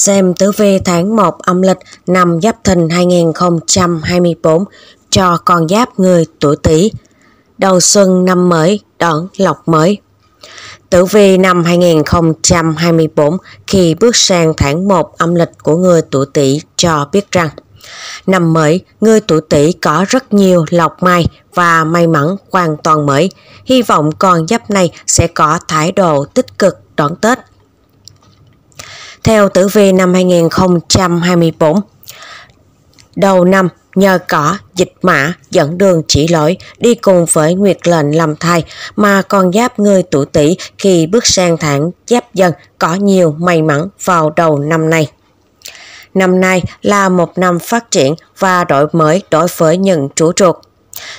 Xem tử vi tháng 1 âm lịch năm Giáp Thìn 2024 cho con giáp người tuổi Tý. Đầu xuân năm mới đón lộc mới. Tử vi năm 2024 khi bước sang tháng 1 âm lịch của người tuổi Tý cho biết rằng Năm mới, người tuổi Tý có rất nhiều lộc may và may mắn hoàn toàn mới. Hy vọng con giáp này sẽ có thái độ tích cực đón Tết theo tử vi năm 2024. Đầu năm, nhờ cỏ, dịch mã, dẫn đường chỉ lỗi đi cùng với nguyệt lệnh làm thai mà còn giáp người tuổi tỷ khi bước sang tháng giáp dần có nhiều may mắn vào đầu năm nay. Năm nay là một năm phát triển và đổi mới đối với những chủ trục.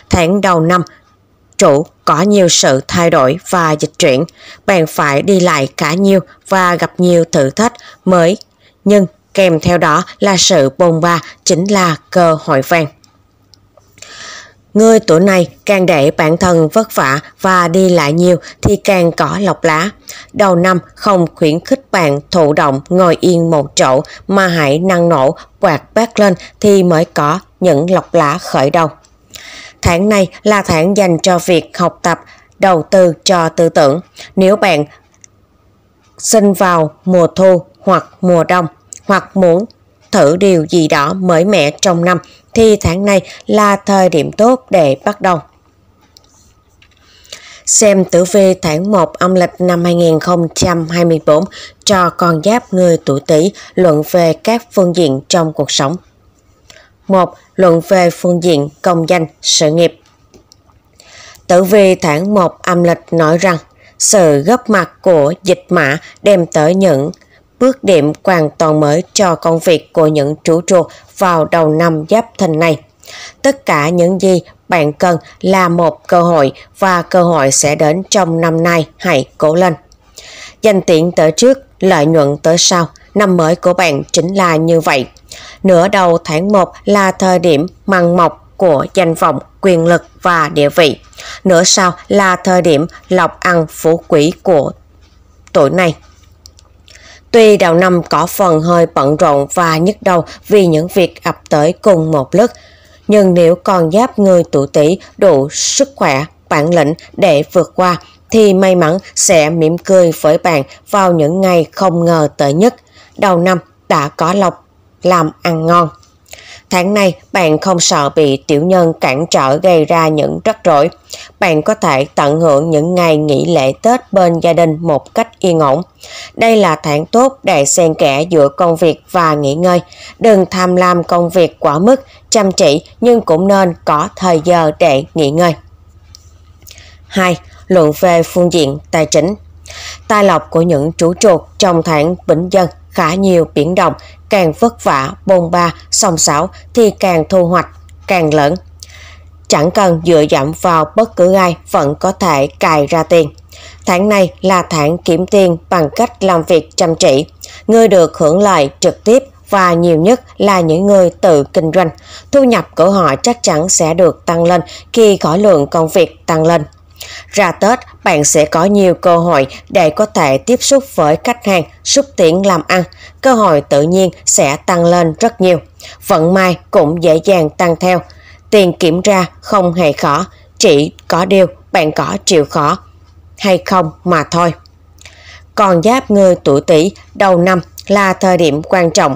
Tháng đầu năm, chủ có nhiều sự thay đổi và dịch chuyển, bạn phải đi lại cả nhiều và gặp nhiều thử thách mới, nhưng kèm theo đó là sự bồn ba chính là cơ hội vàng. Người tuổi này càng để bản thân vất vả và đi lại nhiều thì càng có lọc lá. Đầu năm không khuyến khích bạn thụ động ngồi yên một chỗ mà hãy năng nổ quạt bát lên thì mới có những lọc lá khởi đầu. Tháng này là tháng dành cho việc học tập, đầu tư cho tư tưởng. Nếu bạn sinh vào mùa thu hoặc mùa đông hoặc muốn thử điều gì đó mới mẻ trong năm thì tháng này là thời điểm tốt để bắt đầu. Xem tử vi tháng 1 âm lịch năm 2024 cho con giáp người tuổi Tý luận về các phương diện trong cuộc sống. 1. Luận về phương diện công danh, sự nghiệp. Tử vi tháng 1 âm lịch nói rằng sự góp mặt của dịch mã đem tới những bước điểm hoàn toàn mới cho công việc của những chủ chuột vào đầu năm giáp thìn này. Tất cả những gì bạn cần là một cơ hội và cơ hội sẽ đến trong năm nay, hãy cố lên. Danh tiện tới trước, lợi nhuận tới sau, năm mới của bạn chính là như vậy. Nửa đầu tháng 1 là thời điểm măng mọc của danh vọng, quyền lực và địa vị. Nửa sau là thời điểm lọc ăn phú quý của tuổi này. Tuy đầu năm có phần hơi bận rộn và nhức đầu vì những việc ập tới cùng một lúc, nhưng nếu còn giáp người tuổi tỷ đủ sức khỏe, bản lĩnh để vượt qua, thì may mắn sẽ mỉm cười với bạn vào những ngày không ngờ tới nhất. Đầu năm đã có lộc làm ăn ngon. Tháng này, bạn không sợ bị tiểu nhân cản trở gây ra những rắc rối. Bạn có thể tận hưởng những ngày nghỉ lễ Tết bên gia đình một cách yên ổn. Đây là tháng tốt để xen kẽ giữa công việc và nghỉ ngơi. Đừng tham lam công việc quá mức, chăm chỉ nhưng cũng nên có thời giờ để nghỉ ngơi. 2. Luận về phương diện tài chính Tài lộc của những chủ chuột trong tháng Bính Dân khá nhiều biển động, càng vất vả, bôn ba, song sáo thì càng thu hoạch, càng lớn. Chẳng cần dựa dẫm vào bất cứ ai vẫn có thể cài ra tiền. Tháng này là tháng kiếm tiền bằng cách làm việc chăm chỉ. Người được hưởng lợi trực tiếp và nhiều nhất là những người tự kinh doanh. Thu nhập của họ chắc chắn sẽ được tăng lên khi khối lượng công việc tăng lên. Ra Tết, bạn sẽ có nhiều cơ hội để có thể tiếp xúc với khách hàng, xúc tiến làm ăn. Cơ hội tự nhiên sẽ tăng lên rất nhiều. Vận may cũng dễ dàng tăng theo. Tiền kiểm ra không hề khó, chỉ có điều bạn có chịu khó hay không mà thôi. Còn giáp người tuổi tỷ đầu năm là thời điểm quan trọng.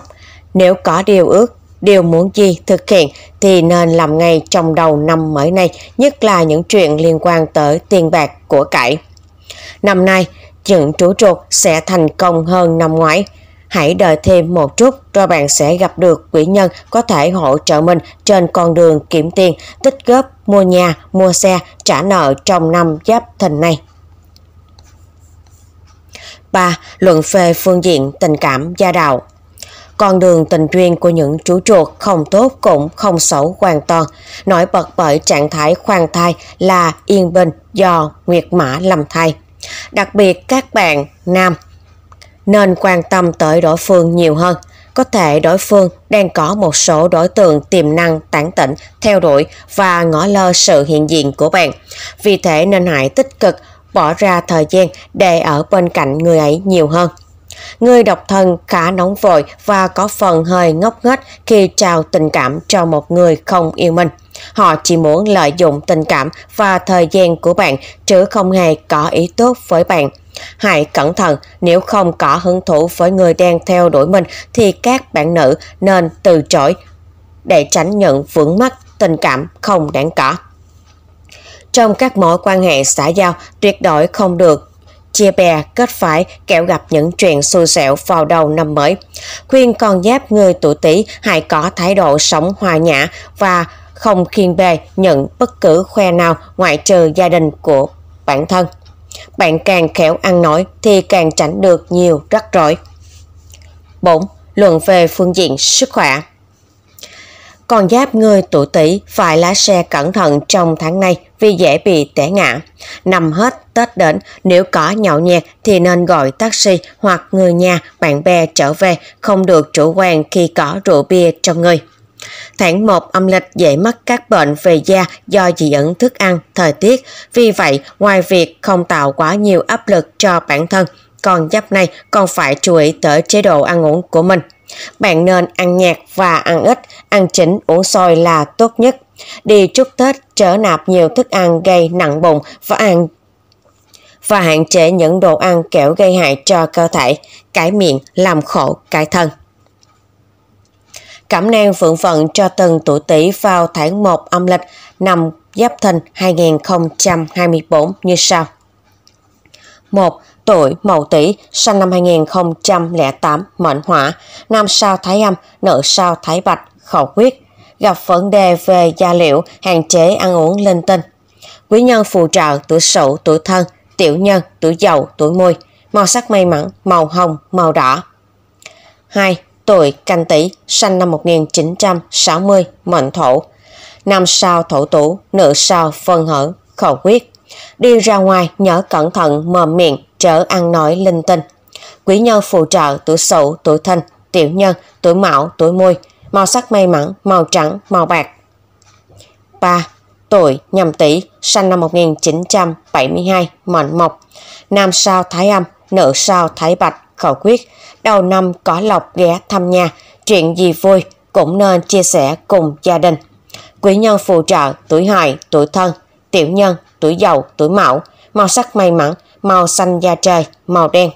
Nếu có điều ước điều muốn gì thực hiện thì nên làm ngay trong đầu năm mới này, nhất là những chuyện liên quan tới tiền bạc của cải. Năm nay, những chú chuột sẽ thành công hơn năm ngoái. Hãy đợi thêm một chút rồi bạn sẽ gặp được quỹ nhân có thể hỗ trợ mình trên con đường kiếm tiền, tích góp, mua nhà, mua xe, trả nợ trong năm giáp thìn này. 3. Luận phê phương diện tình cảm gia đạo con đường tình duyên của những chú chuột không tốt cũng không xấu hoàn toàn, nổi bật bởi trạng thái khoan thai là yên bình do Nguyệt Mã làm thai. Đặc biệt các bạn nam nên quan tâm tới đối phương nhiều hơn. Có thể đối phương đang có một số đối tượng tiềm năng tản tỉnh, theo đuổi và ngỏ lơ sự hiện diện của bạn. Vì thế nên hãy tích cực bỏ ra thời gian để ở bên cạnh người ấy nhiều hơn. Người độc thân khá nóng vội và có phần hơi ngốc nghếch khi trao tình cảm cho một người không yêu mình. Họ chỉ muốn lợi dụng tình cảm và thời gian của bạn chứ không hề có ý tốt với bạn. Hãy cẩn thận, nếu không có hứng thú với người đang theo đuổi mình thì các bạn nữ nên từ chối để tránh nhận vướng mắc tình cảm không đáng có. Trong các mối quan hệ xã giao, tuyệt đối không được chia bè, kết phái, kẻo gặp những chuyện xui xẻo vào đầu năm mới. Khuyên con giáp người tuổi Tý hãy có thái độ sống hòa nhã và không khiên bề nhận bất cứ khoe nào ngoại trừ gia đình của bản thân. Bạn càng khéo ăn nói thì càng tránh được nhiều rắc rối. 4. Luận về phương diện sức khỏe còn giáp người tuổi tỷ phải lái xe cẩn thận trong tháng này vì dễ bị té ngã. Nằm hết Tết đến, nếu có nhậu nhẹt thì nên gọi taxi hoặc người nhà, bạn bè trở về, không được chủ quan khi có rượu bia trong người. Tháng 1 âm lịch dễ mắc các bệnh về da do dị ứng thức ăn, thời tiết. Vì vậy, ngoài việc không tạo quá nhiều áp lực cho bản thân, con giáp này còn phải chú ý tới chế độ ăn uống của mình. Bạn nên ăn nhạt và ăn ít, ăn chỉnh, uống sôi là tốt nhất. Đi chúc Tết trở nạp nhiều thức ăn gây nặng bụng và ăn và hạn chế những đồ ăn kẻo gây hại cho cơ thể, cải miệng làm khổ cải thân. Cảm năng phượng vận cho từng tuổi tỷ vào tháng 1 âm lịch năm Giáp Thìn 2024 như sau. 1 tuổi Mậu Tý, sinh năm 2008, mệnh hỏa, nam sao Thái Âm, nữ sao Thái Bạch, khẩu quyết, gặp vấn đề về gia liệu, hạn chế ăn uống linh tinh. Quý nhân phù trợ tuổi Sửu, tuổi Thân, tiểu nhân, tuổi Dậu, tuổi Mùi, màu sắc may mắn, màu hồng, màu đỏ. 2. Tuổi Canh Tý, sinh năm 1960, mệnh Thổ, nam sao Thổ Tủ, nữ sao Phân Hở, khẩu quyết. Đi ra ngoài nhớ cẩn thận mồm miệng, trở ăn nói linh tinh. Quý nhân phù trợ tuổi sửu, tuổi thân, tiểu nhân, tuổi mão, tuổi mùi, màu sắc may mắn, màu trắng, màu bạc. 3. Tuổi nhâm tỷ, sinh năm 1972, mệnh mộc. Nam sao thái âm, nữ sao thái bạch, khẩu quyết. Đầu năm có lộc ghé thăm nhà, chuyện gì vui cũng nên chia sẻ cùng gia đình. Quý nhân phù trợ tuổi hợi, tuổi thân, tiểu nhân, tuổi dậu, tuổi mão, màu sắc may mắn, màu xanh da trời, màu đen.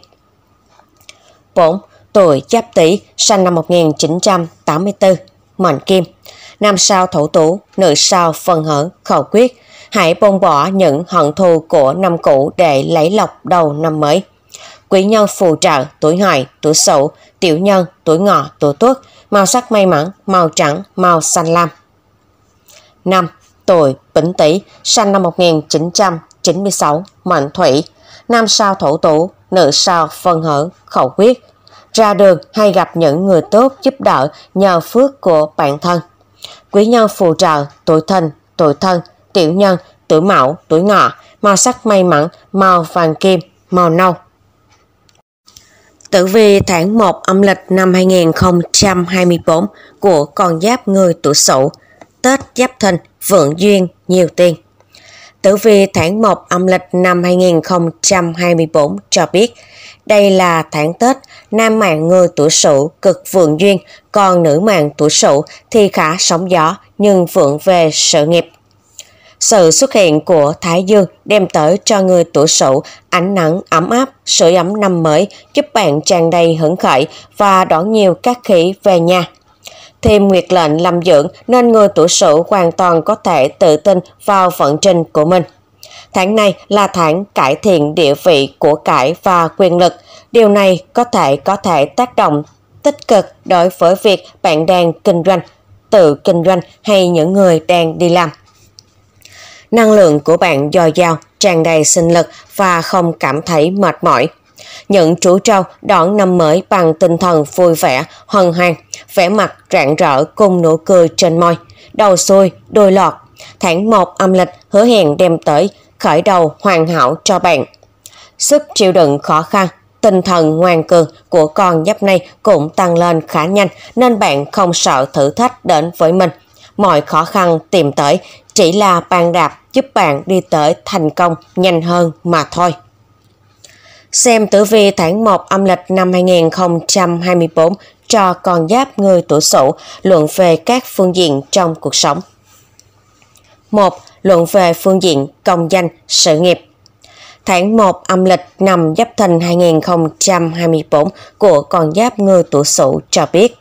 4. Tuổi Giáp Tý, sinh năm 1984, mệnh Kim. Nam sao Thổ Tú, nữ sao Phân Hở, Khẩu Quyết. Hãy buông bỏ những hận thù của năm cũ để lấy lọc đầu năm mới. Quý nhân phù trợ tuổi hợi, tuổi sửu, tiểu nhân, tuổi ngọ, tuổi tuất, màu sắc may mắn, màu trắng, màu xanh lam. 5. Tuổi Bính Tý, sinh năm 1996, mệnh Thủy, nam sao thổ tủ, nữ sao phân hở, khẩu quyết. Ra đường hay gặp những người tốt giúp đỡ nhờ phước của bản thân. Quý nhân phù trợ, tuổi thân, tuổi thân, tiểu nhân, tuổi mão, tuổi ngọ, màu sắc may mắn, màu vàng kim, màu nâu. Tử vi tháng 1 âm lịch năm 2024 của con giáp người tuổi sửu, Tết Giáp Thìn, vượng duyên, nhiều tiền. Tử vi tháng 1 âm lịch năm 2024 cho biết, đây là tháng Tết, nam mạng người tuổi sửu cực vượng duyên, còn nữ mạng tuổi sửu thì khá sóng gió nhưng vượng về sự nghiệp. Sự xuất hiện của Thái Dương đem tới cho người tuổi sửu ánh nắng ấm áp, sưởi ấm năm mới, giúp bạn tràn đầy hứng khởi và đón nhiều các khí về nhà. Thêm nguyệt lệnh lâm dưỡng nên người tuổi sửu hoàn toàn có thể tự tin vào vận trình của mình. Tháng này là tháng cải thiện địa vị của cải và quyền lực. Điều này có thể có thể tác động tích cực đối với việc bạn đang kinh doanh, tự kinh doanh hay những người đang đi làm. Năng lượng của bạn dồi dào, tràn đầy sinh lực và không cảm thấy mệt mỏi nhận chủ trâu đón năm mới bằng tinh thần vui vẻ, hân hoan, vẻ mặt rạng rỡ cùng nụ cười trên môi. Đầu xuôi, đôi lọt. Tháng 1 âm lịch hứa hẹn đem tới khởi đầu hoàn hảo cho bạn. Sức chịu đựng khó khăn, tinh thần ngoan cường của con giáp này cũng tăng lên khá nhanh nên bạn không sợ thử thách đến với mình. Mọi khó khăn tìm tới chỉ là bàn đạp giúp bạn đi tới thành công nhanh hơn mà thôi. Xem tử vi tháng 1 âm lịch năm 2024 cho con giáp người tuổi sửu luận về các phương diện trong cuộc sống. 1. Luận về phương diện công danh, sự nghiệp. Tháng 1 âm lịch năm Giáp Thìn 2024 của con giáp người tuổi Sửu cho biết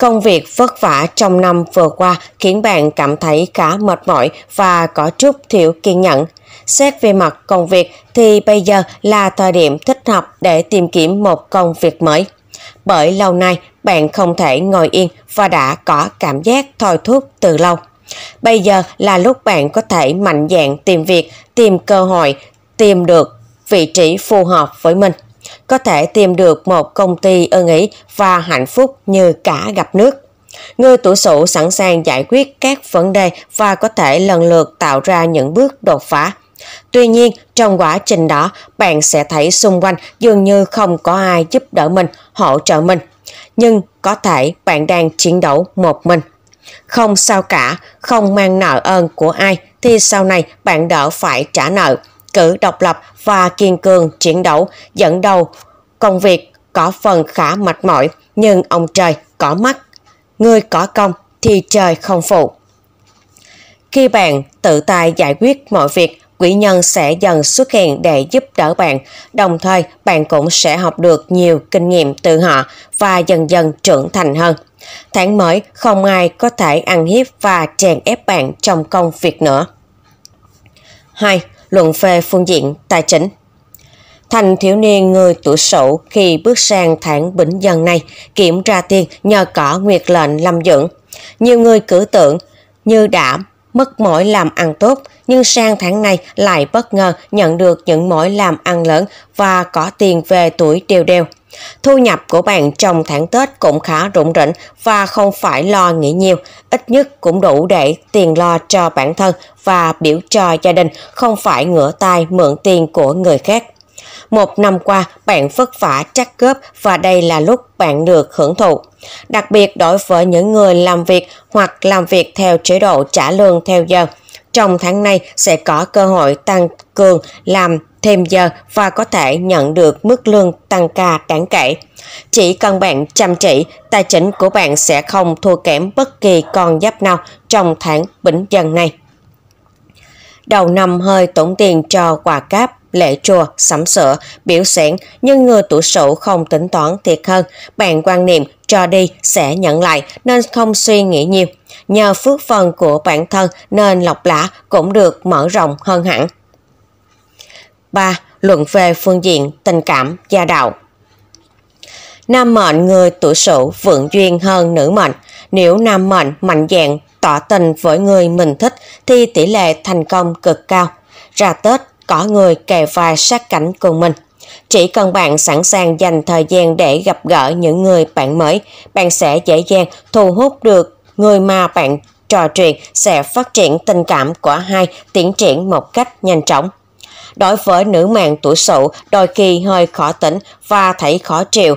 Công việc vất vả trong năm vừa qua khiến bạn cảm thấy khá mệt mỏi và có chút thiếu kiên nhẫn. Xét về mặt công việc thì bây giờ là thời điểm thích hợp để tìm kiếm một công việc mới. Bởi lâu nay bạn không thể ngồi yên và đã có cảm giác thôi thúc từ lâu. Bây giờ là lúc bạn có thể mạnh dạn tìm việc, tìm cơ hội, tìm được vị trí phù hợp với mình. Có thể tìm được một công ty ưng ý và hạnh phúc như cả gặp nước. Người tuổi sửu sẵn sàng giải quyết các vấn đề và có thể lần lượt tạo ra những bước đột phá. Tuy nhiên, trong quá trình đó, bạn sẽ thấy xung quanh dường như không có ai giúp đỡ mình, hỗ trợ mình. Nhưng có thể bạn đang chiến đấu một mình. Không sao cả, không mang nợ ơn của ai thì sau này bạn đỡ phải trả nợ. Cử độc lập và kiên cường chiến đấu dẫn đầu công việc có phần khá mệt mỏi nhưng ông trời có mắt. Người có công thì trời không phụ. Khi bạn tự tay giải quyết mọi việc, quỷ nhân sẽ dần xuất hiện để giúp đỡ bạn, đồng thời bạn cũng sẽ học được nhiều kinh nghiệm từ họ và dần dần trưởng thành hơn. Tháng mới không ai có thể ăn hiếp và chèn ép bạn trong công việc nữa. 2. Luận về phương diện tài chính Thành thiếu niên người tuổi sửu khi bước sang tháng bính dần này kiểm tra tiền nhờ có nguyệt lệnh lâm dưỡng. Nhiều người cử tưởng như đã mất mỗi làm ăn tốt nhưng sang tháng này lại bất ngờ nhận được những mỗi làm ăn lớn và có tiền về tuổi đều đều. Thu nhập của bạn trong tháng Tết cũng khá rủng rỉnh và không phải lo nghĩ nhiều, ít nhất cũng đủ để tiền lo cho bản thân và biểu cho gia đình, không phải ngửa tay mượn tiền của người khác. Một năm qua, bạn vất vả chắc góp và đây là lúc bạn được hưởng thụ. Đặc biệt đối với những người làm việc hoặc làm việc theo chế độ trả lương theo giờ. Trong tháng này sẽ có cơ hội tăng cường làm thêm giờ và có thể nhận được mức lương tăng ca đáng kể. Chỉ cần bạn chăm chỉ, tài chính của bạn sẽ không thua kém bất kỳ con giáp nào trong tháng bính dần này. Đầu năm hơi tốn tiền cho quà cáp, lễ chùa, sắm sửa, biểu diễn, nhưng người tuổi sửu không tính toán thiệt hơn. Bạn quan niệm cho đi sẽ nhận lại nên không suy nghĩ nhiều. Nhờ phước phần của bản thân nên lọc lã cũng được mở rộng hơn hẳn. 3. Luận về phương diện tình cảm, gia đạo Nam mệnh người tuổi sửu vượng duyên hơn nữ mệnh. Nếu nam mệnh mạnh dạng tỏ tình với người mình thích thì tỷ lệ thành công cực cao. Ra Tết có người kề vai sát cánh cùng mình. Chỉ cần bạn sẵn sàng dành thời gian để gặp gỡ những người bạn mới, bạn sẽ dễ dàng thu hút được người mà bạn trò chuyện sẽ phát triển tình cảm của hai tiến triển một cách nhanh chóng. Đối với nữ mạng tuổi sửu, đôi khi hơi khó tỉnh và thấy khó chịu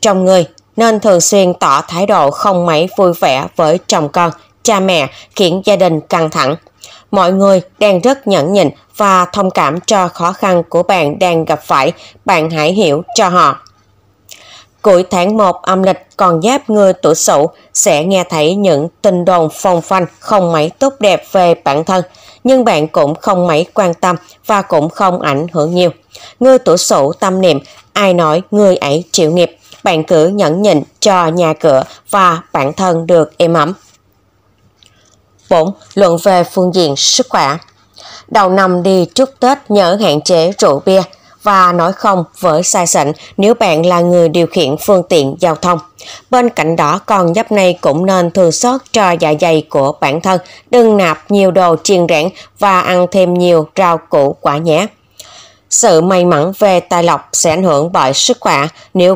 trong người, nên thường xuyên tỏ thái độ không mấy vui vẻ với chồng con, cha mẹ, khiến gia đình căng thẳng. Mọi người đang rất nhẫn nhịn và thông cảm cho khó khăn của bạn đang gặp phải, bạn hãy hiểu cho họ. Cuối tháng 1 âm lịch còn giáp người tuổi sửu sẽ nghe thấy những tin đồn phong phanh không mấy tốt đẹp về bản thân, nhưng bạn cũng không mấy quan tâm và cũng không ảnh hưởng nhiều. Người tuổi sửu tâm niệm, ai nói người ấy chịu nghiệp, bạn cứ nhẫn nhịn cho nhà cửa và bản thân được êm ấm. 4. Luận về phương diện sức khỏe Đầu năm đi trước Tết nhớ hạn chế rượu bia và nói không với sai sảnh nếu bạn là người điều khiển phương tiện giao thông. Bên cạnh đó, con nhấp này cũng nên thường xót cho dạ dày của bản thân, đừng nạp nhiều đồ chiên rẽn và ăn thêm nhiều rau củ quả nhé. Sự may mắn về tài lộc sẽ ảnh hưởng bởi sức khỏe nếu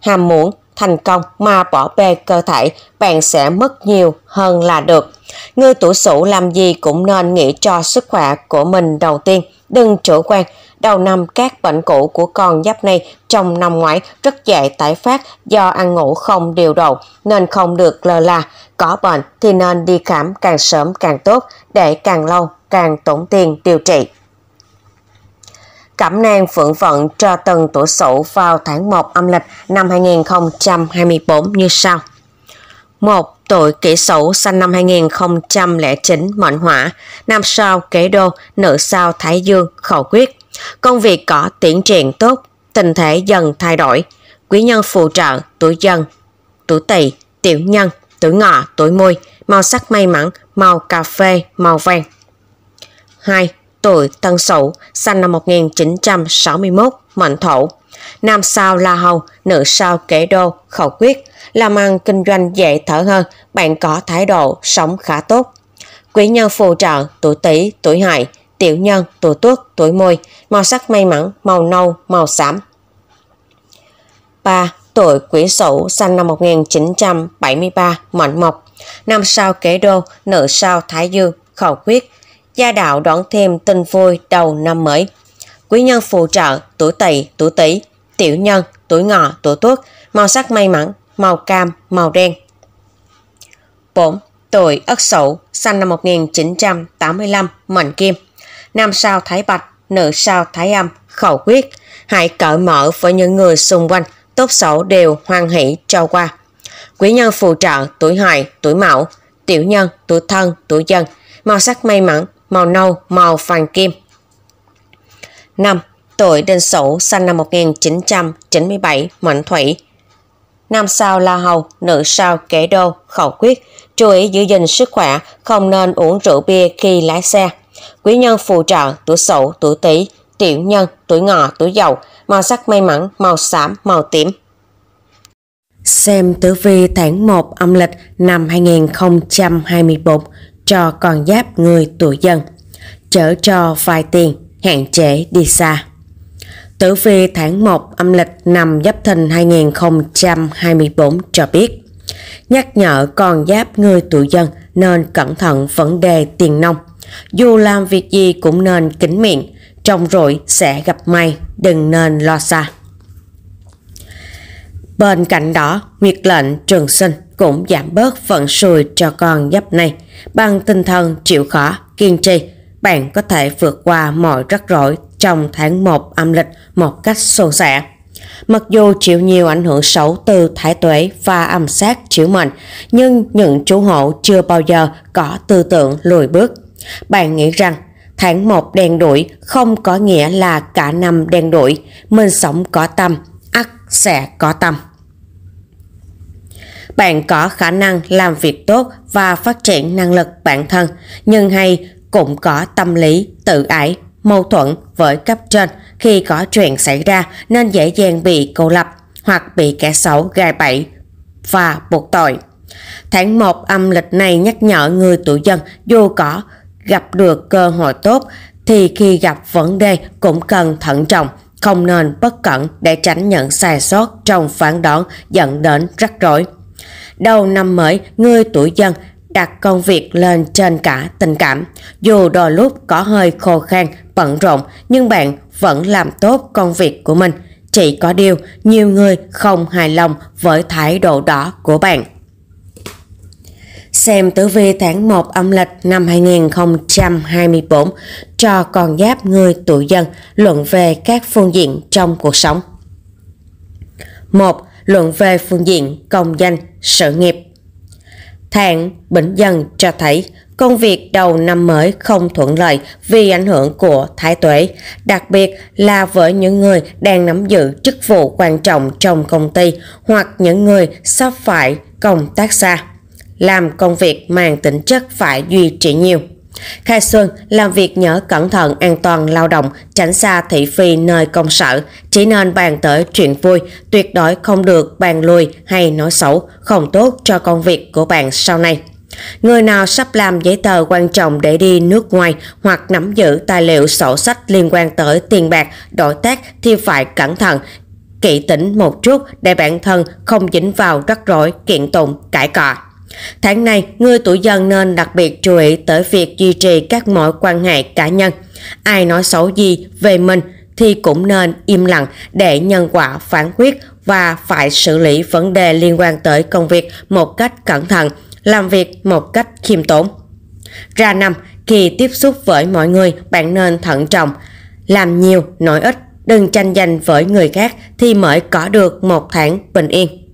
ham muốn thành công mà bỏ bê cơ thể, bạn sẽ mất nhiều hơn là được. Người tuổi sửu làm gì cũng nên nghĩ cho sức khỏe của mình đầu tiên, đừng chủ quan. Đầu năm các bệnh cũ của con giáp này trong năm ngoái rất dễ tái phát do ăn ngủ không điều độ nên không được lơ là. Có bệnh thì nên đi khám càng sớm càng tốt để càng lâu càng tốn tiền điều trị. Cẩm nang phượng vận cho từng tuổi sửu vào tháng 1 âm lịch năm 2024 như sau. 1. Tuổi kỷ sửu sinh năm 2009 mệnh hỏa, nam sao kế đô, nữ sao thái dương, khẩu quyết. Công việc có tiến triển tốt, tình thể dần thay đổi. Quý nhân phù trợ, tuổi dân, tuổi tỵ, tiểu nhân, tuổi ngọ, tuổi mùi, màu sắc may mắn, màu cà phê, màu vàng. 2. Tuổi Tân Sửu, sinh năm 1961, mệnh thổ. Nam sao La Hầu, nữ sao kế Đô, khẩu quyết. Làm ăn kinh doanh dễ thở hơn, bạn có thái độ sống khá tốt. Quý nhân phù trợ, tuổi Tý, tuổi Hợi, tiểu nhân, tuổi Tuất, tuổi Mùi, màu sắc may mắn, màu nâu, màu xám. 3. Tuổi Quý Sửu, sinh năm 1973, mệnh mộc. năm sao Kế Đô, nữ sao Thái Dương, khẩu quyết. Gia đạo đón thêm tin vui đầu năm mới. Quý nhân phù trợ, tuổi Tỵ, tuổi Tý, tiểu nhân, tuổi Ngọ, tuổi Tuất, màu sắc may mắn, màu cam, màu đen. 4. Tuổi Ất Sửu, sinh năm 1985, mệnh Kim. Nam sao Thái Bạch, nữ sao Thái Âm, khẩu quyết. Hãy cởi mở với những người xung quanh, tốt xấu đều hoan hỷ cho qua. Quý nhân phù trợ tuổi hợi, tuổi mão, tiểu nhân, tuổi thân, tuổi dân, màu sắc may mắn, màu nâu, màu vàng kim. 5. Tuổi đinh sửu sinh năm 1997, mệnh thủy. Nam sao la hầu, nữ sao kẻ đô, khẩu quyết. Chú ý giữ gìn sức khỏe, không nên uống rượu bia khi lái xe. Quý nhân phù trợ tuổi sửu, tuổi tý, tiểu nhân, tuổi ngọ, tuổi dậu, màu sắc may mắn, màu xám, màu tím. Xem tử vi tháng 1 âm lịch năm 2024 cho con giáp người tuổi dân. Chở cho vài tiền, hạn chế đi xa. Tử vi tháng 1 âm lịch năm Giáp Thìn 2024 cho biết nhắc nhở con giáp người tuổi dân nên cẩn thận vấn đề tiền nông. Dù làm việc gì cũng nên kính miệng, trong rồi sẽ gặp may, đừng nên lo xa. Bên cạnh đó, nguyệt lệnh trường sinh cũng giảm bớt vận xui cho con giáp này. Bằng tinh thần chịu khó, kiên trì, bạn có thể vượt qua mọi rắc rối trong tháng 1 âm lịch một cách suôn sẻ. Mặc dù chịu nhiều ảnh hưởng xấu từ thái tuế và âm sát chiếu mệnh, nhưng những chú hộ chưa bao giờ có tư tưởng lùi bước. Bạn nghĩ rằng tháng 1 đen đuổi không có nghĩa là cả năm đen đuổi, mình sống có tâm, ắt sẽ có tâm. Bạn có khả năng làm việc tốt và phát triển năng lực bản thân, nhưng hay cũng có tâm lý tự ái, mâu thuẫn với cấp trên khi có chuyện xảy ra nên dễ dàng bị cô lập hoặc bị kẻ xấu gai bẫy và buộc tội. Tháng 1 âm lịch này nhắc nhở người tuổi dân dù có gặp được cơ hội tốt thì khi gặp vấn đề cũng cần thận trọng, không nên bất cẩn để tránh những sai sót trong phán đoán dẫn đến rắc rối. Đầu năm mới, người tuổi dân đặt công việc lên trên cả tình cảm. Dù đôi lúc có hơi khô khan, bận rộn, nhưng bạn vẫn làm tốt công việc của mình. Chỉ có điều, nhiều người không hài lòng với thái độ đó của bạn. Xem tử vi tháng 1 âm lịch năm 2024 cho con giáp người tuổi dân luận về các phương diện trong cuộc sống. 1. Luận về phương diện công danh, sự nghiệp Tháng bệnh Dân cho thấy công việc đầu năm mới không thuận lợi vì ảnh hưởng của thái tuế, đặc biệt là với những người đang nắm giữ chức vụ quan trọng trong công ty hoặc những người sắp phải công tác xa. Làm công việc mang tính chất phải duy trì nhiều. Khai Xuân làm việc nhớ cẩn thận an toàn lao động, tránh xa thị phi nơi công sở, chỉ nên bàn tới chuyện vui, tuyệt đối không được bàn lùi hay nói xấu, không tốt cho công việc của bạn sau này. Người nào sắp làm giấy tờ quan trọng để đi nước ngoài hoặc nắm giữ tài liệu sổ sách liên quan tới tiền bạc, đổi tác thì phải cẩn thận, kỹ tỉnh một chút để bản thân không dính vào rắc rối, kiện tụng, cãi cọ. Tháng này, người tuổi dần nên đặc biệt chú ý tới việc duy trì các mối quan hệ cá nhân. Ai nói xấu gì về mình thì cũng nên im lặng để nhân quả phán quyết và phải xử lý vấn đề liên quan tới công việc một cách cẩn thận, làm việc một cách khiêm tốn. Ra năm, khi tiếp xúc với mọi người, bạn nên thận trọng, làm nhiều nói ít, đừng tranh giành với người khác thì mới có được một tháng bình yên.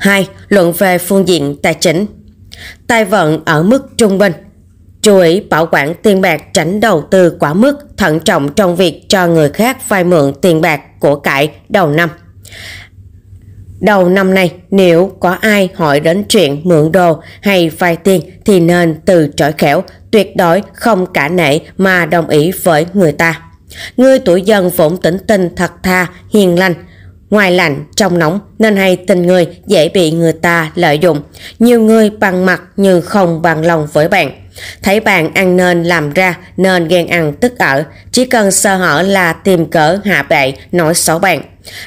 2. Luận về phương diện tài chính Tài vận ở mức trung bình Chú ý bảo quản tiền bạc tránh đầu tư quá mức, thận trọng trong việc cho người khác vay mượn tiền bạc của cải đầu năm. Đầu năm nay, nếu có ai hỏi đến chuyện mượn đồ hay vay tiền thì nên từ chối khéo, tuyệt đối không cả nể mà đồng ý với người ta. Người tuổi dần vốn tính tình thật tha, hiền lành, ngoài lạnh trong nóng nên hay tình người dễ bị người ta lợi dụng. Nhiều người bằng mặt nhưng không bằng lòng với bạn. Thấy bạn ăn nên làm ra nên ghen ăn tức ở, chỉ cần sơ hở là tìm cỡ hạ bệ nói xấu bạn.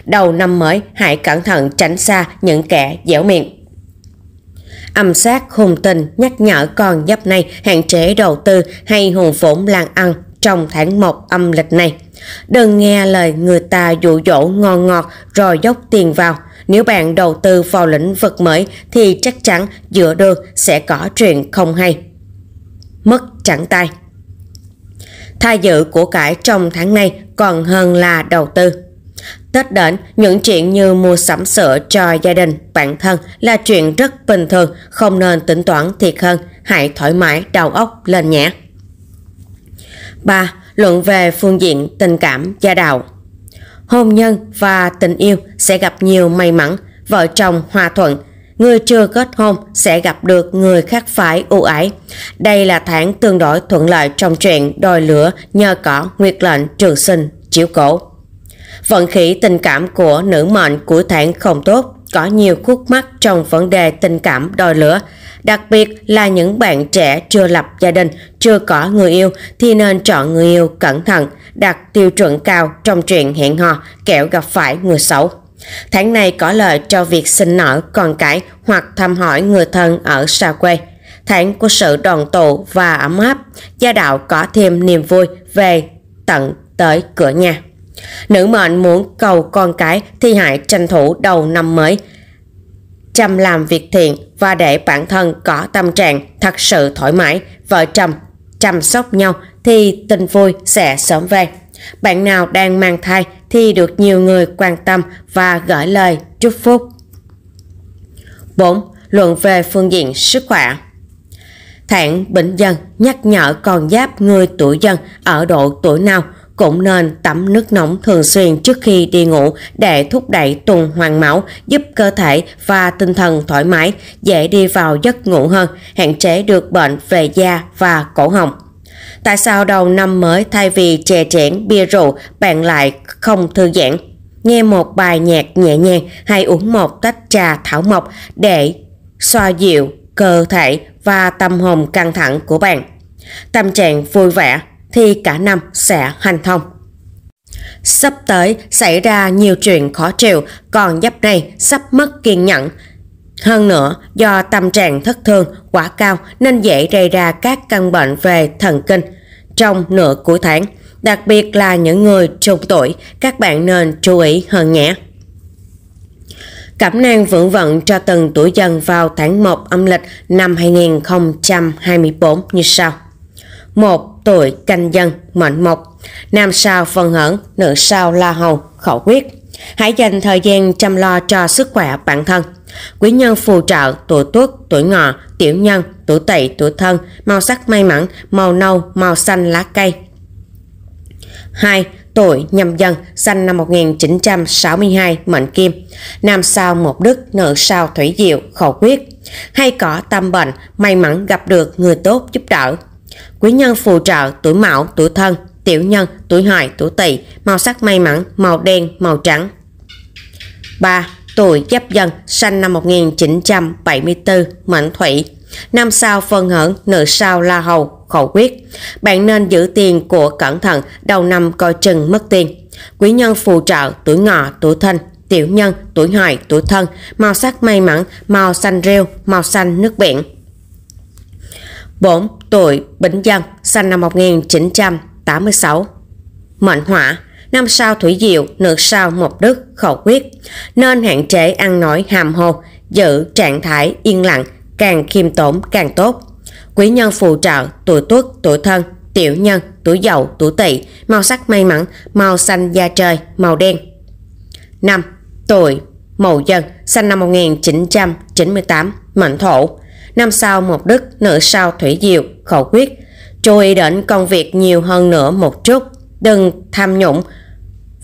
Đầu năm mới hãy cẩn thận tránh xa những kẻ dẻo miệng. Âm sát hùng tình nhắc nhở con giáp này hạn chế đầu tư hay hùng vốn lan ăn trong tháng 1 âm lịch này. Đừng nghe lời người ta dụ dỗ ngon ngọt rồi dốc tiền vào. Nếu bạn đầu tư vào lĩnh vực mới thì chắc chắn giữa đường sẽ có chuyện không hay. Mất trắng tay Thay dự của cải trong tháng này còn hơn là đầu tư. Tết đến, những chuyện như mua sắm sữa cho gia đình, bản thân là chuyện rất bình thường, không nên tính toán thiệt hơn, hãy thoải mái đầu óc lên nhé. 3. Luận về phương diện tình cảm gia đạo Hôn nhân và tình yêu sẽ gặp nhiều may mắn, vợ chồng hòa thuận, người chưa kết hôn sẽ gặp được người khác phái ưu ái. Đây là tháng tương đối thuận lợi trong chuyện đòi lửa nhờ cỏ nguyệt lệnh trường sinh chiếu cổ. Vận khí tình cảm của nữ mệnh cuối tháng không tốt, có nhiều khúc mắc trong vấn đề tình cảm đòi lửa. Đặc biệt là những bạn trẻ chưa lập gia đình, chưa có người yêu thì nên chọn người yêu cẩn thận, đặt tiêu chuẩn cao trong chuyện hẹn hò, kẻo gặp phải người xấu. Tháng này có lợi cho việc sinh nở con cái hoặc thăm hỏi người thân ở xa quê. Tháng của sự đoàn tụ và ấm áp, gia đạo có thêm niềm vui về tận tới cửa nhà. Nữ mệnh muốn cầu con cái thì hãy tranh thủ đầu năm mới, chăm làm việc thiện và để bản thân có tâm trạng thật sự thoải mái, vợ chồng chăm sóc nhau thì tình vui sẽ sớm về. Bạn nào đang mang thai thì được nhiều người quan tâm và gửi lời chúc phúc. 4. Luận về phương diện sức khỏe Thản Bỉnh Dân nhắc nhở con giáp người tuổi dân ở độ tuổi nào cũng nên tắm nước nóng thường xuyên trước khi đi ngủ để thúc đẩy tuần hoàn máu, giúp cơ thể và tinh thần thoải mái, dễ đi vào giấc ngủ hơn, hạn chế được bệnh về da và cổ họng. Tại sao đầu năm mới thay vì chè chén bia rượu bạn lại không thư giãn? Nghe một bài nhạc nhẹ nhàng hay uống một tách trà thảo mộc để xoa dịu cơ thể và tâm hồn căng thẳng của bạn. Tâm trạng vui vẻ thì cả năm sẽ hành thông. Sắp tới xảy ra nhiều chuyện khó chịu, còn giáp này sắp mất kiên nhẫn. Hơn nữa, do tâm trạng thất thường quá cao nên dễ gây ra các căn bệnh về thần kinh trong nửa cuối tháng. Đặc biệt là những người trung tuổi, các bạn nên chú ý hơn nhé. Cẩm nang vượng vận cho từng tuổi dần vào tháng 1 âm lịch năm 2024 như sau. 1 tuổi canh dân mệnh mộc, nam sao phân hỡn, nữ sao la hầu, khẩu quyết. Hãy dành thời gian chăm lo cho sức khỏe bản thân. Quý nhân phù trợ tuổi tuất, tuổi ngọ, tiểu nhân, tuổi tỵ, tuổi thân, màu sắc may mắn, màu nâu, màu xanh lá cây. 2. Tuổi nhâm dân, sinh năm 1962, mệnh kim. Nam sao một đức, nữ sao thủy diệu, khẩu quyết. Hay có tâm bệnh, may mắn gặp được người tốt giúp đỡ. Quý nhân phù trợ tuổi mão, tuổi thân, tiểu nhân, tuổi hợi, tuổi tỵ, màu sắc may mắn, màu đen, màu trắng. 3. Tuổi giáp dần sinh năm 1974, mệnh thủy. Năm sao phân hận, nữ sao la hầu, khẩu quyết. Bạn nên giữ tiền của cẩn thận, đầu năm coi chừng mất tiền. Quý nhân phù trợ tuổi ngọ, tuổi thân, tiểu nhân, tuổi hợi, tuổi thân, màu sắc may mắn, màu xanh rêu, màu xanh nước biển. Bổn tuổi Bính Dân, sinh năm 1986. Mệnh hỏa, năm sao Thủy Diệu, nước sao Mộc Đức, khẩu quyết, nên hạn chế ăn nói hàm hồ, giữ trạng thái yên lặng, càng khiêm tốn càng tốt. Quý nhân phù trợ, tuổi tuất, tuổi thân, tiểu nhân, tuổi dậu, tuổi tỵ, màu sắc may mắn, màu xanh da trời, màu đen. 5. Tuổi Mậu Dân, sinh năm 1998, mệnh thổ. Năm sau một đức, nữ sau thủy diệu, khẩu quyết. Chú ý đến công việc nhiều hơn nữa một chút, đừng tham nhũng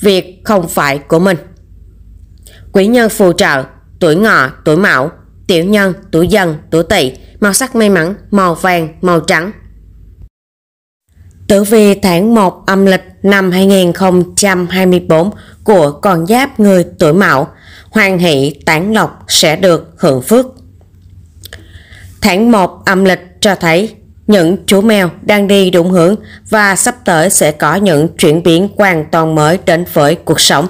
việc không phải của mình. Quý nhân phù trợ, tuổi ngọ, tuổi mão, tiểu nhân, tuổi dần, tuổi tỵ, màu sắc may mắn, màu vàng, màu trắng. Tử vi tháng 1 âm lịch năm 2024 của con giáp người tuổi mão, hoàng hỷ tán lộc sẽ được hưởng phước. Tháng 1 âm lịch cho thấy những chú mèo đang đi đúng hướng và sắp tới sẽ có những chuyển biến hoàn toàn mới đến với cuộc sống.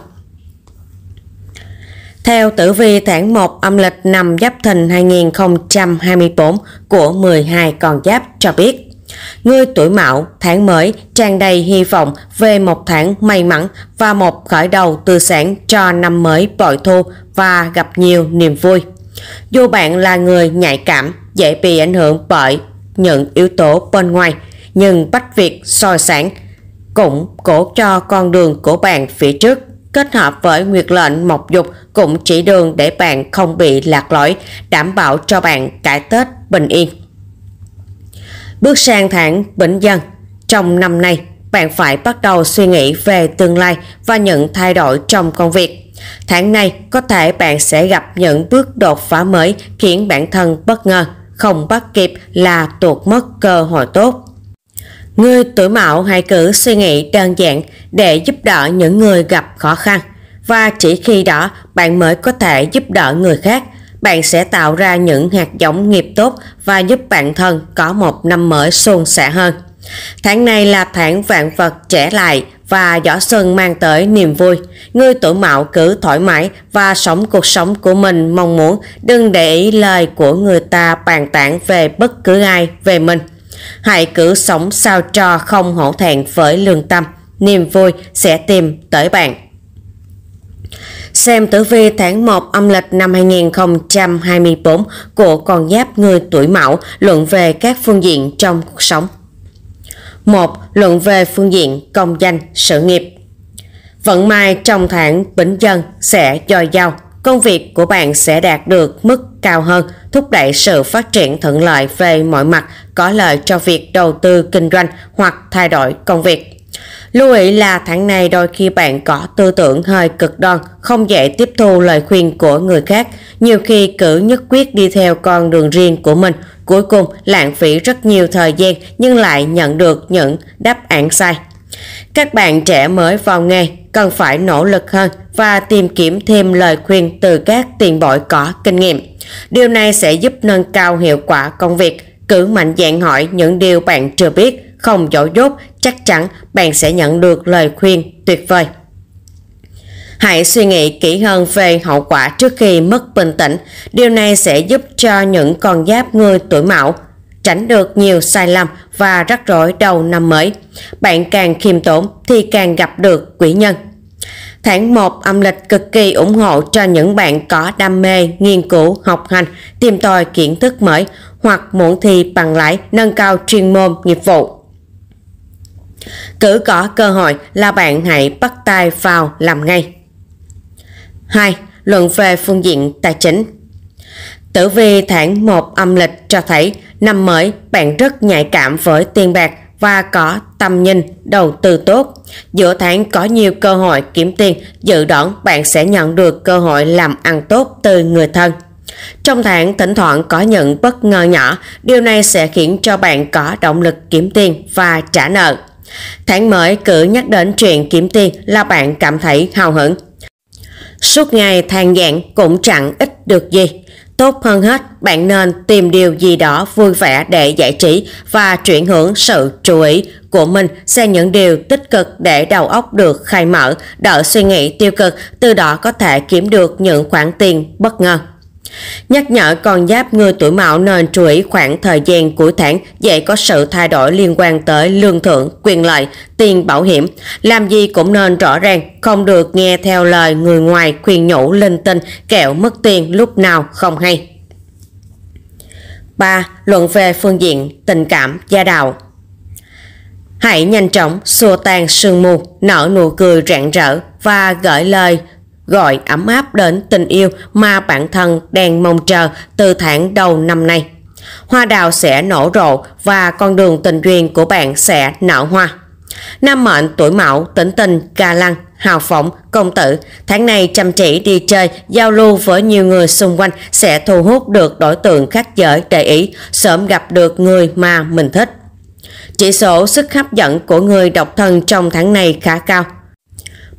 Theo tử vi tháng 1 âm lịch năm Giáp Thìn 2024 của 12 con giáp cho biết, Người tuổi mão tháng mới tràn đầy hy vọng về một tháng may mắn và một khởi đầu tươi sáng cho năm mới bội thu và gặp nhiều niềm vui. Dù bạn là người nhạy cảm, dễ bị ảnh hưởng bởi những yếu tố bên ngoài, nhưng bách việc soi sáng cũng cổ cho con đường của bạn phía trước kết hợp với nguyệt lệnh mộc dục cũng chỉ đường để bạn không bị lạc lõi đảm bảo cho bạn cải Tết bình yên. Bước sang tháng Bính Dân, trong năm nay, bạn phải bắt đầu suy nghĩ về tương lai và những thay đổi trong công việc. Tháng này có thể bạn sẽ gặp những bước đột phá mới khiến bản thân bất ngờ, không bắt kịp là tuột mất cơ hội tốt. Người tuổi mão hãy cứ suy nghĩ đơn giản để giúp đỡ những người gặp khó khăn và chỉ khi đó bạn mới có thể giúp đỡ người khác. Bạn sẽ tạo ra những hạt giống nghiệp tốt và giúp bản thân có một năm mới suôn sẻ hơn. Tháng này là tháng vạn vật trẻ lại và võ xuân mang tới niềm vui. Người tuổi mão cứ thoải mái và sống cuộc sống của mình mong muốn, đừng để ý lời của người ta bàn tán về bất cứ ai về mình. Hãy cứ sống sao cho không hổ thẹn với lương tâm, niềm vui sẽ tìm tới bạn. Xem tử vi tháng 1 âm lịch năm 2024 của con giáp người tuổi mão luận về các phương diện trong cuộc sống. 1. Luận về phương diện công danh, sự nghiệp. Vận may trong tháng Bính Dân sẽ dồi dào, công việc của bạn sẽ đạt được mức cao hơn, thúc đẩy sự phát triển thuận lợi về mọi mặt, có lợi cho việc đầu tư kinh doanh hoặc thay đổi công việc. Lưu ý là tháng này đôi khi bạn có tư tưởng hơi cực đoan, không dễ tiếp thu lời khuyên của người khác, nhiều khi cứ nhất quyết đi theo con đường riêng của mình, cuối cùng lãng phí rất nhiều thời gian nhưng lại nhận được những đáp án sai. Các bạn trẻ mới vào nghề cần phải nỗ lực hơn và tìm kiếm thêm lời khuyên từ các tiền bối có kinh nghiệm. Điều này sẽ giúp nâng cao hiệu quả công việc, cứ mạnh dạn hỏi những điều bạn chưa biết, không dỗ dốt, chắc chắn bạn sẽ nhận được lời khuyên tuyệt vời. Hãy suy nghĩ kỹ hơn về hậu quả trước khi mất bình tĩnh. Điều này sẽ giúp cho những con giáp người tuổi mão tránh được nhiều sai lầm và rắc rối đầu năm mới. Bạn càng khiêm tốn thì càng gặp được quỷ nhân. Tháng 1 âm lịch cực kỳ ủng hộ cho những bạn có đam mê, nghiên cứu, học hành, tìm tòi kiến thức mới hoặc muốn thi bằng lãi nâng cao chuyên môn nghiệp vụ. Cứ có cơ hội là bạn hãy bắt tay vào làm ngay. 2. Luận về phương diện tài chính Tử vi tháng 1 âm lịch cho thấy năm mới bạn rất nhạy cảm với tiền bạc và có tầm nhìn đầu tư tốt. Giữa tháng có nhiều cơ hội kiếm tiền, dự đoán bạn sẽ nhận được cơ hội làm ăn tốt từ người thân. Trong tháng thỉnh thoảng có những bất ngờ nhỏ, điều này sẽ khiến cho bạn có động lực kiếm tiền và trả nợ. Tháng mới cứ nhắc đến chuyện kiếm tiền là bạn cảm thấy hào hứng. Suốt ngày than giảng cũng chẳng ít được gì. Tốt hơn hết, bạn nên tìm điều gì đó vui vẻ để giải trí và chuyển hướng sự chú ý của mình sang những điều tích cực để đầu óc được khai mở, đỡ suy nghĩ tiêu cực, từ đó có thể kiếm được những khoản tiền bất ngờ. Nhắc nhở con giáp người tuổi mão nên chú ý khoảng thời gian cuối tháng dễ có sự thay đổi liên quan tới lương thưởng, quyền lợi, tiền bảo hiểm. Làm gì cũng nên rõ ràng, không được nghe theo lời người ngoài khuyên nhủ linh tinh kẹo mất tiền lúc nào không hay. 3. Luận về phương diện tình cảm gia đạo Hãy nhanh chóng xua tan sương mù, nở nụ cười rạng rỡ và gửi lời gọi ấm áp đến tình yêu mà bản thân đang mong chờ từ tháng đầu năm nay. Hoa đào sẽ nổ rộ và con đường tình duyên của bạn sẽ nở hoa. Nam mệnh tuổi mão, tỉnh tình, ca lăng, hào phóng, công tử. Tháng này chăm chỉ đi chơi, giao lưu với nhiều người xung quanh sẽ thu hút được đối tượng khác giới để ý, sớm gặp được người mà mình thích. Chỉ số sức hấp dẫn của người độc thân trong tháng này khá cao.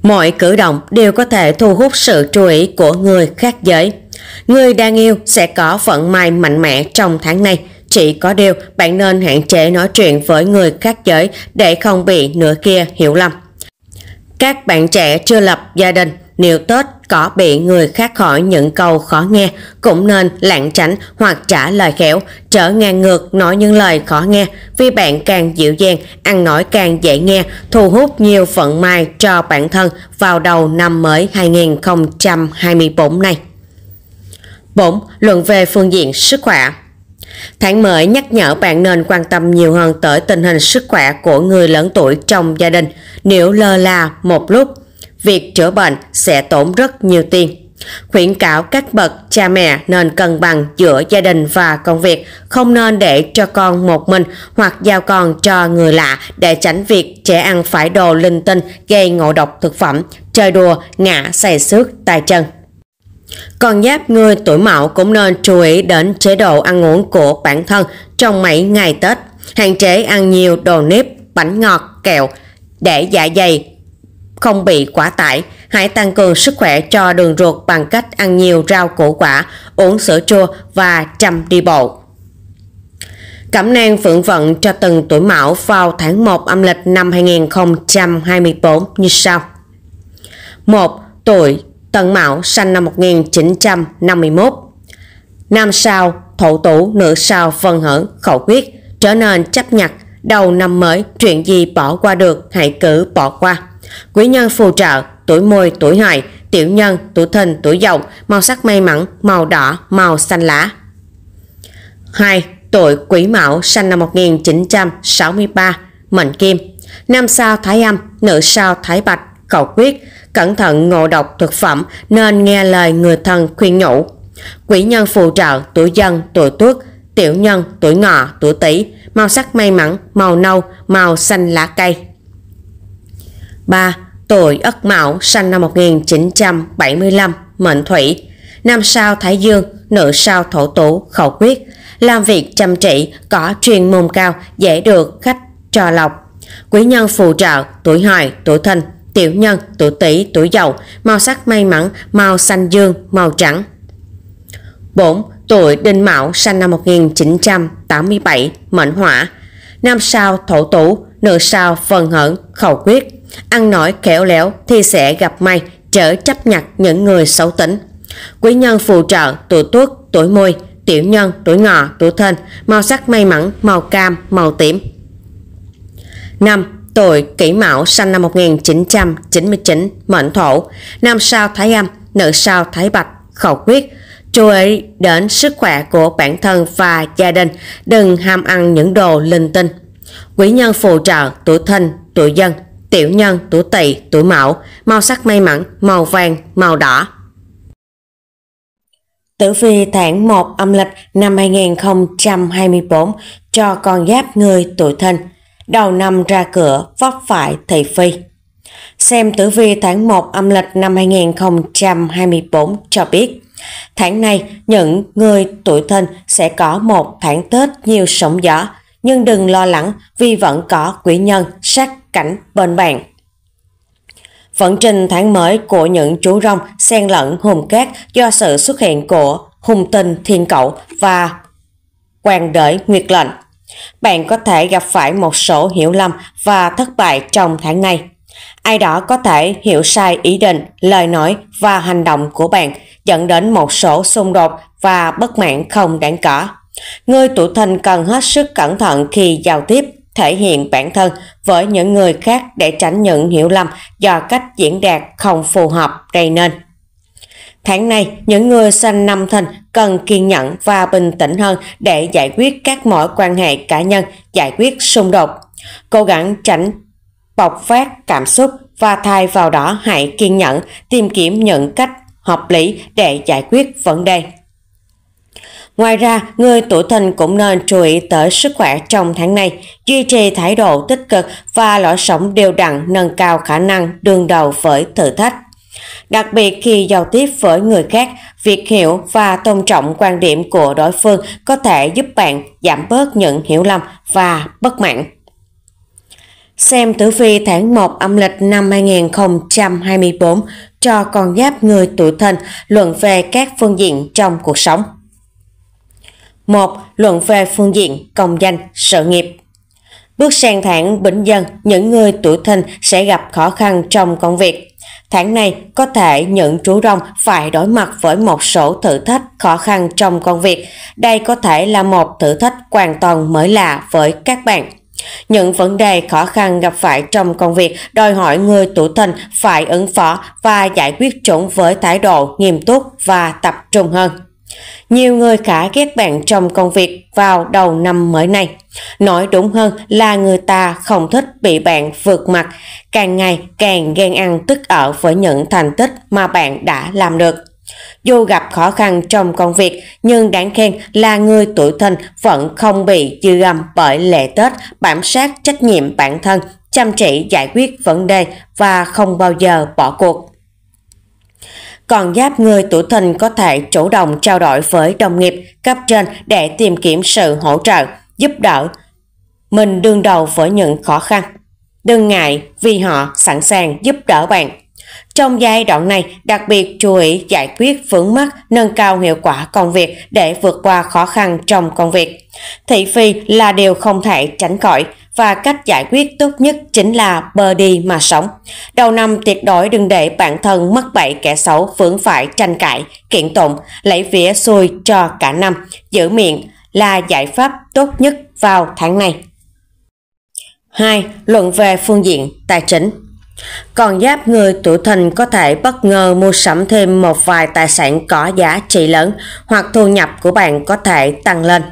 Mọi cử động đều có thể thu hút sự chú ý của người khác giới. Người đang yêu sẽ có vận may mạnh mẽ trong tháng này. Chỉ có điều, bạn nên hạn chế nói chuyện với người khác giới để không bị nửa kia hiểu lầm. Các bạn trẻ chưa lập gia đình nếu Tết có bị người khác hỏi những câu khó nghe cũng nên lảng tránh hoặc trả lời khéo, trở ngang ngược nói những lời khó nghe vì bạn càng dịu dàng, ăn nói càng dễ nghe, thu hút nhiều phận mai cho bản thân vào đầu năm mới 2024 này. 4. Luận về phương diện sức khỏe Tháng mới nhắc nhở bạn nên quan tâm nhiều hơn tới tình hình sức khỏe của người lớn tuổi trong gia đình. Nếu lơ là một lúc, việc chữa bệnh sẽ tốn rất nhiều tiền. Khuyến cáo các bậc cha mẹ nên cân bằng giữa gia đình và công việc, không nên để cho con một mình hoặc giao con cho người lạ để tránh việc trẻ ăn phải đồ linh tinh gây ngộ độc thực phẩm, chơi đùa, ngã, say xước, tay chân. Còn giáp người tuổi mão cũng nên chú ý đến chế độ ăn uống của bản thân trong mấy ngày Tết. Hạn chế ăn nhiều đồ nếp, bánh ngọt, kẹo để dạ dày không bị quá tải. Hãy tăng cường sức khỏe cho đường ruột bằng cách ăn nhiều rau củ quả, uống sữa chua và chăm đi bộ. Cẩm nang phượng vận cho từng tuổi mão vào tháng 1 âm lịch năm 2024 như sau. 1. Tuổi Tân Mão sinh năm 1951. Nam sao, thổ tủ, nữ sao, phân hỡn, khẩu quyết, trở nên chấp nhặt, đầu năm mới, chuyện gì bỏ qua được, hãy cứ bỏ qua. Quý nhân phù trợ, tuổi mùi, tuổi hợi, tiểu nhân, tuổi thìn, tuổi dậu, màu sắc may mắn, màu đỏ, màu xanh lá. 2. Tuổi Quý Mão sinh năm 1963, mệnh Kim. Nam sao Thái Âm, nữ sao Thái Bạch, cầu quyết, cẩn thận ngộ độc thực phẩm nên nghe lời người thân khuyên nhủ. Quỷ nhân phù trợ tuổi dân, tuổi tuất, tiểu nhân, tuổi ngọ, tuổi tý, màu sắc may mắn, màu nâu, màu xanh lá cây. 3. Tuổi Ất Mão, sinh năm 1975, mệnh Thủy. Nam sao Thái Dương, nữ sao Thổ Tú, khẩu quyết. Làm việc chăm chỉ, có chuyên môn cao, dễ được khách trò lọc. Quý nhân phù trợ, tuổi hợi, tuổi thìn, tiểu nhân, tuổi tỷ, tuổi dậu, màu sắc may mắn, màu xanh dương, màu trắng. 4. Tuổi Đinh Mão, sinh năm 1987, mệnh hỏa. Nam sao thổ tú, nữ sao phần hận khẩu quyết. Ăn nói khéo léo thì sẽ gặp may, trở chấp nhặt những người xấu tính. Quý nhân phù trợ, tuổi tuất, tuổi mùi, tiểu nhân, tuổi ngọ, tuổi thân, màu sắc may mắn, màu cam, màu tím. 5 tuổi kỷ mão sinh năm 1999, mệnh thổ, nam sao thái âm, nữ sao thái bạch, khẩu quyết. Chú ý đến sức khỏe của bản thân và gia đình, đừng ham ăn những đồ linh tinh. Quý nhân phù trợ tuổi thìn, tuổi dân, tiểu nhân, tuổi tỵ, tuổi mão, màu sắc may mắn, màu vàng, màu đỏ. Tử vi tháng 1 âm lịch năm 2024 cho con giáp người tuổi thìn đầu năm ra cửa vấp phải thị phi. Xem tử vi tháng 1 âm lịch năm 2024 cho biết, tháng này những người tuổi thìn sẽ có một tháng Tết nhiều sóng gió, nhưng đừng lo lắng vì vẫn có quỷ nhân sát cảnh bên bạn. Vận trình tháng mới của những chú rồng xen lẫn hùng cát do sự xuất hiện của hùng tinh thiên cậu và quan đới nguyệt lệnh. Bạn có thể gặp phải một số hiểu lầm và thất bại trong tháng này. Ai đó có thể hiểu sai ý định, lời nói và hành động của bạn dẫn đến một số xung đột và bất mãn không đáng có. Người tuổi thìn cần hết sức cẩn thận khi giao tiếp, thể hiện bản thân với những người khác để tránh những hiểu lầm do cách diễn đạt không phù hợp gây nên. Tháng này, những người sinh năm thìn cần kiên nhẫn và bình tĩnh hơn để giải quyết các mối quan hệ cá nhân, giải quyết xung đột. Cố gắng tránh bộc phát cảm xúc và thay vào đó hãy kiên nhẫn tìm kiếm những cách hợp lý để giải quyết vấn đề. Ngoài ra, người tuổi thìn cũng nên chú ý tới sức khỏe trong tháng này, duy trì thái độ tích cực và lối sống đều đặn nâng cao khả năng đương đầu với thử thách. Đặc biệt khi giao tiếp với người khác, việc hiểu và tôn trọng quan điểm của đối phương có thể giúp bạn giảm bớt những hiểu lầm và bất mãn. Xem tử vi tháng 1 âm lịch năm 2024 cho con giáp người tuổi thìn luận về các phương diện trong cuộc sống. 1. Luận về phương diện công danh, sự nghiệp. Bước sang tháng Bính Dân, những người tuổi thìn sẽ gặp khó khăn trong công việc. Tháng này có thể những chú rồng phải đối mặt với một số thử thách khó khăn trong công việc. Đây có thể là một thử thách hoàn toàn mới lạ với các bạn. Những vấn đề khó khăn gặp phải trong công việc đòi hỏi người tuổi thìn phải ứng phó và giải quyết chúng với thái độ nghiêm túc và tập trung hơn. Nhiều người khá ghét bạn trong công việc vào đầu năm mới này. Nói đúng hơn là người ta không thích bị bạn vượt mặt, càng ngày càng ghen ăn tức ở với những thành tích mà bạn đã làm được. Dù gặp khó khăn trong công việc, nhưng đáng khen là người tuổi thìn vẫn không bị dư âm bởi lễ Tết, bám sát trách nhiệm bản thân, chăm chỉ giải quyết vấn đề và không bao giờ bỏ cuộc. Còn giáp người tuổi thìn có thể chủ động trao đổi với đồng nghiệp, cấp trên để tìm kiếm sự hỗ trợ, giúp đỡ. Mình đương đầu với những khó khăn. Đừng ngại vì họ sẵn sàng giúp đỡ bạn. Trong giai đoạn này, đặc biệt chú ý giải quyết vướng mắc, nâng cao hiệu quả công việc để vượt qua khó khăn trong công việc. Thị phi là điều không thể tránh khỏi và cách giải quyết tốt nhất chính là bờ đi mà sống. Đầu năm tuyệt đối đừng để bản thân mắc bẫy kẻ xấu vướng phải tranh cãi, kiện tụng, lấy vía xui cho cả năm. Giữ miệng là giải pháp tốt nhất vào tháng này. 2. Luận về phương diện tài chính còn giáp người tuổi thìn có thể bất ngờ mua sắm thêm một vài tài sản có giá trị lớn hoặc thu nhập của bạn có thể tăng lên.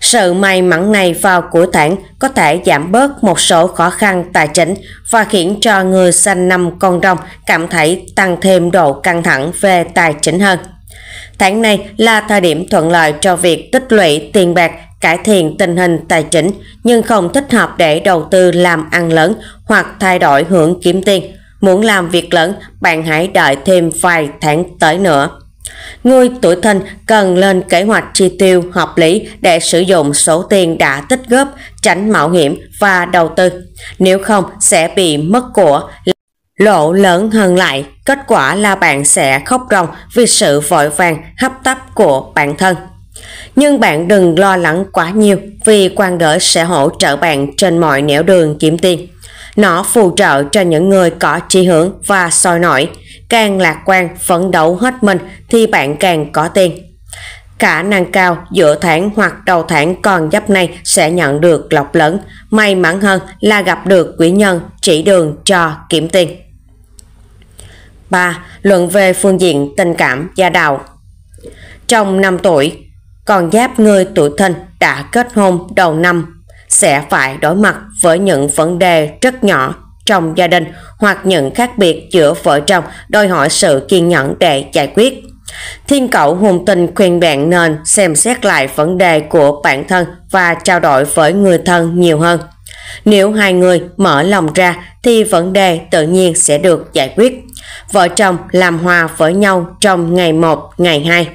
Sự may mắn này vào cuối tháng có thể giảm bớt một số khó khăn tài chính và khiến cho người sanh năm con rồng cảm thấy tăng thêm độ căng thẳng về tài chính hơn. Tháng này là thời điểm thuận lợi cho việc tích lũy tiền bạc cải thiện tình hình tài chính nhưng không thích hợp để đầu tư làm ăn lớn hoặc thay đổi hướng kiếm tiền. Muốn làm việc lớn, bạn hãy đợi thêm vài tháng tới nữa. Người tuổi thìn cần lên kế hoạch chi tiêu hợp lý để sử dụng số tiền đã tích góp, tránh mạo hiểm và đầu tư. Nếu không sẽ bị mất của, lộ lớn hơn lại. Kết quả là bạn sẽ khóc ròng vì sự vội vàng hấp tấp của bản thân. Nhưng bạn đừng lo lắng quá nhiều vì quan đỡ sẽ hỗ trợ bạn trên mọi nẻo đường kiếm tiền. Nó phù trợ cho những người có chí hướng và soi nổi. Càng lạc quan, phấn đấu hết mình thì bạn càng có tiền. Khả năng cao giữa tháng hoặc đầu tháng còn giáp này sẽ nhận được lộc lớn. May mắn hơn là gặp được quý nhân chỉ đường cho kiếm tiền. 3. Luận về phương diện tình cảm gia đạo Trong năm tuổi, còn giáp người tuổi thìn đã kết hôn đầu năm sẽ phải đối mặt với những vấn đề rất nhỏ trong gia đình hoặc những khác biệt giữa vợ chồng đòi hỏi sự kiên nhẫn để giải quyết. Thiên cậu hùng tình khuyên bạn nên xem xét lại vấn đề của bản thân và trao đổi với người thân nhiều hơn. Nếu hai người mở lòng ra thì vấn đề tự nhiên sẽ được giải quyết. Vợ chồng làm hòa với nhau trong ngày 1, ngày 2.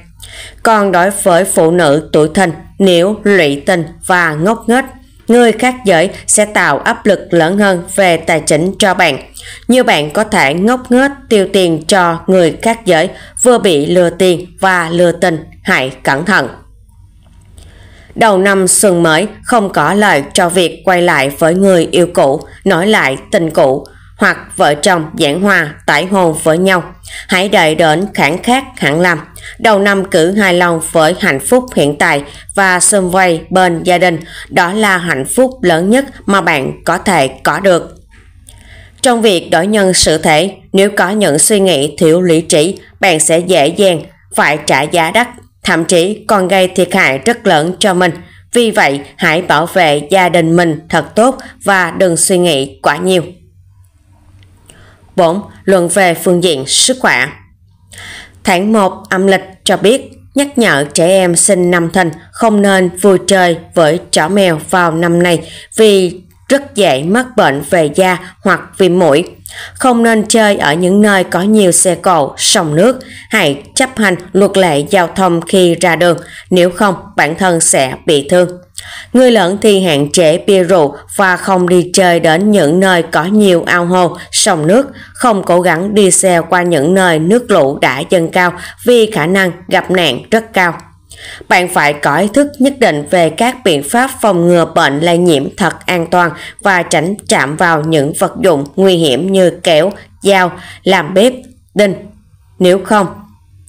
Còn đối với phụ nữ tuổi thìn, nếu lụy tình và ngốc nghếch, người khác giới sẽ tạo áp lực lớn hơn về tài chính cho bạn. Như bạn có thể ngốc nghếch tiêu tiền cho người khác giới, vừa bị lừa tiền và lừa tình, hãy cẩn thận. Đầu năm xuân mới không có lợi cho việc quay lại với người yêu cũ, nói lại tình cũ, hoặc vợ chồng giảng hòa tải hôn với nhau. Hãy đợi đến khẳng khác hẳn làm. Đầu năm cử hài lòng với hạnh phúc hiện tại và xung vây bên gia đình. Đó là hạnh phúc lớn nhất mà bạn có thể có được. Trong việc đổi nhân sự thể, nếu có những suy nghĩ thiếu lý trí, bạn sẽ dễ dàng phải trả giá đắt, thậm chí còn gây thiệt hại rất lớn cho mình Vì vậy, hãy bảo vệ gia đình mình thật tốt và đừng suy nghĩ quá nhiều. 4. Luận về phương diện sức khỏe Tháng 1 âm lịch cho biết nhắc nhở trẻ em sinh năm thìn không nên vui chơi với chó mèo vào năm nay vì rất dễ mắc bệnh về da hoặc viêm mũi. Không nên chơi ở những nơi có nhiều xe cộ, sông nước. Hãy chấp hành luật lệ giao thông khi ra đường, nếu không bản thân sẽ bị thương. Người lớn thì hạn chế bia rượu và không đi chơi đến những nơi có nhiều ao hồ, sông nước, không cố gắng đi xe qua những nơi nước lũ đã dâng cao vì khả năng gặp nạn rất cao. Bạn phải có ý thức nhất định về các biện pháp phòng ngừa bệnh lây nhiễm thật an toàn và tránh chạm vào những vật dụng nguy hiểm như kéo, dao, làm bếp, đinh. Nếu không,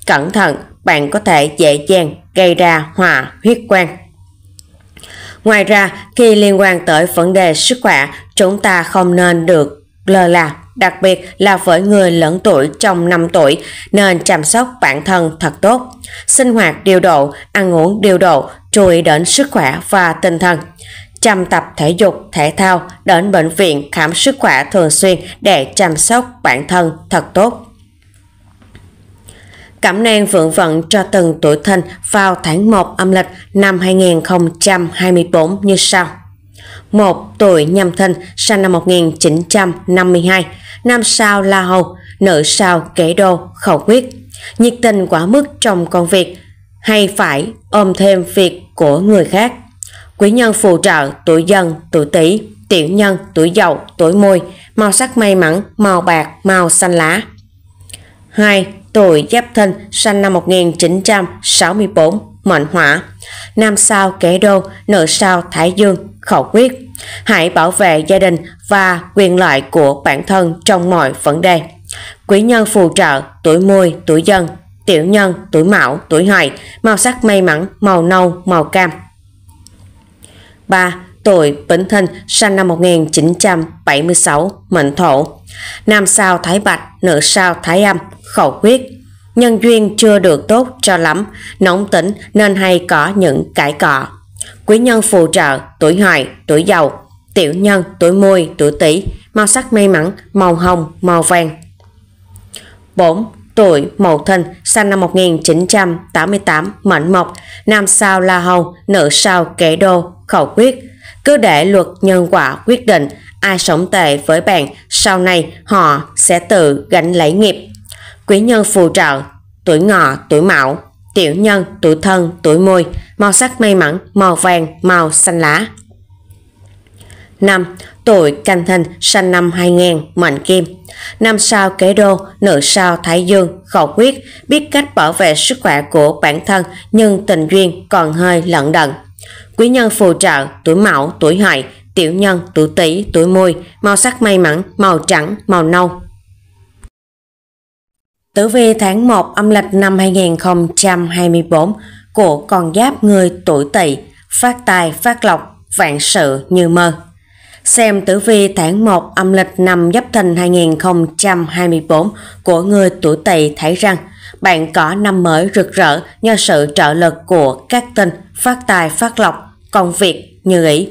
cẩn thận, bạn có thể dễ dàng gây ra hỏa huyết quang. Ngoài ra, khi liên quan tới vấn đề sức khỏe, chúng ta không nên được lơ là, đặc biệt là với người lớn tuổi trong 5 tuổi, nên chăm sóc bản thân thật tốt. Sinh hoạt điều độ, ăn uống điều độ, chú ý đến sức khỏe và tinh thần. Chăm tập thể dục, thể thao, đến bệnh viện khám sức khỏe thường xuyên để chăm sóc bản thân thật tốt. Cảm năng vượng vận cho từng tuổi thìn vào tháng 1 âm lịch năm 2024 như sau. 1. Tuổi nhâm thìn, sinh năm 1952, nam sao La Hầu, nữ sao Kẻ Đô, khẩu quyết. Nhiệt tình quá mức trong công việc, hay phải ôm thêm việc của người khác. Quý nhân phù trợ tuổi dân, tuổi tỷ, tiểu nhân, tuổi dậu, tuổi mùi, màu sắc may mắn, màu bạc, màu xanh lá. 2 tuổi Giáp Thìn, sinh năm 1964, mệnh hỏa. Nam sao Kẻ Đô, nữ sao Thái Dương, khẩu quyết. Hãy bảo vệ gia đình và quyền lợi của bản thân trong mọi vấn đề. Quý nhân phù trợ, tuổi mùi, tuổi dân, tiểu nhân, tuổi mão, tuổi hợi, màu sắc may mắn, màu nâu, màu cam. 3. Tuổi Bính Thìn, sinh năm 1976, mệnh thổ. Nam sao Thái Bạch, nữ sao Thái Âm, khẩu quyết Nhân duyên chưa được tốt cho lắm, nóng tính nên hay có những cãi cọ. Quý nhân phù trợ, tuổi hoài tuổi giàu, tiểu nhân, tuổi mùi, tuổi tỷ, màu sắc may mắn, màu hồng, màu vàng. 4. Tuổi Mậu Thìn, sinh năm 1988, mệnh mộc, nam sao La Hầu, nữ sao Kẻ Đô, khẩu quyết. Cứ để luật nhân quả quyết định ai sống tệ với bạn, sau này họ sẽ tự gánh lấy nghiệp quý nhân phù trợ, tuổi ngọ, tuổi mão, tiểu nhân, tuổi thân, tuổi mùi, màu sắc may mắn, màu vàng, màu xanh lá. 5. Tuổi canh thìn, sinh năm 2000, mệnh kim. Năm sao kế đô, nữ sao thái dương, khẩu quyết, biết cách bảo vệ sức khỏe của bản thân nhưng tình duyên còn hơi lận đận. Quý nhân phù trợ, tuổi mão, tuổi hợi, tiểu nhân, tuổi tỵ tuổi mùi, màu sắc may mắn, màu trắng, màu nâu, Tử vi tháng 1 âm lịch năm 2024 của con giáp người tuổi tỵ phát tài phát lộc, vạn sự như mơ. Xem tử vi tháng 1 âm lịch năm Giáp Thìn 2024 của người tuổi Tỵ thấy rằng bạn có năm mới rực rỡ nhờ sự trợ lực của các tinh phát tài phát lộc, công việc như ý.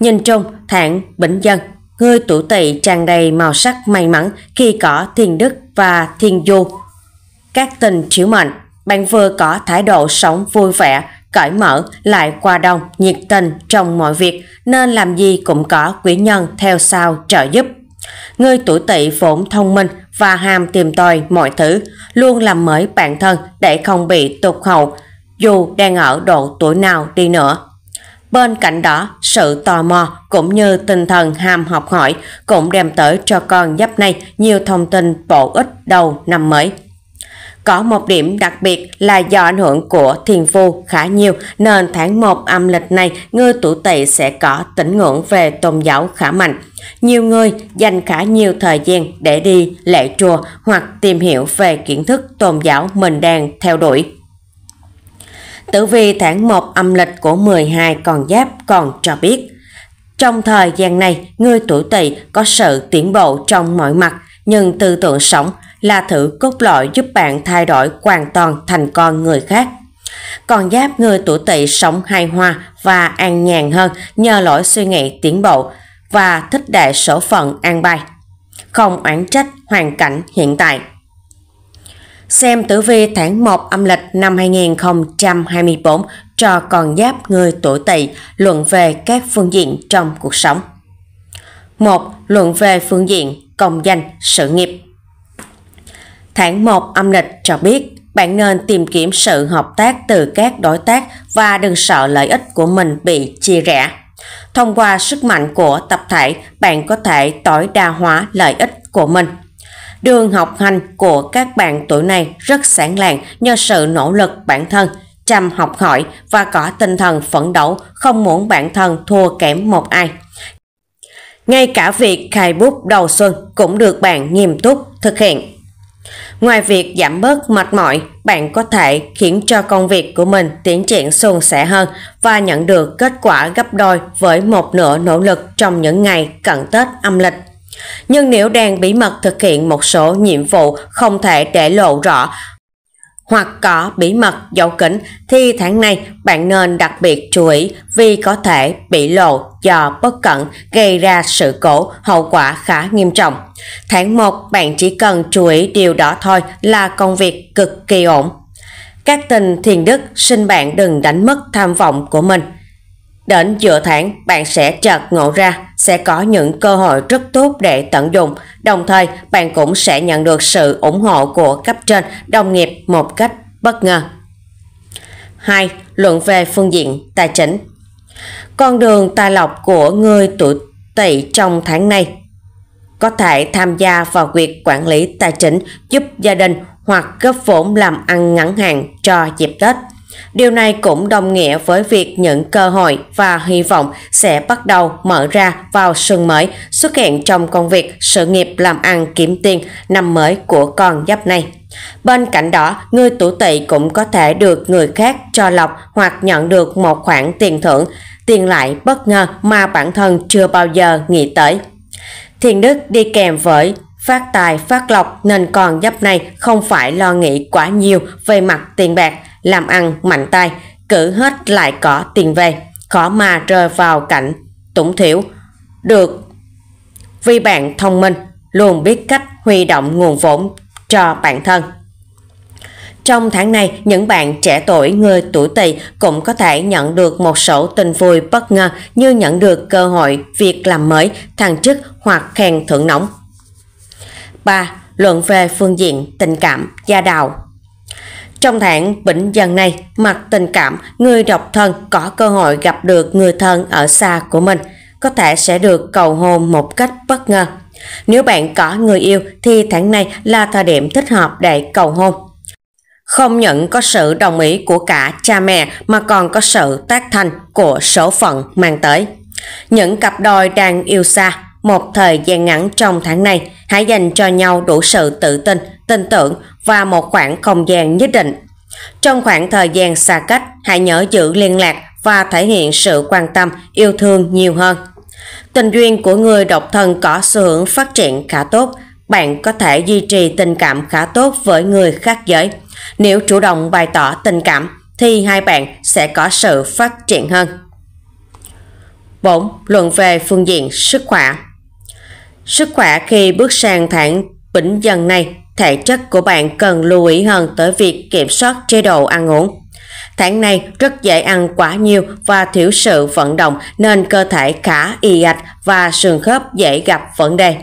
Nhìn trung, thản, bỉnh Dân Người tuổi tỵ tràn đầy màu sắc may mắn khi có thiên đức và thiên du. Các tình chiếu mệnh, bạn vừa có thái độ sống vui vẻ, cởi mở, lại qua đông, nhiệt tình trong mọi việc, nên làm gì cũng có quý nhân theo sau trợ giúp. Người tuổi tỵ vốn thông minh và ham tìm tòi mọi thứ, luôn làm mới bản thân để không bị tụt hậu, dù đang ở độ tuổi nào đi nữa. Bên cạnh đó, sự tò mò cũng như tinh thần ham học hỏi cũng đem tới cho con giáp này nhiều thông tin bổ ích đầu năm mới. Có một điểm đặc biệt là do ảnh hưởng của thiền phu khá nhiều nên tháng 1 âm lịch này người tuổi tỵ sẽ có tín ngưỡng về tôn giáo khá mạnh. Nhiều người dành khá nhiều thời gian để đi lễ chùa hoặc tìm hiểu về kiến thức tôn giáo mình đang theo đuổi. Tử vi tháng 1 âm lịch của 12 con giáp còn cho biết, trong thời gian này, người tuổi tỵ có sự tiến bộ trong mọi mặt, nhưng tư tưởng sống là thử cốt lõi giúp bạn thay đổi hoàn toàn thành con người khác. Còn giáp người tuổi tỵ sống hài hòa và an nhàn hơn nhờ lỗi suy nghĩ tiến bộ và thích đại số phận an bài. Không oán trách hoàn cảnh hiện tại. Xem tử vi tháng 1 âm lịch năm 2024 cho con giáp người tuổi tỵ luận về các phương diện trong cuộc sống. 1. Luận về phương diện công danh, sự nghiệp. Tháng 1 âm lịch cho biết bạn nên tìm kiếm sự hợp tác từ các đối tác và đừng sợ lợi ích của mình bị chia rẽ. Thông qua sức mạnh của tập thể, bạn có thể tối đa hóa lợi ích của mình. Đường học hành của các bạn tuổi này rất sáng lạng nhờ sự nỗ lực bản thân, chăm học hỏi và có tinh thần phấn đấu, không muốn bản thân thua kém một ai. Ngay cả việc khai bút đầu xuân cũng được bạn nghiêm túc thực hiện. Ngoài việc giảm bớt mệt mỏi, bạn có thể khiến cho công việc của mình tiến triển suôn sẻ hơn và nhận được kết quả gấp đôi với một nửa nỗ lực trong những ngày cận Tết âm lịch. Nhưng nếu đang bí mật thực hiện một số nhiệm vụ không thể để lộ rõ hoặc có bí mật giấu kín, thì tháng này bạn nên đặc biệt chú ý vì có thể bị lộ do bất cẩn gây ra sự cố, hậu quả khá nghiêm trọng. Tháng 1 bạn chỉ cần chú ý điều đó thôi là công việc cực kỳ ổn. Các tình thiền đức, xin bạn đừng đánh mất tham vọng của mình. Đến giữa tháng, bạn sẽ chợt ngộ ra sẽ có những cơ hội rất tốt để tận dụng. Đồng thời, bạn cũng sẽ nhận được sự ủng hộ của cấp trên, đồng nghiệp một cách bất ngờ. 2. Luận về phương diện tài chính Con đường tài lộc của người tuổi tỵ trong tháng này có thể tham gia vào việc quản lý tài chính giúp gia đình hoặc góp vốn làm ăn ngắn hạn cho dịp Tết. Điều này cũng đồng nghĩa với việc những cơ hội và hy vọng sẽ bắt đầu mở ra vào xuân mới xuất hiện trong công việc sự nghiệp làm ăn kiếm tiền năm mới của con giáp này. Bên cạnh đó, người tuổi tỵ cũng có thể được người khác cho lọc hoặc nhận được một khoản tiền thưởng, tiền lại bất ngờ mà bản thân chưa bao giờ nghĩ tới. Thiền đức đi kèm với phát tài phát lộc nên con giáp này không phải lo nghĩ quá nhiều về mặt tiền bạc, làm ăn mạnh tay, cử hết lại có tiền về, khó mà rơi vào cảnh tủng thiểu. Được vì bạn thông minh, luôn biết cách huy động nguồn vốn cho bản thân. Trong tháng này, những bạn trẻ tuổi người tuổi tỵ cũng có thể nhận được một số tin vui bất ngờ như nhận được cơ hội việc làm mới, thăng chức hoặc khen thưởng nóng. 3. Luận về phương diện tình cảm, gia đạo trong tháng bệnh Dần này, mặt tình cảm, người độc thân có cơ hội gặp được người thân ở xa của mình, có thể sẽ được cầu hôn một cách bất ngờ. Nếu bạn có người yêu thì tháng này là thời điểm thích hợp để cầu hôn. Không những có sự đồng ý của cả cha mẹ mà còn có sự tác thành của số phận mang tới. Những cặp đôi đang yêu xa một thời gian ngắn trong tháng này, hãy dành cho nhau đủ sự tự tin, tin tưởng và một khoảng không gian nhất định. Trong khoảng thời gian xa cách, hãy nhớ giữ liên lạc và thể hiện sự quan tâm, yêu thương nhiều hơn. Tình duyên của người độc thân có xu hướng phát triển khá tốt, bạn có thể duy trì tình cảm khá tốt với người khác giới. Nếu chủ động bày tỏ tình cảm thì hai bạn sẽ có sự phát triển hơn. 4. Luận về phương diện sức khỏe Sức khỏe khi bước sang tháng bính dần này, thể chất của bạn cần lưu ý hơn tới việc kiểm soát chế độ ăn uống. Tháng này rất dễ ăn quá nhiều và thiếu sự vận động nên cơ thể khá y ạch và sườn khớp dễ gặp vấn đề.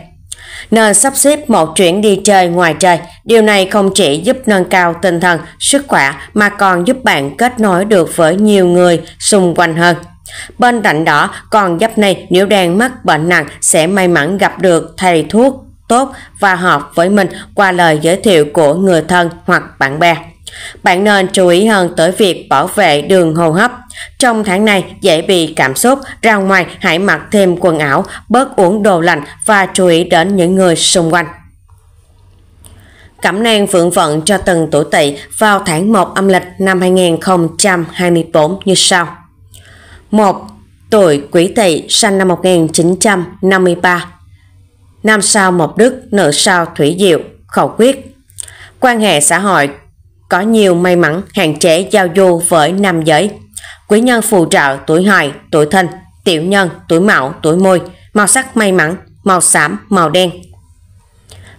Nên sắp xếp một chuyến đi chơi ngoài trời, điều này không chỉ giúp nâng cao tinh thần, sức khỏe mà còn giúp bạn kết nối được với nhiều người xung quanh hơn. Bên cạnh đó, con giáp này nếu đang mắc bệnh nặng sẽ may mắn gặp được thầy thuốc tốt và hợp với mình qua lời giới thiệu của người thân hoặc bạn bè. Bạn nên chú ý hơn tới việc bảo vệ đường hô hấp. Trong tháng này dễ bị cảm xúc, ra ngoài hãy mặc thêm quần áo, bớt uống đồ lạnh và chú ý đến những người xung quanh. Cẩm nang vượng vận cho từng tuổi tỵ vào tháng 1 âm lịch năm 2024 như sau. 1. Tuổi Quý Tỵ sinh năm 1953. Nam sao Mộc Đức, nữ sao Thủy Diệu, khẩu quyết. Quan hệ xã hội có nhiều may mắn hạn chế giao du với nam giới. Quý nhân phù trợ tuổi hợi, tuổi thân tiểu nhân, tuổi mão, tuổi mùi, màu sắc may mắn, màu xám, màu đen.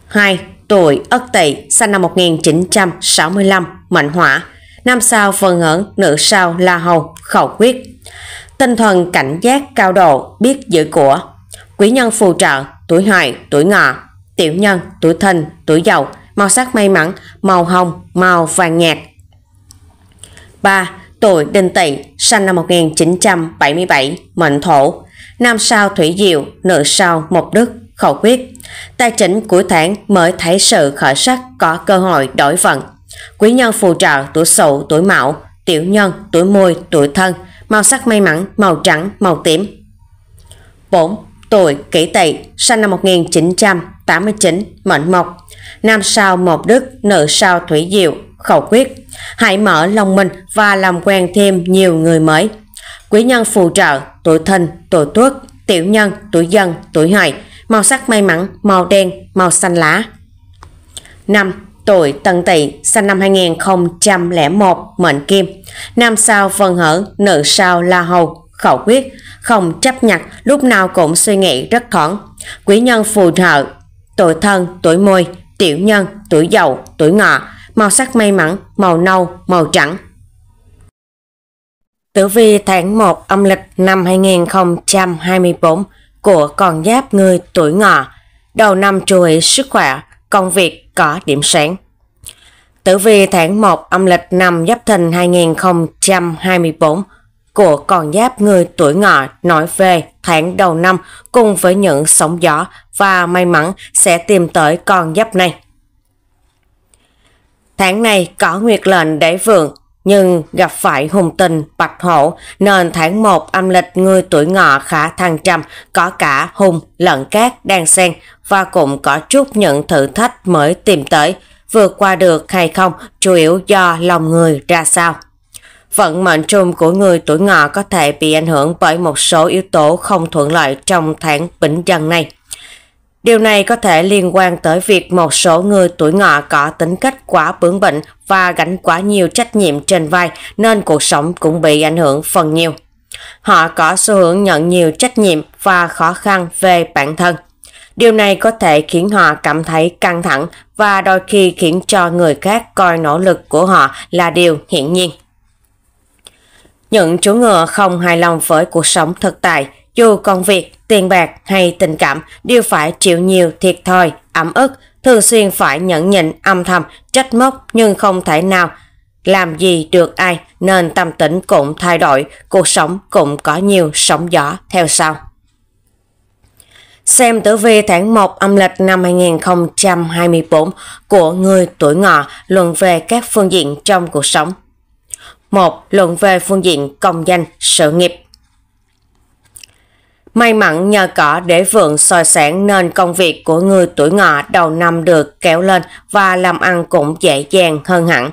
2. Tuổi Ất Tỵ, sinh năm 1965, mệnh hỏa, nam sao vân ẩn, nữ sao la hầu, khẩu quyết. Tinh thần cảnh giác cao độ, biết giữ của. Quý nhân phù trợ, tuổi hại tuổi ngọ, tiểu nhân, tuổi thìn, tuổi dậu, màu sắc may mắn, màu hồng, màu vàng nhạt. 3. Tuổi Đinh Tỵ, sinh năm 1977, mệnh thổ, nam sao Thủy Diệu, nữ sao Mộc Đức, khẩu quyết. Tài chính cuối tháng mới thấy sự khởi sắc có cơ hội đổi vận. Quý nhân phù trợ tuổi sậu, tuổi mão, tiểu nhân, tuổi mùi, tuổi thân, màu sắc may mắn, màu trắng, màu tím. 4. Tuổi kỷ tỵ, sinh năm 1989, mệnh mộc, nam sao một đức, nữ sao thủy diệu, khẩu quyết. Hãy mở lòng mình và làm quen thêm nhiều người mới. Quý nhân phù trợ, tuổi thìn, tuổi tuất, tiểu nhân, tuổi dân, tuổi hợi, màu sắc may mắn, màu đen, màu xanh lá. 5. Tuổi Tân Tỵ, sinh năm 2001, mệnh Kim. Nam sao Vân Hở, nữ sao La Hầu, khẩu quyết, không chấp nhặt, lúc nào cũng suy nghĩ rất thoáng. Quý nhân phù trợ, tuổi thân, tuổi môi, tiểu nhân, tuổi dậu, tuổi ngọ, màu sắc may mắn, màu nâu, màu trắng. Tử vi tháng 1 âm lịch năm 2024 của con giáp người tuổi ngọ, đầu năm chú ý sức khỏe, công việc có điểm sáng. Tử vi tháng 1 âm lịch năm Giáp Thìn 2024 của con giáp người tuổi ngọ nói về tháng đầu năm cùng với những sóng gió và may mắn sẽ tìm tới con giáp này. Tháng này có nguyệt lệnh để vượng nhưng gặp phải hùng tình bạch hổ nên tháng 1 âm lịch người tuổi ngọ khá thăng trầm, có cả hùng lẫn cát đang xen và cũng có chút những thử thách mới tìm tới, vượt qua được hay không chủ yếu do lòng người ra sao. Vận mệnh chung của người tuổi ngọ có thể bị ảnh hưởng bởi một số yếu tố không thuận lợi trong tháng bính dần này. Điều này có thể liên quan tới việc một số người tuổi ngọ có tính cách quá bướng bỉnh và gánh quá nhiều trách nhiệm trên vai, nên cuộc sống cũng bị ảnh hưởng phần nhiều. Họ có xu hướng nhận nhiều trách nhiệm và khó khăn về bản thân. Điều này có thể khiến họ cảm thấy căng thẳng và đôi khi khiến cho người khác coi nỗ lực của họ là điều hiển nhiên. Những chú ngựa không hài lòng với cuộc sống thực tại, dù công việc, tiền bạc hay tình cảm đều phải chịu nhiều thiệt thòi, ẩm ức, thường xuyên phải nhẫn nhịn âm thầm, trách móc nhưng không thể nào làm gì được ai nên tâm tính cũng thay đổi, cuộc sống cũng có nhiều sóng gió theo sau. Xem tử vi tháng 1 âm lịch năm 2024 của người tuổi ngọ luận về các phương diện trong cuộc sống một Luận về phương diện công danh, sự nghiệp. May mắn nhờ cỏ để vượng soi sáng nên công việc của người tuổi ngọ đầu năm được kéo lên và làm ăn cũng dễ dàng hơn hẳn.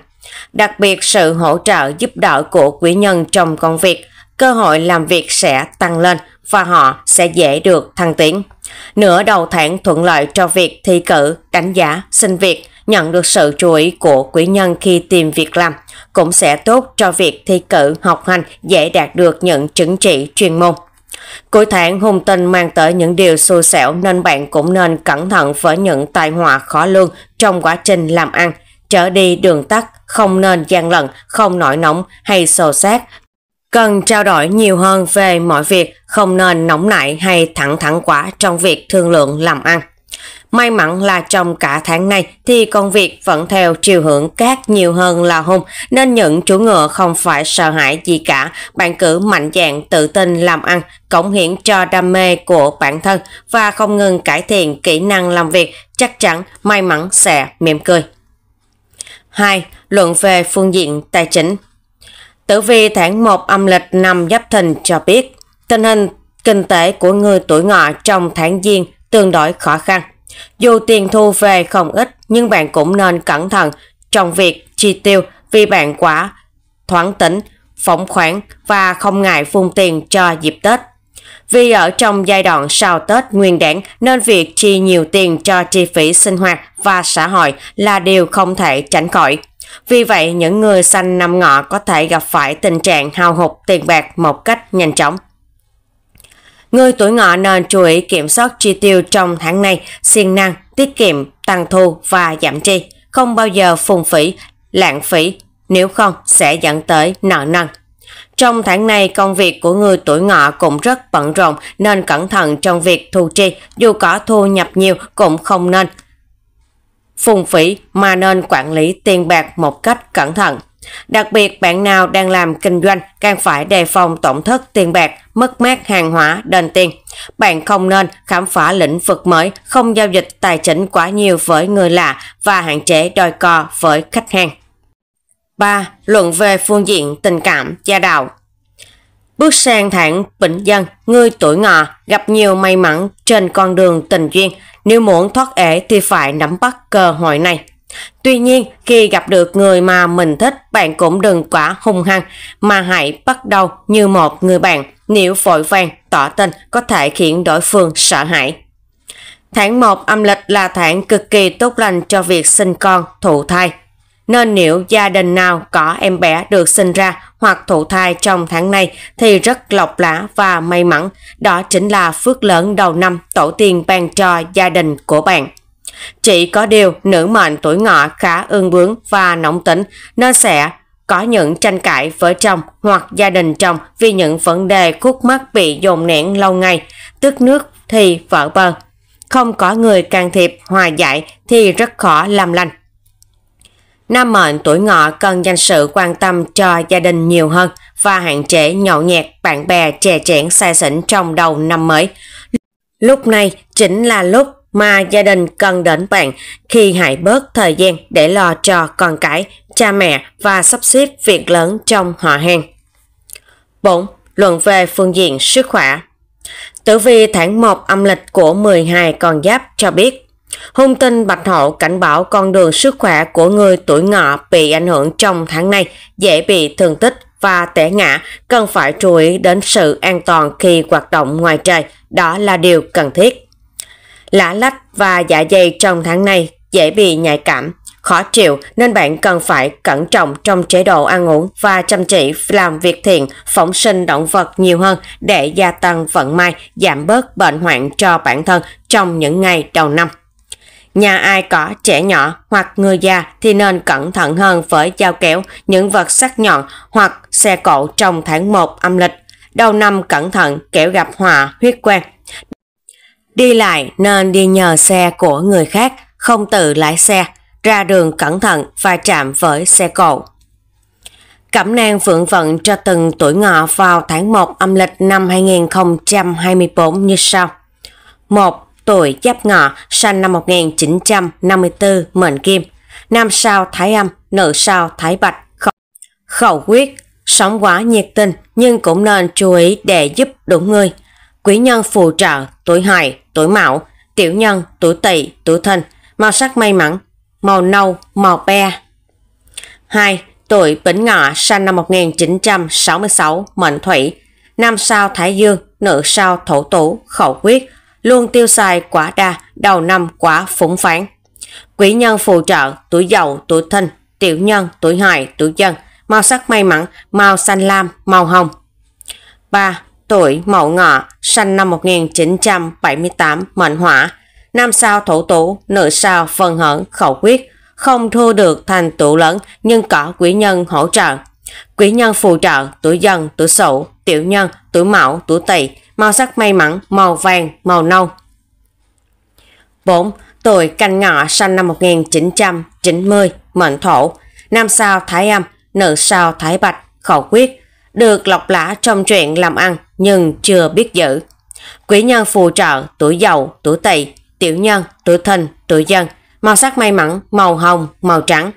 Đặc biệt sự hỗ trợ giúp đỡ của quý nhân trong công việc, cơ hội làm việc sẽ tăng lên và họ sẽ dễ được thăng tiến. Nửa đầu tháng thuận lợi cho việc thi cử, đánh giá, xin việc, nhận được sự chú ý của quý nhân khi tìm việc làm, cũng sẽ tốt cho việc thi cử học hành dễ đạt được những chứng chỉ chuyên môn. Cuối tháng hung tinh mang tới những điều xui xẻo nên bạn cũng nên cẩn thận với những tai họa khó lường trong quá trình làm ăn. Trở đi đường tắt, không nên gian lận, không nổi nóng hay sồ sát. Cần trao đổi nhiều hơn về mọi việc, không nên nóng nảy hay thẳng thẳng quá trong việc thương lượng làm ăn. May mắn là trong cả tháng này thì công việc vẫn theo chiều hướng cát nhiều hơn là hung nên những chủ ngựa không phải sợ hãi gì cả. Bạn cứ mạnh dạn tự tin làm ăn, cống hiến cho đam mê của bản thân và không ngừng cải thiện kỹ năng làm việc, chắc chắn may mắn sẽ mỉm cười. 2. Luận về phương diện tài chính Tử vi tháng 1 âm lịch năm Giáp Thìn cho biết tình hình kinh tế của người tuổi ngọ trong tháng Giêng tương đối khó khăn. Dù tiền thu về không ít nhưng bạn cũng nên cẩn thận trong việc chi tiêu vì bạn quá thoáng tính, phóng khoáng và không ngại phun tiền cho dịp Tết. Vì ở trong giai đoạn sau Tết nguyên đán nên việc chi nhiều tiền cho chi phí sinh hoạt và xã hội là điều không thể tránh khỏi. Vì vậy, những người sanh năm ngọ có thể gặp phải tình trạng hao hụt tiền bạc một cách nhanh chóng. Người tuổi ngọ nên chú ý kiểm soát chi tiêu trong tháng này, siêng năng, tiết kiệm, tăng thu và giảm chi, không bao giờ phung phí, lãng phí, nếu không sẽ dẫn tới nợ nần. Trong tháng này, công việc của người tuổi ngọ cũng rất bận rộn nên cẩn thận trong việc thu chi, dù có thu nhập nhiều cũng không nên phung phí mà nên quản lý tiền bạc một cách cẩn thận. Đặc biệt bạn nào đang làm kinh doanh càng phải đề phòng tổn thất tiền bạc, mất mát hàng hóa, đền tiền. Bạn không nên khám phá lĩnh vực mới, không giao dịch tài chính quá nhiều với người lạ và hạn chế đòi co với khách hàng. 3. Luận về phương diện tình cảm, gia đạo Bước sang tháng Bỉnh Dân, người tuổi ngọ gặp nhiều may mắn trên con đường tình duyên. Nếu muốn thoát ế thì phải nắm bắt cơ hội này. Tuy nhiên, khi gặp được người mà mình thích, bạn cũng đừng quá hung hăng, mà hãy bắt đầu như một người bạn. Nếu vội vàng, tỏ tình có thể khiến đối phương sợ hãi. Tháng 1 âm lịch là tháng cực kỳ tốt lành cho việc sinh con, thụ thai. Nên nếu gia đình nào có em bé được sinh ra hoặc thụ thai trong tháng này thì rất lộc lã và may mắn. Đó chính là phước lớn đầu năm tổ tiên ban cho gia đình của bạn. Chỉ có điều nữ mệnh tuổi ngọ khá ương bướng và nóng tính nên sẽ có những tranh cãi với chồng hoặc gia đình chồng vì những vấn đề khúc mắc bị dồn nén lâu ngày, tức nước thì vỡ bờ. Không có người can thiệp hòa giải thì rất khó làm lành. Nam mệnh tuổi ngọ cần dành sự quan tâm cho gia đình nhiều hơn và hạn chế nhậu nhẹt bạn bè chè chẽn say xỉn trong đầu năm mới. Lúc này chính là lúc mà gia đình cần đến bạn khi hãy bớt thời gian để lo cho con cái, cha mẹ và sắp xếp việc lớn trong họ hàng. 4. Luận về phương diện sức khỏe Tử vi tháng 1 âm lịch của 12 con giáp cho biết Hung tinh bạch hậu cảnh báo con đường sức khỏe của người tuổi ngọ bị ảnh hưởng trong tháng này, dễ bị thương tích và tẻ ngã, cần phải chú ý đến sự an toàn khi hoạt động ngoài trời, đó là điều cần thiết. Lã lách và dạ dày trong tháng này dễ bị nhạy cảm, khó chịu nên bạn cần phải cẩn trọng trong chế độ ăn uống và chăm chỉ làm việc thiện, phóng sinh động vật nhiều hơn để gia tăng vận may, giảm bớt bệnh hoạn cho bản thân trong những ngày đầu năm. Nhà ai có trẻ nhỏ hoặc người già thì nên cẩn thận hơn với dao kéo, những vật sắc nhọn hoặc xe cộ trong tháng 1 âm lịch. Đầu năm cẩn thận kẻo gặp họa huyết quang. Đi lại nên đi nhờ xe của người khác, không tự lái xe. Ra đường cẩn thận và chạm với xe cộ. Cẩm nang phượng vận cho từng tuổi ngọ vào tháng 1 âm lịch năm 2024 như sau. 1 tuổi Giáp Ngọ, sinh năm 1954, mệnh Kim. Nam sao Thái Âm, nữ sao Thái Bạch, khẩu, khẩu quyết, sống quá nhiệt tình nhưng cũng nên chú ý để giúp đúng người. Quý nhân phù trợ, tuổi hợi, tuổi mão, tiểu nhân, tuổi tỵ, tuổi thìn, màu sắc may mắn, màu nâu, màu be. 2. Tuổi Bính Ngọ, sinh năm 1966, mệnh Thủy, nam sao Thái Dương, nữ sao Thổ Tú, khẩu quyết, luôn tiêu xài quá đa, đầu năm quá phúng phán. Quý nhân phù trợ, tuổi dậu, tuổi thìn, tiểu nhân, tuổi hợi, tuổi dân, màu sắc may mắn, màu xanh lam, màu hồng. 3. Tuổi Mậu Ngọ, sinh năm 1978, mệnh hỏa, nam sao thổ tủ, nữ sao phân hỡn, khẩu quyết, không thu được thành tựu lớn nhưng có quý nhân hỗ trợ. Quý nhân phù trợ, tuổi dân, tuổi sửu, tiểu nhân, tuổi mão, tuổi tỵ, màu sắc may mắn, màu vàng, màu nâu. 4. Tuổi canh ngọ sinh năm 1990, mệnh thổ, nam sao thái âm, nữ sao thái bạch, khẩu quyết, được lọc lã trong chuyện làm ăn nhưng chưa biết giữ. Quý nhân phù trợ tuổi giàu tuổi tỵ, tiểu nhân, tuổi thìn, tuổi dân, màu sắc may mắn, màu hồng, màu trắng.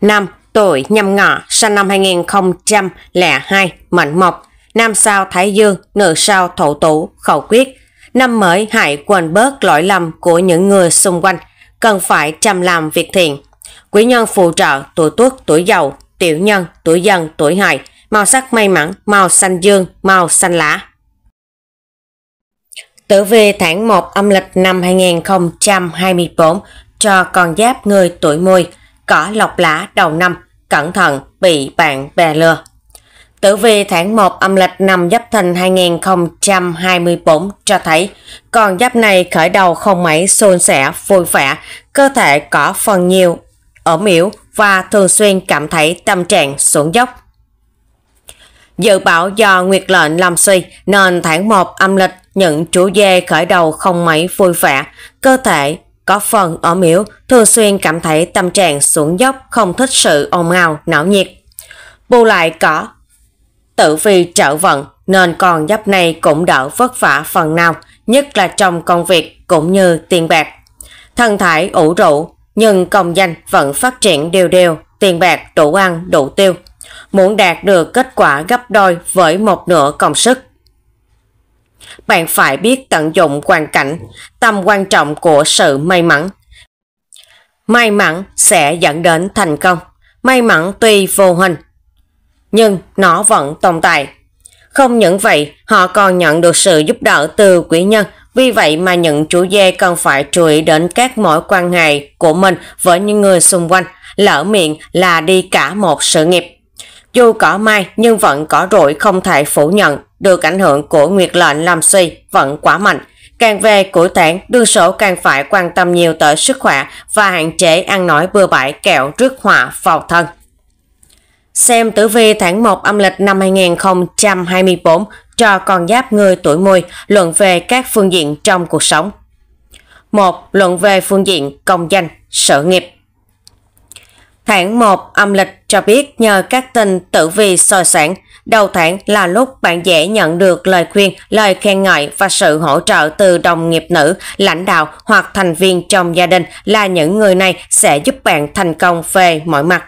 5. Tuổi nhâm ngọ, sinh năm 2002, mệnh mộc, nam sao Thái Dương, nữ sao Thổ Tủ, Khẩu Quyết. Năm mới hãy quên bớt lỗi lầm của những người xung quanh, cần phải chăm làm việc thiện. Quý nhân phù trợ tuổi tuất, tuổi giàu tiểu nhân, tuổi dần, tuổi hợi, màu sắc may mắn, màu xanh dương, màu xanh lá. Tử vi tháng 1 âm lịch năm 2024 cho con giáp người tuổi mùi cỏ lọc lá đầu năm, cẩn thận bị bạn bè lừa. Tử vi tháng 1 âm lịch năm Giáp Thìn 2024 cho thấy con giáp này khởi đầu không mấy xôn xẻ, vui vẻ, cơ thể có phần nhiều, ở miễu và thường xuyên cảm thấy tâm trạng xuống dốc. Dự báo do Nguyệt lệnh làm suy nên tháng 1 âm lịch những chú dê khởi đầu không mấy vui vẻ, cơ thể có phần ở miễu, thường xuyên cảm thấy tâm trạng xuống dốc, không thích sự ồn ào, não nhiệt. Bù lại có tự vì trợ vận nên con giáp này cũng đỡ vất vả phần nào, nhất là trong công việc cũng như tiền bạc. Thân thải ủ rũ, nhưng công danh vẫn phát triển đều đều, tiền bạc đủ ăn đủ tiêu. Muốn đạt được kết quả gấp đôi với một nửa công sức. Bạn phải biết tận dụng hoàn cảnh, tầm quan trọng của sự may mắn. May mắn sẽ dẫn đến thành công. May mắn tuy vô hình, nhưng nó vẫn tồn tại. Không những vậy, họ còn nhận được sự giúp đỡ từ quý nhân, vì vậy mà những chủ dê cần phải chú ý đến các mối quan hệ của mình với những người xung quanh, lỡ miệng là đi cả một sự nghiệp. Dù có may nhưng vẫn có rủi không thể phủ nhận, được ảnh hưởng của nguyệt lệnh làm suy vẫn quá mạnh. Càng về cuối tháng, đương số càng phải quan tâm nhiều tới sức khỏe và hạn chế ăn nói bừa bãi kẹo rước họa vào thân. Xem tử vi tháng 1 âm lịch năm 2024 cho con giáp người tuổi mùi luận về các phương diện trong cuộc sống. 1. Luận về phương diện công danh, sự nghiệp. Tháng 1 âm lịch cho biết nhờ các tin tử vi soi sản đầu tháng là lúc bạn dễ nhận được lời khuyên, lời khen ngợi và sự hỗ trợ từ đồng nghiệp nữ, lãnh đạo hoặc thành viên trong gia đình là những người này sẽ giúp bạn thành công về mọi mặt.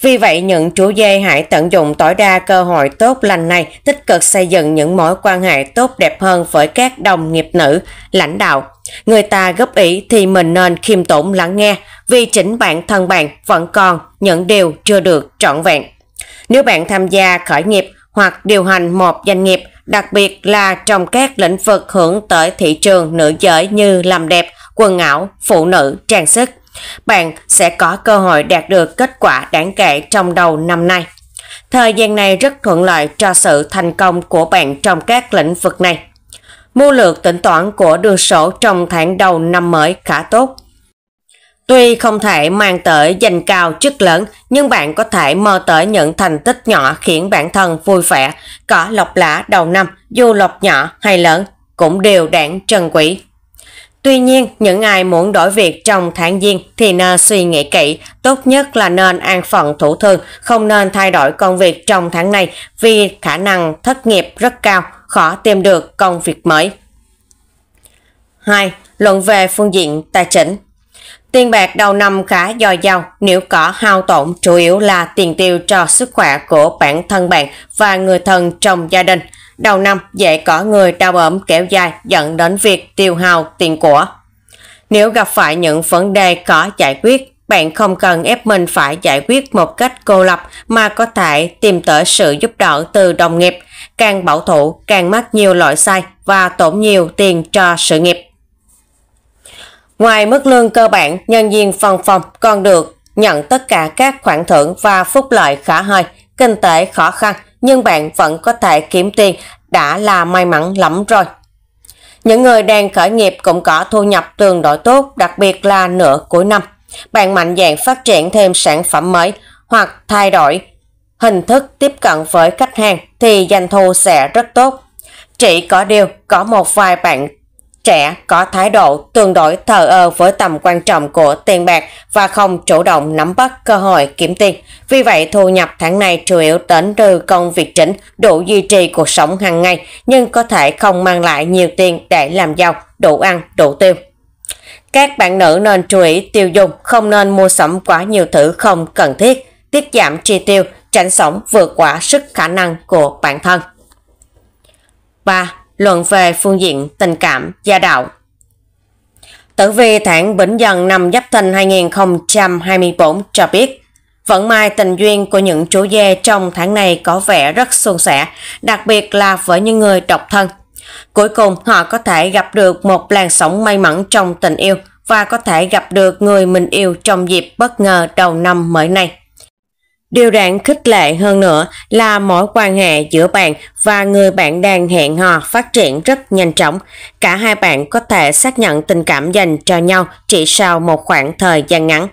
Vì vậy, những chủ dê hãy tận dụng tối đa cơ hội tốt lành này, tích cực xây dựng những mối quan hệ tốt đẹp hơn với các đồng nghiệp nữ, lãnh đạo. Người ta góp ý thì mình nên khiêm tốn lắng nghe, vì chính bản thân bạn vẫn còn những điều chưa được trọn vẹn. Nếu bạn tham gia khởi nghiệp hoặc điều hành một doanh nghiệp, đặc biệt là trong các lĩnh vực hưởng tới thị trường nữ giới như làm đẹp, quần áo, phụ nữ, trang sức, bạn sẽ có cơ hội đạt được kết quả đáng kể trong đầu năm nay. Thời gian này rất thuận lợi cho sự thành công của bạn trong các lĩnh vực này. Mưu lược tính toán của đường sổ trong tháng đầu năm mới khá tốt. Tuy không thể mang tới danh cao chức lớn, nhưng bạn có thể mơ tới những thành tích nhỏ khiến bản thân vui vẻ, có lộc lã đầu năm, dù lộc nhỏ hay lớn, cũng đều đáng trân quý. Tuy nhiên, những ai muốn đổi việc trong tháng giêng thì nên suy nghĩ kỹ, tốt nhất là nên an phận thủ thường, không nên thay đổi công việc trong tháng này vì khả năng thất nghiệp rất cao, khó tìm được công việc mới. 2. Luận về phương diện tài chính Tiền bạc đầu năm khá dồi dào, nếu có hao tổn chủ yếu là tiền tiêu cho sức khỏe của bản thân bạn và người thân trong gia đình – đầu năm dễ có người đau ốm kéo dài dẫn đến việc tiêu hao tiền của. Nếu gặp phải những vấn đề khó giải quyết, bạn không cần ép mình phải giải quyết một cách cô lập mà có thể tìm tới sự giúp đỡ từ đồng nghiệp. Càng bảo thủ, càng mắc nhiều lỗi sai và tổn nhiều tiền cho sự nghiệp. Ngoài mức lương cơ bản, nhân viên văn phòng còn được nhận tất cả các khoản thưởng và phúc lợi khả hơi, kinh tế khó khăn, nhưng bạn vẫn có thể kiếm tiền đã là may mắn lắm rồi. Những người đang khởi nghiệp cũng có thu nhập tương đối tốt, đặc biệt là nửa cuối năm. Bạn mạnh dạn phát triển thêm sản phẩm mới hoặc thay đổi hình thức tiếp cận với khách hàng thì doanh thu sẽ rất tốt. Chỉ có điều có một vài bạn trẻ có thái độ tương đối thờ ơ với tầm quan trọng của tiền bạc và không chủ động nắm bắt cơ hội kiếm tiền. Vì vậy, thu nhập tháng này chủ yếu đến từ công việc chính đủ duy trì cuộc sống hàng ngày nhưng có thể không mang lại nhiều tiền để làm giàu, đủ ăn, đủ tiêu. Các bạn nữ nên chú ý tiêu dùng, không nên mua sắm quá nhiều thứ không cần thiết, tiết giảm chi tiêu, tránh sống vượt quá sức khả năng của bản thân. 3 luận về phương diện tình cảm, gia đạo. Tử vi tháng Bính Dần năm Giáp Thìn 2024 cho biết, vận may tình duyên của những chú dê trong tháng này có vẻ rất suôn sẻ, đặc biệt là với những người độc thân. Cuối cùng họ có thể gặp được một làn sóng may mắn trong tình yêu và có thể gặp được người mình yêu trong dịp bất ngờ đầu năm mới này. Điều đáng khích lệ hơn nữa là mối quan hệ giữa bạn và người bạn đang hẹn hò phát triển rất nhanh chóng. Cả hai bạn có thể xác nhận tình cảm dành cho nhau chỉ sau một khoảng thời gian ngắn.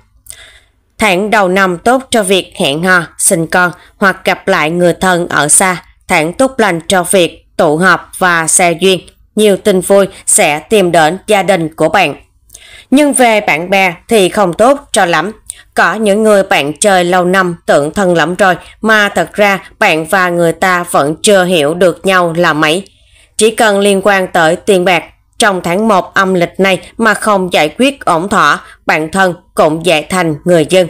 Tháng đầu năm tốt cho việc hẹn hò, sinh con hoặc gặp lại người thân ở xa. Tháng tốt lành cho việc tụ họp và xe duyên. Nhiều tin vui sẽ tìm đến gia đình của bạn. Nhưng về bạn bè thì không tốt cho lắm. Có những người bạn chơi lâu năm tưởng thân lắm rồi mà thật ra bạn và người ta vẫn chưa hiểu được nhau là mấy. Chỉ cần liên quan tới tiền bạc trong tháng 1 âm lịch này mà không giải quyết ổn thỏa, bản thân cũng dễ thành người dân.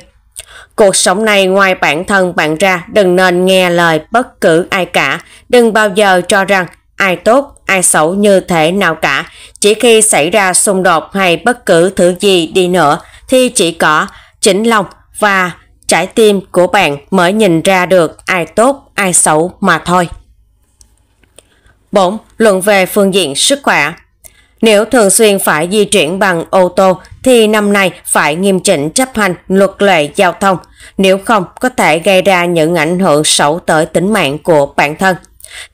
Cuộc sống này ngoài bản thân bạn ra đừng nên nghe lời bất cứ ai cả, đừng bao giờ cho rằng ai tốt, ai xấu như thế nào cả. Chỉ khi xảy ra xung đột hay bất cứ thứ gì đi nữa thì chỉ có chỉnh lòng và trái tim của bạn mới nhìn ra được ai tốt, ai xấu mà thôi. 4. Luận về phương diện sức khỏe Nếu thường xuyên phải di chuyển bằng ô tô thì năm nay phải nghiêm chỉnh chấp hành luật lệ giao thông, nếu không có thể gây ra những ảnh hưởng xấu tới tính mạng của bản thân.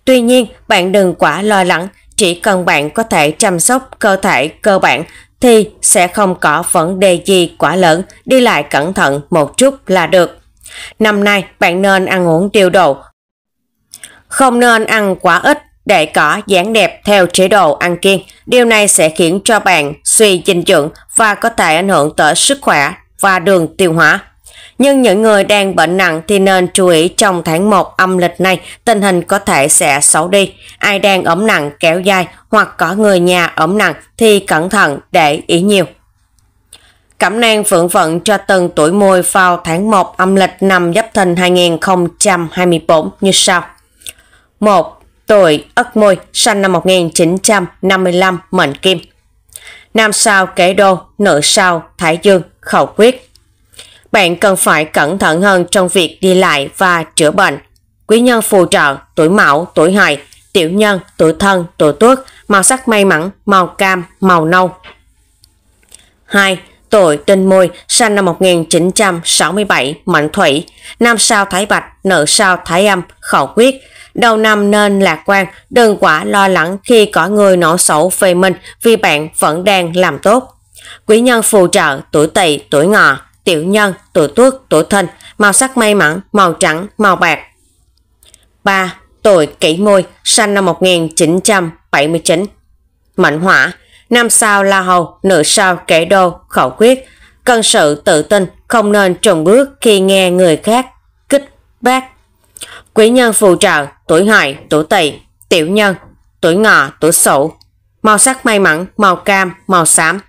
Tuy nhiên, bạn đừng quá lo lắng, chỉ cần bạn có thể chăm sóc cơ thể cơ bản thì sẽ không có vấn đề gì quá lớn, đi lại cẩn thận một chút là được. Năm nay bạn nên ăn uống điều độ. Không nên ăn quá ít để có dáng đẹp theo chế độ ăn kiêng. Điều này sẽ khiến cho bạn suy dinh dưỡng và có thể ảnh hưởng tới sức khỏe và đường tiêu hóa. Nhưng những người đang bệnh nặng thì nên chú ý trong tháng 1 âm lịch này tình hình có thể sẽ xấu đi. Ai đang ốm nặng kéo dài hoặc có người nhà ốm nặng thì cẩn thận để ý nhiều. Cẩm nang phượng vận cho từng tuổi mùi vào tháng 1 âm lịch năm Giáp Thìn 2024 như sau. 1. Tuổi Ất Mùi, sinh năm 1955, mệnh Kim. Nam sao Kế Đô, nữ sao Thái Dương, Khẩu Quyết bạn cần phải cẩn thận hơn trong việc đi lại và chữa bệnh. Quý nhân phù trợ, tuổi mão, tuổi hợi, tiểu nhân, tuổi thân, tuổi tuất, màu sắc may mắn, màu cam, màu nâu. 2. Tuổi tinh mùi, sinh năm 1967, mệnh thủy, nam sao thái bạch, nữ sao thái âm, khẩu quyết. Đầu năm nên lạc quan, đừng quá lo lắng khi có người nổ xấu về mình vì bạn vẫn đang làm tốt. Quý nhân phù trợ, tuổi tỵ, tuổi ngọ, tiểu nhân, tuổi tuất, tuổi thân màu sắc may mắn, màu trắng, màu bạc. 3. Tuổi kỷ mùi, sinh năm 1979. Mệnh hỏa, năm sao la hầu, nữ sao kẻ đô, khẩu quyết. Cần sự tự tin, không nên trùng bước khi nghe người khác kích bác. Quý nhân phù trợ, tuổi hợi, tuổi tỵ, tiểu nhân, tuổi ngọ, tuổi sửu. Màu sắc may mắn, màu cam, màu xám.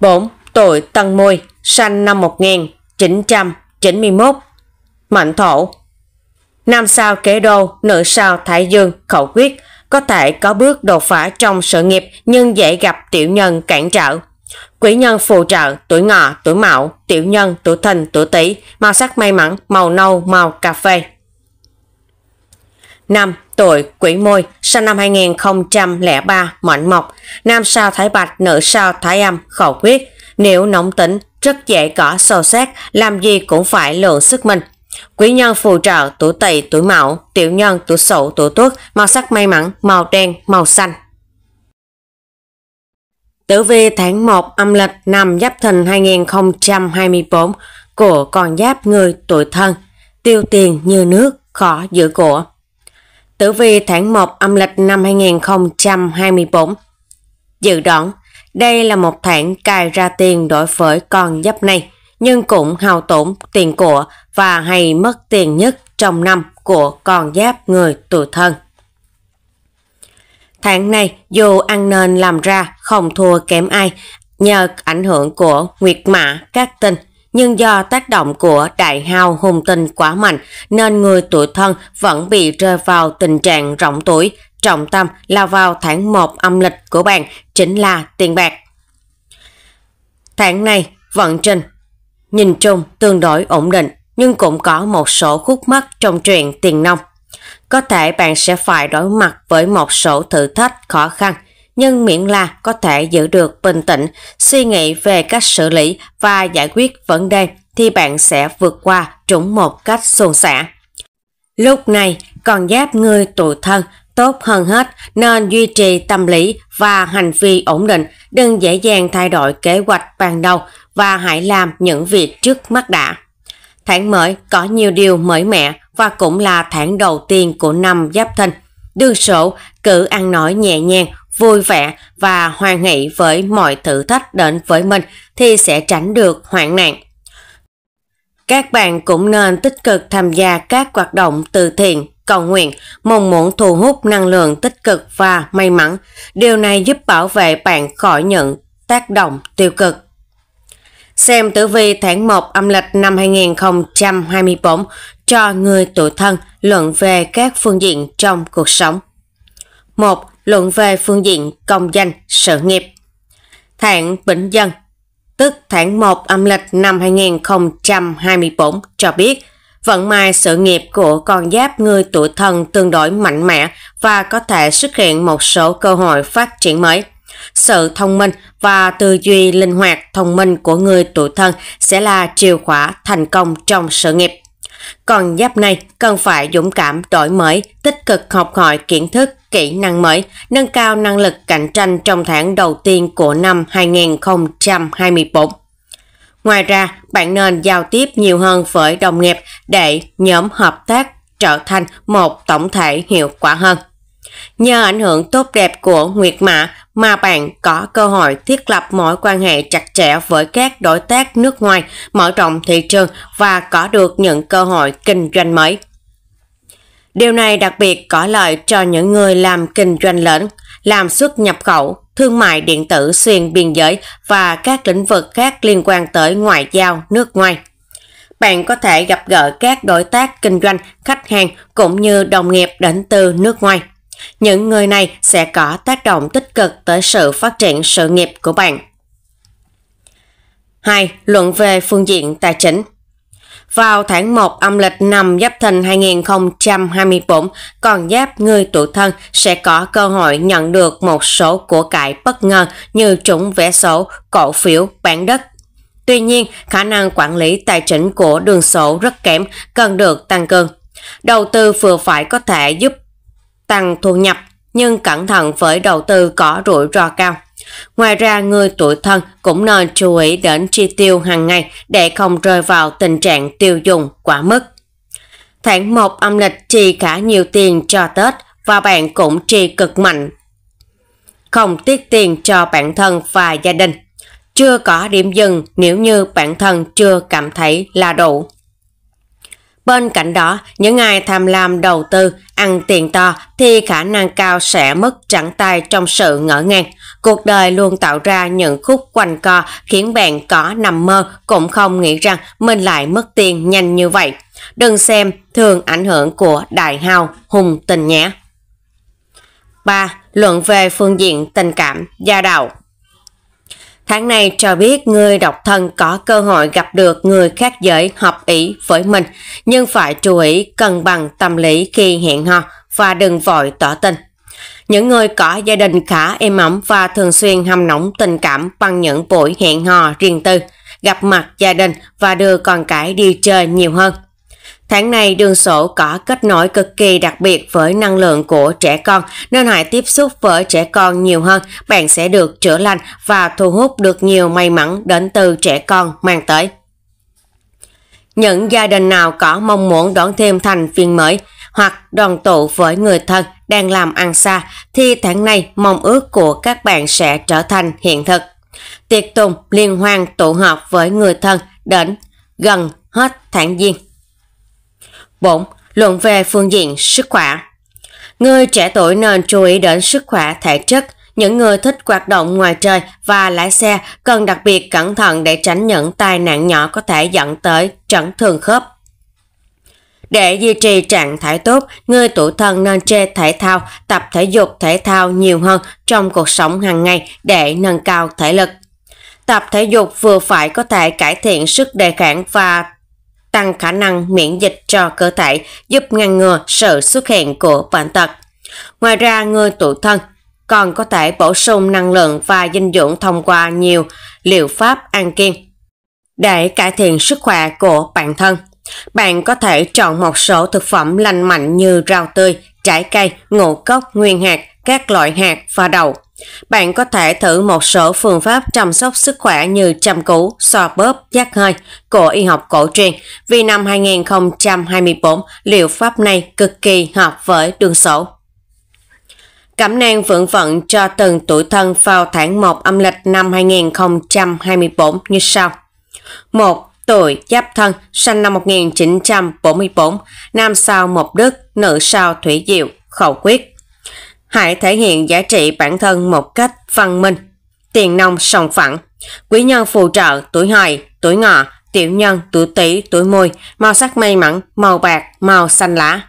4 tuổi Tân Mùi, sanh năm 1991, mệnh thổ. Nam sao kế đô, nữ sao thái dương, khẩu quyết, có thể có bước đột phá trong sự nghiệp nhưng dễ gặp tiểu nhân cản trở. quý nhân phù trợ, tuổi ngọ, tuổi mão, tiểu nhân, tuổi thìn, tuổi tý, màu sắc may mắn, màu nâu, màu cà phê. 5. Tuổi quỷ môi, sinh năm 2003, mệnh mộc, nam sao thái bạch, nữ sao thái âm, khẩu quyết, nếu nóng tính, rất dễ có sâu xét, làm gì cũng phải lượng sức mình. Quý nhân phù trợ tuổi tỵ tuổi mão, tiểu nhân tuổi sửu tuổi tuất, màu sắc may mắn, màu đen, màu xanh. Tử vi tháng 1 âm lịch năm Giáp Thìn 2024 của con giáp người tuổi thân, tiêu tiền như nước, khó giữ của. Tử vi tháng 1 âm lịch năm 2024 Dự đoán đây là một tháng cài ra tiền đổi với con giáp này, nhưng cũng hao tổn tiền của và hay mất tiền nhất trong năm của con giáp người tuổi thân. Tháng này dù ăn nên làm ra không thua kém ai nhờ ảnh hưởng của nguyệt mã các tinh nhưng do tác động của đại hao hung tinh quá mạnh nên người tuổi thân vẫn bị rơi vào tình trạng rộng tuổi trọng tâm là vào tháng 1 âm lịch của bạn chính là tiền bạc. Tháng này, vận trình nhìn chung tương đối ổn định nhưng cũng có một số khúc mắc trong chuyện tiền nông. Có thể bạn sẽ phải đối mặt với một số thử thách khó khăn nhưng miễn là có thể giữ được bình tĩnh, suy nghĩ về cách xử lý và giải quyết vấn đề thì bạn sẽ vượt qua chúng một cách suôn sẻ. Lúc này, còn giáp người tuổi thân tốt hơn hết nên duy trì tâm lý và hành vi ổn định, đừng dễ dàng thay đổi kế hoạch ban đầu và hãy làm những việc trước mắt đã. Tháng mới có nhiều điều mới mẻ và cũng là tháng đầu tiên của năm Giáp Thìn. Đương sổ cứ ăn nói nhẹ nhàng, vui vẻ và hoan hỷ với mọi thử thách đến với mình thì sẽ tránh được hoạn nạn. Các bạn cũng nên tích cực tham gia các hoạt động từ thiện, cầu nguyện, mong muốn thu hút năng lượng tích cực và may mắn. Điều này giúp bảo vệ bạn khỏi những tác động tiêu cực. Xem tử vi tháng 1 âm lịch năm 2024 cho người tuổi thân luận về các phương diện trong cuộc sống. 1. Luận về phương diện công danh, sự nghiệp. Tháng Bính Dân, tức tháng 1 âm lịch năm 2024 cho biết vận may sự nghiệp của con giáp người tuổi thân tương đối mạnh mẽ và có thể xuất hiện một số cơ hội phát triển mới. Sự thông minh và tư duy linh hoạt thông minh của người tuổi thân sẽ là chìa khóa thành công trong sự nghiệp. Còn giáp này cần phải dũng cảm đổi mới, tích cực học hỏi kiến thức, kỹ năng mới, nâng cao năng lực cạnh tranh trong tháng đầu tiên của năm 2024. Ngoài ra, bạn nên giao tiếp nhiều hơn với đồng nghiệp để nhóm hợp tác trở thành một tổng thể hiệu quả hơn. Nhờ ảnh hưởng tốt đẹp của Nguyệt Mã mà bạn có cơ hội thiết lập mối quan hệ chặt chẽ với các đối tác nước ngoài, mở rộng thị trường và có được những cơ hội kinh doanh mới. Điều này đặc biệt có lợi cho những người làm kinh doanh lớn, làm xuất nhập khẩu, thương mại điện tử xuyên biên giới và các lĩnh vực khác liên quan tới ngoại giao nước ngoài. Bạn có thể gặp gỡ các đối tác kinh doanh, khách hàng cũng như đồng nghiệp đến từ nước ngoài. Những người này sẽ có tác động tích cực tới sự phát triển sự nghiệp của bạn. 2. Luận về phương diện tài chính vào tháng 1 âm lịch năm Giáp Thìn 2024, con giáp người tuổi thân sẽ có cơ hội nhận được một số của cải bất ngờ như trúng vé số, cổ phiếu, bán đất. Tuy nhiên, khả năng quản lý tài chính của đường số rất kém, cần được tăng cường. Đầu tư vừa phải có thể giúp tăng thu nhập, nhưng cẩn thận với đầu tư có rủi ro cao. Ngoài ra, người tuổi thân cũng nên chú ý đến chi tiêu hàng ngày để không rơi vào tình trạng tiêu dùng quá mức. Tháng 1 âm lịch chi khá nhiều tiền cho Tết và bạn cũng chi cực mạnh. Không tiết tiền cho bản thân và gia đình. Chưa có điểm dừng nếu như bản thân chưa cảm thấy là đủ. Bên cạnh đó, những ai tham lam đầu tư, ăn tiền to thì khả năng cao sẽ mất trắng tay trong sự ngỡ ngàng. Cuộc đời luôn tạo ra những khúc quanh co khiến bạn có nằm mơ cũng không nghĩ rằng mình lại mất tiền nhanh như vậy. Đừng xem thường ảnh hưởng của đại hào hùng tình nhé. 3. Luận về phương diện tình cảm, gia đạo Tháng này cho biết người độc thân có cơ hội gặp được người khác giới hợp ý với mình, nhưng phải chú ý cân bằng tâm lý khi hẹn hò và đừng vội tỏ tình. Những người có gia đình khá êm ấm và thường xuyên hâm nóng tình cảm bằng những buổi hẹn hò riêng tư, gặp mặt gia đình và đưa con cái đi chơi nhiều hơn. Tháng này đường sổ có kết nối cực kỳ đặc biệt với năng lượng của trẻ con nên hãy tiếp xúc với trẻ con nhiều hơn, bạn sẽ được chữa lành và thu hút được nhiều may mắn đến từ trẻ con mang tới. Những gia đình nào có mong muốn đón thêm thành viên mới hoặc đoàn tụ với người thân đang làm ăn xa, thì tháng này mong ước của các bạn sẽ trở thành hiện thực. Tiệc tùng liên hoan tụ họp với người thân đến gần hết tháng Giêng. 4. Luận về phương diện sức khỏe Người trẻ tuổi nên chú ý đến sức khỏe thể chất. Những người thích hoạt động ngoài trời và lái xe cần đặc biệt cẩn thận để tránh những tai nạn nhỏ có thể dẫn tới chấn thương khớp. Để duy trì trạng thái tốt, người tuổi thân nên chơi thể thao, tập thể dục thể thao nhiều hơn trong cuộc sống hàng ngày để nâng cao thể lực. Tập thể dục vừa phải có thể cải thiện sức đề kháng và tăng khả năng miễn dịch cho cơ thể, giúp ngăn ngừa sự xuất hiện của bệnh tật. Ngoài ra, người tuổi thân còn có thể bổ sung năng lượng và dinh dưỡng thông qua nhiều liệu pháp ăn kiêng để cải thiện sức khỏe của bản thân. Bạn có thể chọn một số thực phẩm lành mạnh như rau tươi, trái cây, ngũ cốc, nguyên hạt, các loại hạt và đậu. Bạn có thể thử một số phương pháp chăm sóc sức khỏe như chăm cứu, xoa bóp, giác hơi của y học cổ truyền vì năm 2024 liệu pháp này cực kỳ hợp với đường sổ. Cảm năng vượng vận cho từng tuổi thân vào tháng 1 âm lịch năm 2024 như sau. 1. Tuổi Giáp Thân, sinh năm 1944, nam sao Mộc Đức, nữ sao Thủy Diệu, khẩu quyết. Hãy thể hiện giá trị bản thân một cách văn minh, tiền nông sòng phẳng. Quý nhân phù trợ tuổi hợi, tuổi ngọ, tiểu nhân tuổi tỵ, tuổi mùi, màu sắc may mắn, màu bạc, màu xanh lá.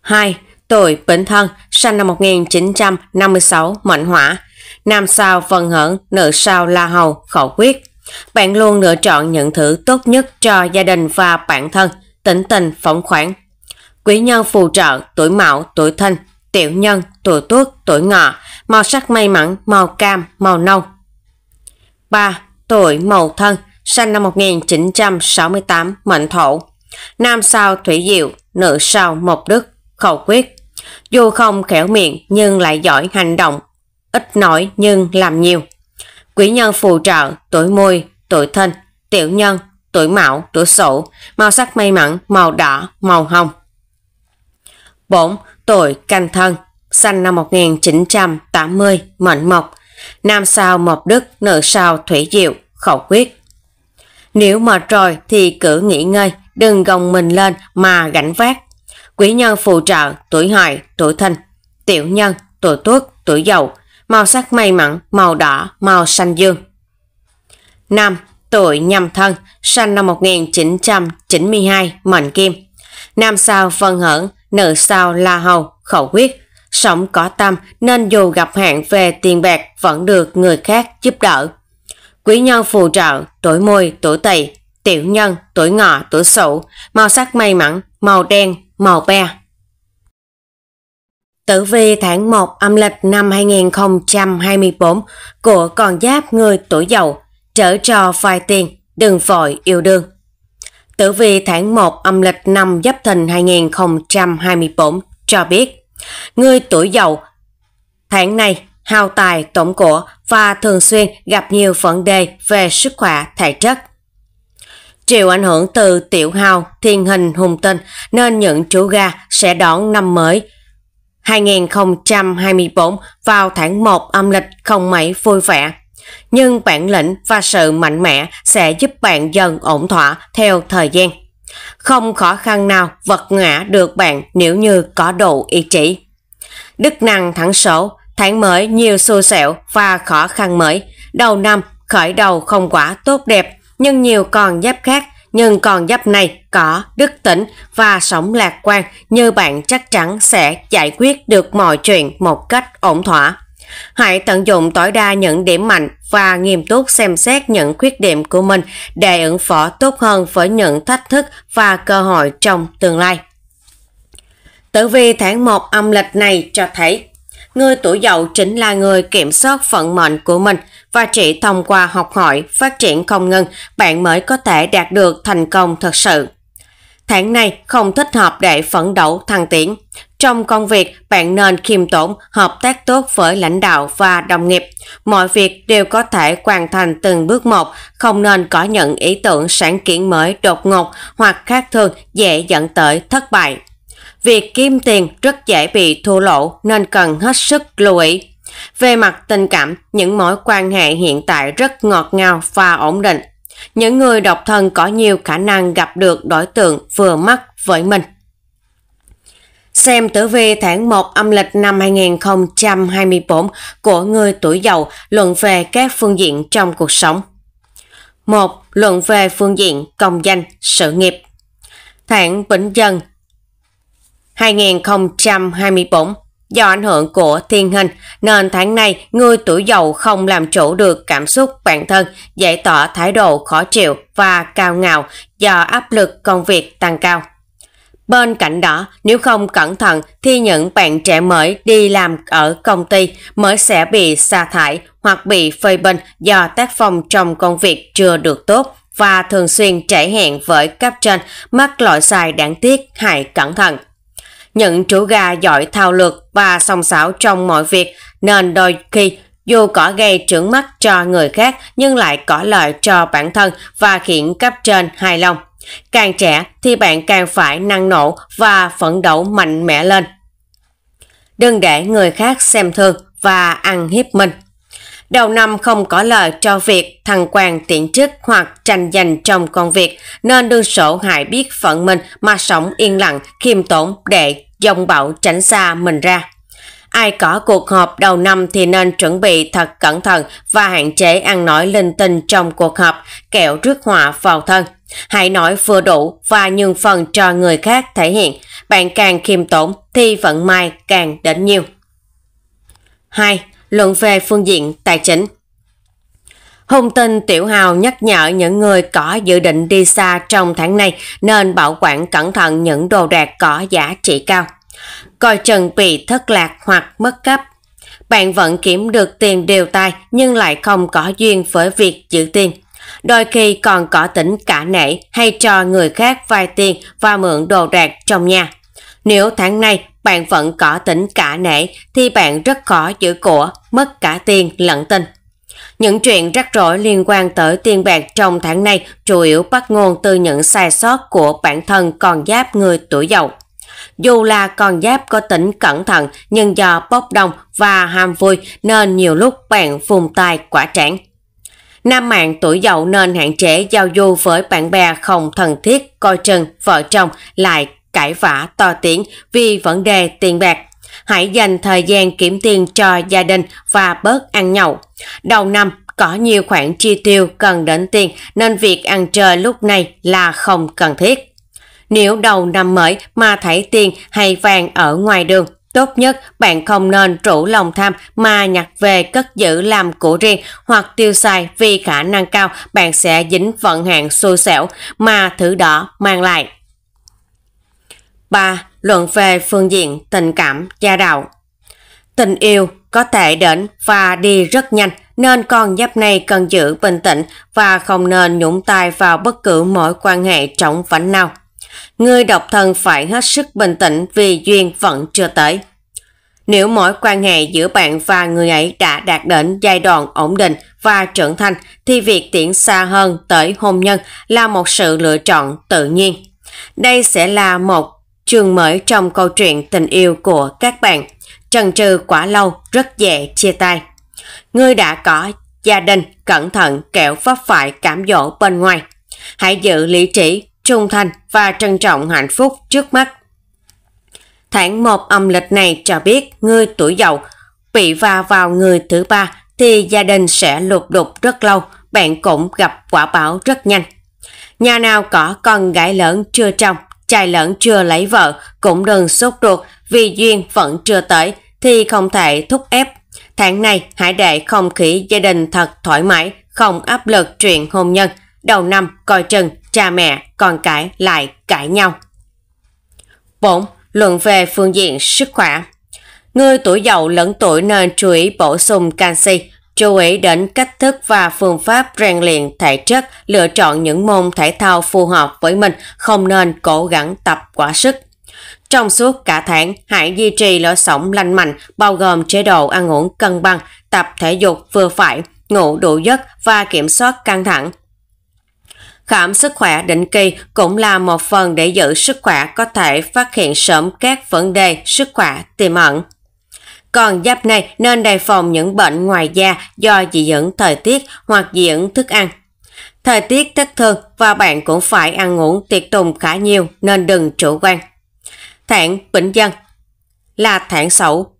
2. Tuổi Bính Thân, sinh năm 1956, mệnh hỏa. Nam sao Vân Hưởng, nữ sao La Hầu, khẩu quyết. Bạn luôn lựa chọn những thứ tốt nhất cho gia đình và bản thân, tỉnh tình, phóng khoáng. Quý nhân phù trợ, tuổi mão, tuổi thân, tiểu nhân, tuổi tuất, tuổi ngọ, màu sắc may mắn, màu cam, màu nâu. 3. Tuổi mậu thân, sinh năm 1968, mệnh thổ. Nam sao thủy diệu, nữ sao mộc đức, khẩu quyết. Dù không khéo miệng nhưng lại giỏi hành động, ít nói nhưng làm nhiều. Quý nhân phù trợ, tuổi mùi, tuổi thân, tiểu nhân, tuổi mão, tuổi sửu, màu sắc may mắn, màu đỏ, màu hồng. 4. Tuổi canh thân, sinh năm 1980, mệnh mộc, nam sao mộc đức, nữ sao thủy diệu, khẩu quyết. Nếu mệt rồi thì cứ nghỉ ngơi, đừng gồng mình lên mà gánh vác. Quý nhân phù trợ, tuổi hợi, tuổi thân, tiểu nhân, tuổi tuất, tuổi dậu, màu sắc may mắn, màu đỏ, màu xanh dương. 5. Tuổi nhâm thân, sinh năm 1992, mệnh kim. Nam sao phân hỡn, nữ sao la hầu, khẩu quyết, Sống có tâm nên dù gặp hạn về tiền bạc vẫn được người khác giúp đỡ. Quý nhân phù trợ, tuổi mùi, tuổi tỵ, tiểu nhân, tuổi ngọ, tuổi sửu, màu sắc may mắn, màu đen, màu be. Tử vi tháng 1 âm lịch năm 2024 của con giáp người tuổi dậu trở trò phai tiền, đừng vội yêu đương. Tử vi tháng 1 âm lịch năm Giáp Thìn 2024 cho biết, người tuổi dậu tháng này hao tài tổn của và thường xuyên gặp nhiều vấn đề về sức khỏe thể chất. Chịu ảnh hưởng từ tiểu hao, thiên hình hùng tinh nên những chú gà sẽ đón năm mới 2024 vào tháng 1 âm lịch không mấy vui vẻ. Nhưng bản lĩnh và sự mạnh mẽ sẽ giúp bạn dần ổn thỏa theo thời gian. Không khó khăn nào vật ngã được bạn nếu như có đủ ý chí. Đức năng thẳng số, tháng mới nhiều xui xẻo và khó khăn mới. Đầu năm khởi đầu không quá tốt đẹp nhưng nhiều còn giáp khác nhưng con giáp này có đức tính và sống lạc quan, như bạn chắc chắn sẽ giải quyết được mọi chuyện một cách ổn thỏa. Hãy tận dụng tối đa những điểm mạnh và nghiêm túc xem xét những khuyết điểm của mình để ứng phó tốt hơn với những thách thức và cơ hội trong tương lai. Tử vi tháng 1 âm lịch này cho thấy Người tuổi dậu chính là người kiểm soát vận mệnh của mình và chỉ thông qua học hỏi, phát triển không ngừng, bạn mới có thể đạt được thành công thật sự. Tháng này không thích hợp để phấn đấu thăng tiến. Trong công việc, bạn nên khiêm tốn, hợp tác tốt với lãnh đạo và đồng nghiệp. Mọi việc đều có thể hoàn thành từng bước một, không nên có những ý tưởng sáng kiến mới đột ngột hoặc khác thường dễ dẫn tới thất bại. Việc kiếm tiền rất dễ bị thua lỗ nên cần hết sức lưu ý. Về mặt tình cảm, những mối quan hệ hiện tại rất ngọt ngào và ổn định. Những người độc thân có nhiều khả năng gặp được đối tượng vừa mắt với mình. Xem tử vi tháng 1 âm lịch năm 2024 của người tuổi dậu luận về các phương diện trong cuộc sống. 1. Luận về phương diện công danh, sự nghiệp. Tháng Bính Dần 2024 Do ảnh hưởng của thiên hình nên tháng này người tuổi dậu không làm chủ được cảm xúc bản thân, dễ tỏ thái độ khó chịu và cao ngạo do áp lực công việc tăng cao. Bên cạnh đó, nếu không cẩn thận thì những bạn trẻ mới đi làm ở công ty mới sẽ bị sa thải hoặc bị phơi bình do tác phong trong công việc chưa được tốt và thường xuyên trễ hẹn với cấp trên mắc lỗi sai đáng tiếc hãy cẩn thận. Những chú gà giỏi thao lược và song sáo trong mọi việc, nên đôi khi dù có gây trưởng mắt cho người khác, nhưng lại có lợi cho bản thân và khiến cấp trên hài lòng. Càng trẻ thì bạn càng phải năng nổ và phấn đấu mạnh mẽ lên. Đừng để người khác xem thường và ăn hiếp mình. Đầu năm không có lợi cho việc thăng quan tiện chức hoặc tranh giành trong công việc, nên đương sổ hại biết phận mình mà sống yên lặng, khiêm tốn để dòng bão tránh xa mình ra. Ai có cuộc họp đầu năm thì nên chuẩn bị thật cẩn thận và hạn chế ăn nói linh tinh trong cuộc họp, kẹo rước họa vào thân. Hãy nói vừa đủ và nhường phần cho người khác thể hiện. Bạn càng khiêm tốn thì vận may càng đến nhiều. 2. Luận về phương diện tài chính Hùng tin Tiểu Hào nhắc nhở những người có dự định đi xa trong tháng này nên bảo quản cẩn thận những đồ đạc có giá trị cao. Coi chừng bị thất lạc hoặc mất cấp. Bạn vẫn kiếm được tiền đều tay nhưng lại không có duyên với việc giữ tiền. Đôi khi còn có tính cả nể hay cho người khác vay tiền và mượn đồ đạc trong nhà. Nếu tháng này bạn vẫn có tính cả nể thì bạn rất khó giữ của, mất cả tiền lẫn tình. Những chuyện rắc rối liên quan tới tiền bạc trong tháng này chủ yếu bắt nguồn từ những sai sót của bản thân con giáp người tuổi dậu. Dù là con giáp có tính cẩn thận nhưng do bốc đồng và ham vui nên nhiều lúc bạn phùng tài quả trảng. Nam mạng tuổi dậu nên hạn chế giao du với bạn bè không thân thiết, coi chừng vợ chồng lại cãi vã to tiếng vì vấn đề tiền bạc. Hãy dành thời gian kiếm tiền cho gia đình và bớt ăn nhậu. Đầu năm có nhiều khoản chi tiêu cần đến tiền nên việc ăn chơi lúc này là không cần thiết. Nếu đầu năm mới mà thấy tiền hay vàng ở ngoài đường, tốt nhất bạn không nên rủ lòng tham mà nhặt về cất giữ làm của riêng hoặc tiêu xài vì khả năng cao bạn sẽ dính vận hạn xui xẻo mà thứ đó mang lại. 3. Luận về phương diện tình cảm, gia đạo Tình yêu có thể đến và đi rất nhanh, nên con giáp này cần giữ bình tĩnh và không nên nhúng tay vào bất cứ mối quan hệ trọng vảnh nào. Người độc thân phải hết sức bình tĩnh vì duyên vẫn chưa tới. Nếu mối quan hệ giữa bạn và người ấy đã đạt đến giai đoạn ổn định và trưởng thành, thì việc tiến xa hơn tới hôn nhân là một sự lựa chọn tự nhiên. Đây sẽ là một chương mới trong câu chuyện tình yêu của các bạn. Trần trừ quá lâu rất dễ chia tay. Ngươi đã có gia đình cẩn thận kẻo vấp phải cảm dỗ bên ngoài. Hãy giữ lý trí, trung thành và trân trọng hạnh phúc trước mắt. Tháng 1 âm lịch này cho biết ngươi tuổi dậu bị va vào người thứ ba thì gia đình sẽ lục đục rất lâu, bạn cũng gặp quả báo rất nhanh. Nhà nào có con gái lớn chưa trong trai lẫn chưa lấy vợ cũng đừng sốt ruột vì duyên vẫn chưa tới thì không thể thúc ép. Tháng này hãy để không khí gia đình thật thoải mái, không áp lực chuyện hôn nhân. Đầu năm coi chừng cha mẹ, con cái lại cãi nhau. 4. Luận về phương diện sức khỏe Người tuổi giàu lẫn tuổi nên chú ý bổ sung canxi, chú ý đến cách thức và phương pháp rèn luyện thể chất, lựa chọn những môn thể thao phù hợp với mình, không nên cố gắng tập quá sức. Trong suốt cả tháng, hãy duy trì lối sống lành mạnh, bao gồm chế độ ăn uống cân bằng, tập thể dục vừa phải, ngủ đủ giấc và kiểm soát căng thẳng. Khám sức khỏe định kỳ cũng là một phần để giữ sức khỏe có thể phát hiện sớm các vấn đề sức khỏe tiềm ẩn. Còn giáp này nên đề phòng những bệnh ngoài da do dị ứng thời tiết hoặc dị ứng thức ăn. Thời tiết thất thường và bạn cũng phải ăn uống tiệc tùng khá nhiều nên đừng chủ quan. Thản Bỉnh Dân là thản xấu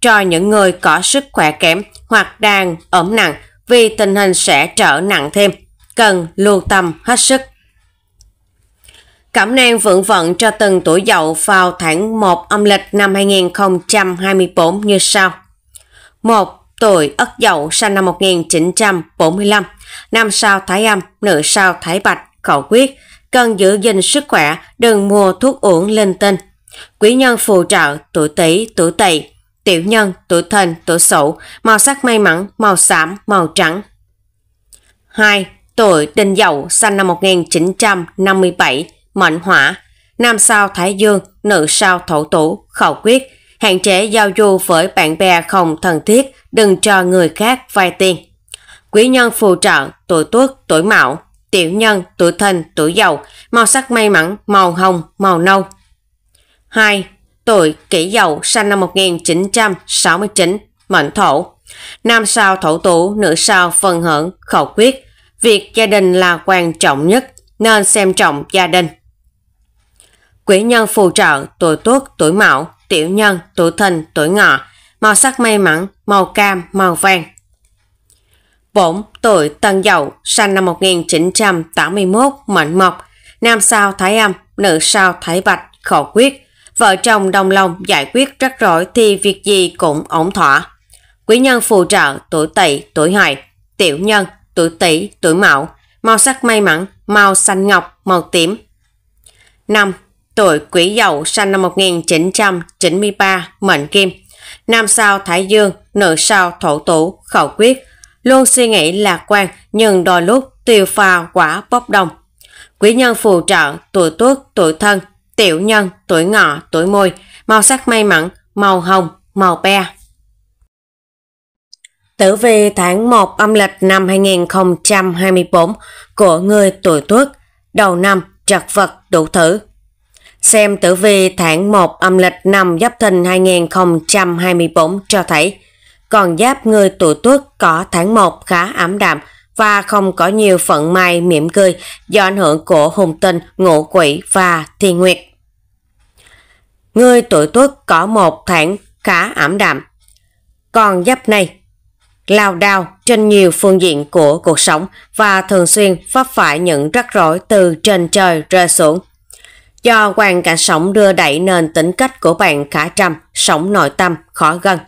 cho những người có sức khỏe kém hoặc đang ốm nặng vì tình hình sẽ trở nặng thêm, cần lưu tâm hết sức. Cảm năng vượng vận cho từng tuổi dậu vào tháng 1 âm lịch năm 2024 như sau. 1. Tuổi Ất Dậu sinh năm 1945, năm sao Thái Âm, nữ sao Thái Bạch, khẩu quyết, cần giữ gìn sức khỏe, đừng mua thuốc uống linh tinh. Quý nhân phù trợ tuổi Tý, tuổi Tỵ, tiểu nhân tuổi Thìn, tuổi Sửu, màu sắc may mắn màu xám, màu trắng. 2. Tuổi Đinh Dậu, sinh năm 1957, mệnh hỏa, nam sao Thái Dương, nữ sao Thổ Tủ, khẩu quyết, hạn chế giao du với bạn bè không thân thiết, đừng cho người khác vay tiền. Quý nhân phù trợ tuổi Tuất, tuổi Mão, tiểu nhân tuổi Thìn, tuổi Dậu, màu sắc may mắn màu hồng, màu nâu. 2. Tuổi Kỷ Dậu, sinh năm 1969, mệnh Thổ. Nam sao Thổ Tủ, nữ sao Phân Hưởng, khẩu quyết. Việc gia đình là quan trọng nhất, nên xem trọng gia đình. Quý nhân phù trợ tuổi Tuất, tuổi Mão, tiểu nhân, tuổi Thìn, tuổi Ngọ, màu sắc may mắn, màu cam, màu vàng. 4. Tuổi Tân Dậu, sinh năm 1981, mệnh Mộc, nam sao Thái Âm, nữ sao Thái Bạch, khẩu quyết. Vợ chồng đồng lòng giải quyết rắc rối thì việc gì cũng ổn thỏa. Quý nhân phù trợ tuổi Tỵ, tuổi Hợi, tiểu nhân, tuổi Tỵ, tuổi Mão, màu sắc may mắn, màu xanh ngọc, màu tím. 5 tuổi Quý Dậu sinh năm 1993, mệnh Kim. Nam sao Thái Dương, nữ sao Thổ Tủ, khẩu quyết. Luôn suy nghĩ lạc quan nhưng đôi lúc tiêu pha quả bốc đồng. Quý nhân phù trợ tuổi tuất, tuổi thân, tiểu nhân, tuổi ngọ, tuổi môi, màu sắc may mắn, màu hồng, màu be. Tử vi tháng 1 âm lịch năm 2024 của người tuổi tuất, đầu năm trật vật đủ thứ Xem tử vi tháng 1 âm lịch năm Giáp Thìn 2024 cho thấy, còn giáp người tuổi tuất có tháng 1 khá ảm đạm và không có nhiều phận may mỉm cười do ảnh hưởng của hung tinh, ngũ quỷ và thiên nguyệt. Người tuổi tuất có một tháng khá ảm đạm. Còn giáp này lao đao trên nhiều phương diện của cuộc sống và thường xuyên vấp phải những rắc rối từ trên trời rơi xuống. Do hoàn cảnh sống đưa đẩy nên tính cách của bạn khá trầm, sống nội tâm, khó gần.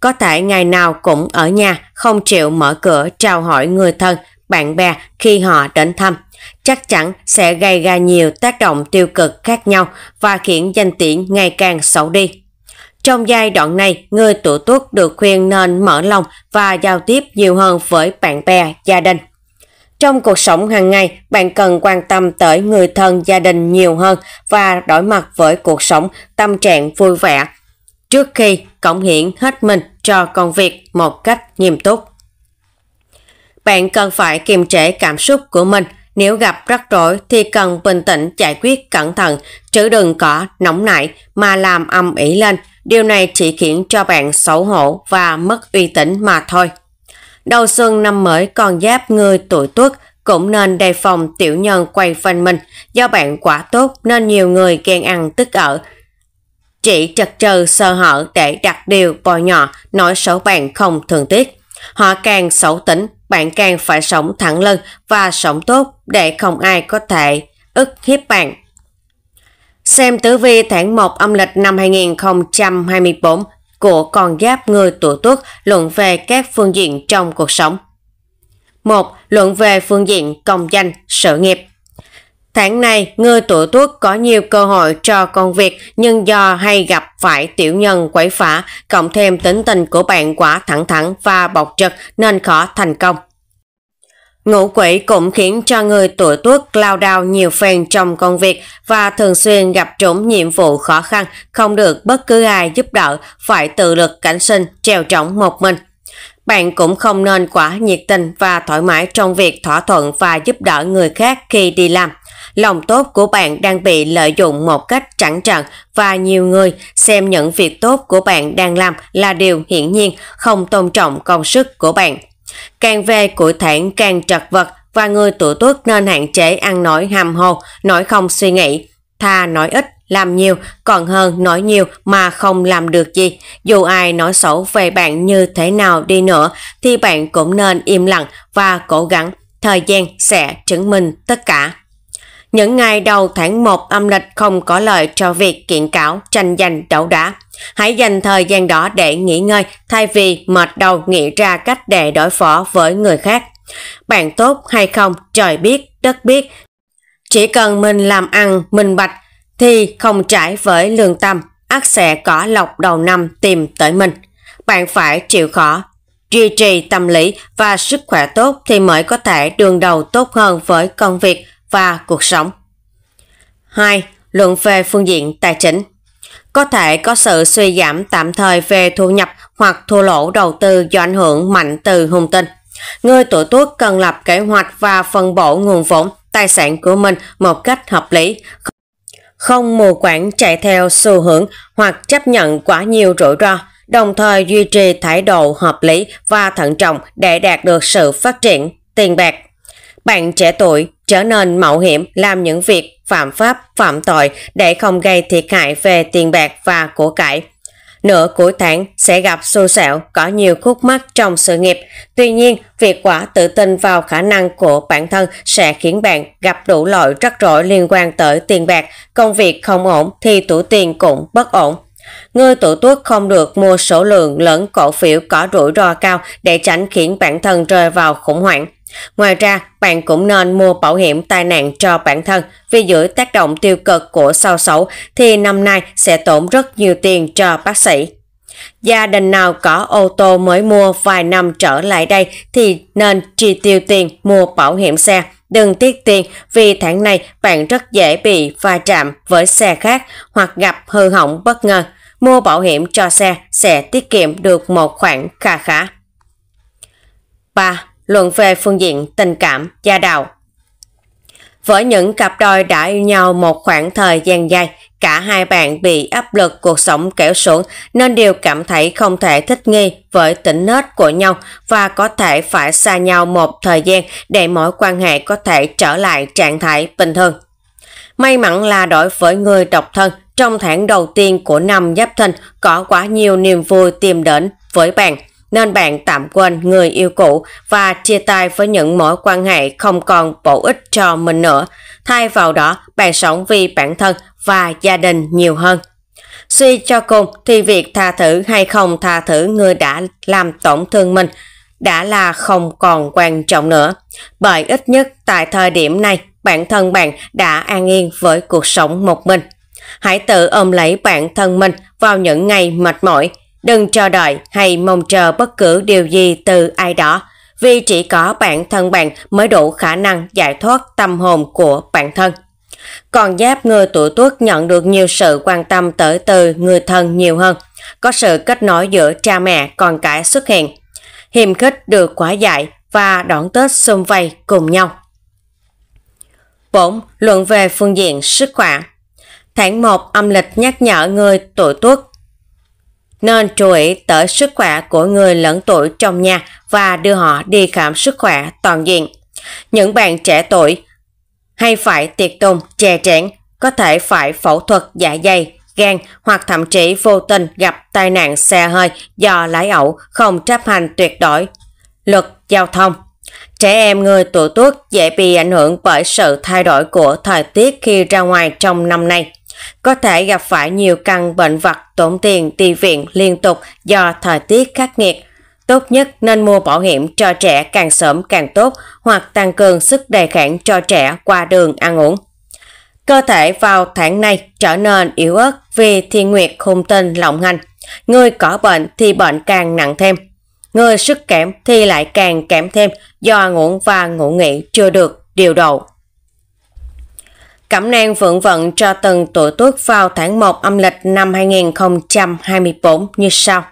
Có thể ngày nào cũng ở nhà, không chịu mở cửa chào hỏi người thân, bạn bè khi họ đến thăm. Chắc chắn sẽ gây ra nhiều tác động tiêu cực khác nhau và khiến danh tiếng ngày càng xấu đi. Trong giai đoạn này, người tuổi tuất được khuyên nên mở lòng và giao tiếp nhiều hơn với bạn bè, gia đình. Trong cuộc sống hàng ngày, bạn cần quan tâm tới người thân gia đình nhiều hơn và đổi mặt với cuộc sống tâm trạng vui vẻ trước khi cống hiến hết mình cho công việc một cách nghiêm túc. Bạn cần phải kiềm chế cảm xúc của mình. Nếu gặp rắc rối thì cần bình tĩnh giải quyết cẩn thận, chứ đừng có nóng nảy mà làm âm ỉ lên. Điều này chỉ khiến cho bạn xấu hổ và mất uy tín mà thôi. Đầu xuân năm mới còn giáp người tuổi tuất cũng nên đề phòng tiểu nhân quay phanh mình do bạn quả tốt nên nhiều người ghen ăn tức ở. Chỉ chật trừ sơ hở để đặt điều bò nhỏ nói xấu bạn không thường tiếc. Họ càng xấu tính, bạn càng phải sống thẳng lưng và sống tốt để không ai có thể ức hiếp bạn. Xem tử vi tháng 1 âm lịch năm 2024 của con giáp người tuổi tuất luận về các phương diện trong cuộc sống. 1. Luận về phương diện công danh, sự nghiệp. Tháng này, người tuổi tuất có nhiều cơ hội cho công việc nhưng do hay gặp phải tiểu nhân quấy phá, cộng thêm tính tình của bạn quá thẳng thắn và bộc trực nên khó thành công. Ngũ quỷ cũng khiến cho người tuổi tuất lao đao nhiều phen trong công việc và thường xuyên gặp trúng nhiệm vụ khó khăn, không được bất cứ ai giúp đỡ, phải tự lực cảnh sinh, treo trống một mình. Bạn cũng không nên quá nhiệt tình và thoải mái trong việc thỏa thuận và giúp đỡ người khác khi đi làm. Lòng tốt của bạn đang bị lợi dụng một cách trắng trợn và nhiều người xem những việc tốt của bạn đang làm là điều hiển nhiên không tôn trọng công sức của bạn. Càng về củi thản càng trật vật và người tuổi tuất nên hạn chế ăn nói hàm hồ, nói không suy nghĩ, tha nói ít, làm nhiều, còn hơn nói nhiều mà không làm được gì. Dù ai nói xấu về bạn như thế nào đi nữa thì bạn cũng nên im lặng và cố gắng. Thời gian sẽ chứng minh tất cả. Những ngày đầu tháng 1 âm lịch không có lợi cho việc kiện cáo, tranh giành đấu đá. Hãy dành thời gian đó để nghỉ ngơi thay vì mệt đầu nghĩ ra cách để đối phó với người khác. Bạn tốt hay không, trời biết, đất biết. Chỉ cần mình làm ăn minh bạch thì không trải với lương tâm, ác sẽ có lọc đầu năm tìm tới mình. Bạn phải chịu khó, duy trì tâm lý và sức khỏe tốt thì mới có thể đường đầu tốt hơn với công việc và cuộc sống. 2. Luận về phương diện tài chính có thể có sự suy giảm tạm thời về thu nhập hoặc thua lỗ đầu tư do ảnh hưởng mạnh từ hung tinh. Người tuổi tuất cần lập kế hoạch và phân bổ nguồn vốn tài sản của mình một cách hợp lý, không mù quáng chạy theo xu hướng hoặc chấp nhận quá nhiều rủi ro, đồng thời duy trì thái độ hợp lý và thận trọng để đạt được sự phát triển tiền bạc. Bạn trẻ tuổi trở nên mạo hiểm làm những việc phạm pháp, phạm tội để không gây thiệt hại về tiền bạc và của cải. Nửa cuối tháng sẽ gặp xui xẻo, có nhiều khúc mắc trong sự nghiệp. Tuy nhiên, việc quả tự tin vào khả năng của bản thân sẽ khiến bạn gặp đủ loại rắc rối liên quan tới tiền bạc. Công việc không ổn thì tủ tiền cũng bất ổn. Người tuổi tuất không được mua số lượng lớn cổ phiếu có rủi ro cao để tránh khiến bản thân rơi vào khủng hoảng. Ngoài ra, bạn cũng nên mua bảo hiểm tai nạn cho bản thân vì dưới tác động tiêu cực của sao xấu thì năm nay sẽ tốn rất nhiều tiền cho bác sĩ. Gia đình nào có ô tô mới mua vài năm trở lại đây thì nên chi tiêu tiền mua bảo hiểm xe. Đừng tiếc tiền vì tháng này bạn rất dễ bị va chạm với xe khác hoặc gặp hư hỏng bất ngờ. Mua bảo hiểm cho xe sẽ tiết kiệm được một khoản kha khá. 3 luận về phương diện tình cảm, gia đạo. Với những cặp đôi đã yêu nhau một khoảng thời gian dài, cả hai bạn bị áp lực cuộc sống kéo xuống nên đều cảm thấy không thể thích nghi với tính nết của nhau và có thể phải xa nhau một thời gian để mối quan hệ có thể trở lại trạng thái bình thường. May mắn là đối với người độc thân, trong tháng đầu tiên của năm Giáp Thìn có quá nhiều niềm vui tìm đến với bạn – nên bạn tạm quên người yêu cũ và chia tay với những mối quan hệ không còn bổ ích cho mình nữa. Thay vào đó, bạn sống vì bản thân và gia đình nhiều hơn. Suy cho cùng thì việc tha thứ hay không tha thứ người đã làm tổn thương mình đã là không còn quan trọng nữa. Bởi ít nhất tại thời điểm này, bản thân bạn đã an yên với cuộc sống một mình. Hãy tự ôm lấy bản thân mình vào những ngày mệt mỏi, Đừng chờ đợi hay mong chờ bất cứ điều gì từ ai đó, vì chỉ có bản thân bạn mới đủ khả năng giải thoát tâm hồn của bản thân. Còn giáp người tuổi tuất nhận được nhiều sự quan tâm tới từ người thân nhiều hơn, có sự kết nối giữa cha mẹ con cái xuất hiện, hiềm khích được quả dạy và đón Tết xung vầy cùng nhau. 4. Luận về phương diện sức khỏe Tháng 1 âm lịch nhắc nhở người tuổi tuất nên chú ý tới sức khỏe của người lớn tuổi trong nhà và đưa họ đi khám sức khỏe toàn diện. Những bạn trẻ tuổi hay phải tiệc tùng, chè chén, có thể phải phẫu thuật dạ dày, gan hoặc thậm chí vô tình gặp tai nạn xe hơi do lái ẩu không chấp hành tuyệt đối luật giao thông. Trẻ em người tuổi tuốt dễ bị ảnh hưởng bởi sự thay đổi của thời tiết khi ra ngoài trong năm nay có thể gặp phải nhiều căn bệnh vặt tốn tiền đi viện liên tục do thời tiết khắc nghiệt. Tốt nhất nên mua bảo hiểm cho trẻ càng sớm càng tốt hoặc tăng cường sức đề kháng cho trẻ qua đường ăn uống. Cơ thể vào tháng này trở nên yếu ớt vì thiên nguyệt hung tinh lộng hành. Người có bệnh thì bệnh càng nặng thêm. Người sức kém thì lại càng kém thêm do ngủ và ngủ nghỉ chưa được điều độ. Cẩm nang vượng vận cho từng tuổi tuất vào tháng 1 âm lịch năm 2024 như sau.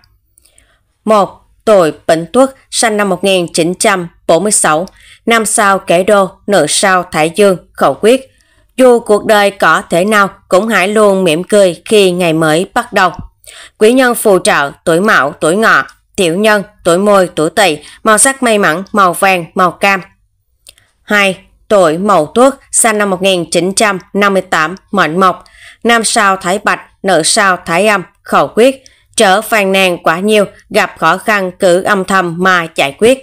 1. Tuổi Bỉnh Tuất, sinh năm 1946, năm sao kẻ đô, nữ sao Thái Dương, khẩu quyết. Dù cuộc đời có thể nào cũng hãy luôn mỉm cười khi ngày mới bắt đầu. Quý nhân phù trợ, tuổi mão, tuổi ngọ, tiểu nhân, tuổi môi, tuổi tỵ, màu sắc may mắn, màu vàng, màu cam. 2 tuổi Mậu Tuất, sinh năm 1958, mệnh mộc, nam sao Thái Bạch, nữ sao Thái Âm, khẩu quyết, trở phàn nàn quá nhiều, gặp khó khăn cứ âm thầm mà giải quyết.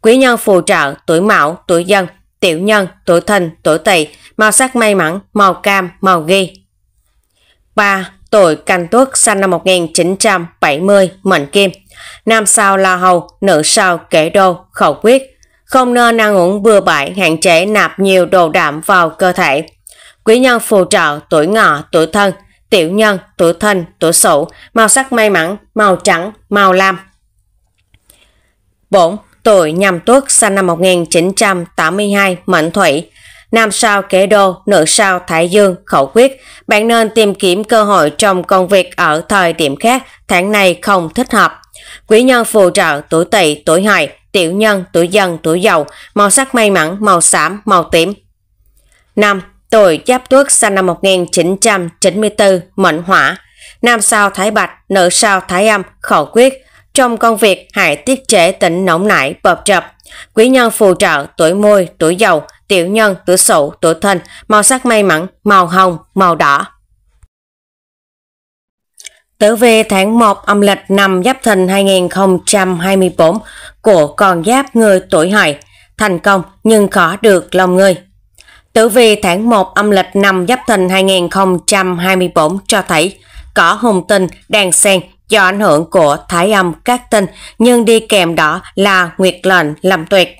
Quý nhân phù trợ, tuổi Mão, tuổi Dân, tiểu nhân, tuổi Thìn, tuổi Tỵ, màu sắc may mắn, màu cam, màu ghi. 3. Tuổi Canh Tuất, sinh năm 1970, mệnh Kim. Nam sao La Hầu, nữ sao Kể Đô, khẩu quyết, không nên ăn uống bừa bãi, hạn chế nạp nhiều đồ đạm vào cơ thể. Quý nhân phù trợ tuổi ngọ, tuổi thân, tiểu nhân, tuổi thân, tuổi sửu, màu sắc may mắn, màu trắng, màu lam. 4. Tuổi nhâm tuất sinh năm 1982, mệnh thủy. Nam sao kế đô, nữ sao thái dương, khẩu quyết. Bạn nên tìm kiếm cơ hội trong công việc ở thời điểm khác, tháng này không thích hợp. Quý nhân phù trợ tuổi tỵ, tuổi hợi, tiểu nhân, tuổi dần, tuổi giàu màu sắc may mắn, màu xám, màu tím. 5. Tuổi Giáp Tuất sinh năm 1994, mệnh hỏa. Nam sao Thái Bạch, nữ sao Thái Âm, khẩu quyết. Trong công việc, hãy tiết chế tỉnh nóng nảy, bập chập. Quý nhân phù trợ, tuổi môi, tuổi dầu, tiểu nhân, tuổi sửu, tuổi thân, màu sắc may mắn, màu hồng, màu đỏ. Tử vi tháng 1 âm lịch năm Giáp Thìn 2024 của con giáp người tuổi hợi, thành công nhưng khó được lòng người. Tử vi tháng 1 âm lịch năm Giáp Thìn 2024 cho thấy có hùng tinh đang xen do ảnh hưởng của thái âm các tinh nhưng đi kèm đó là nguyệt lệnh làm tuyệt.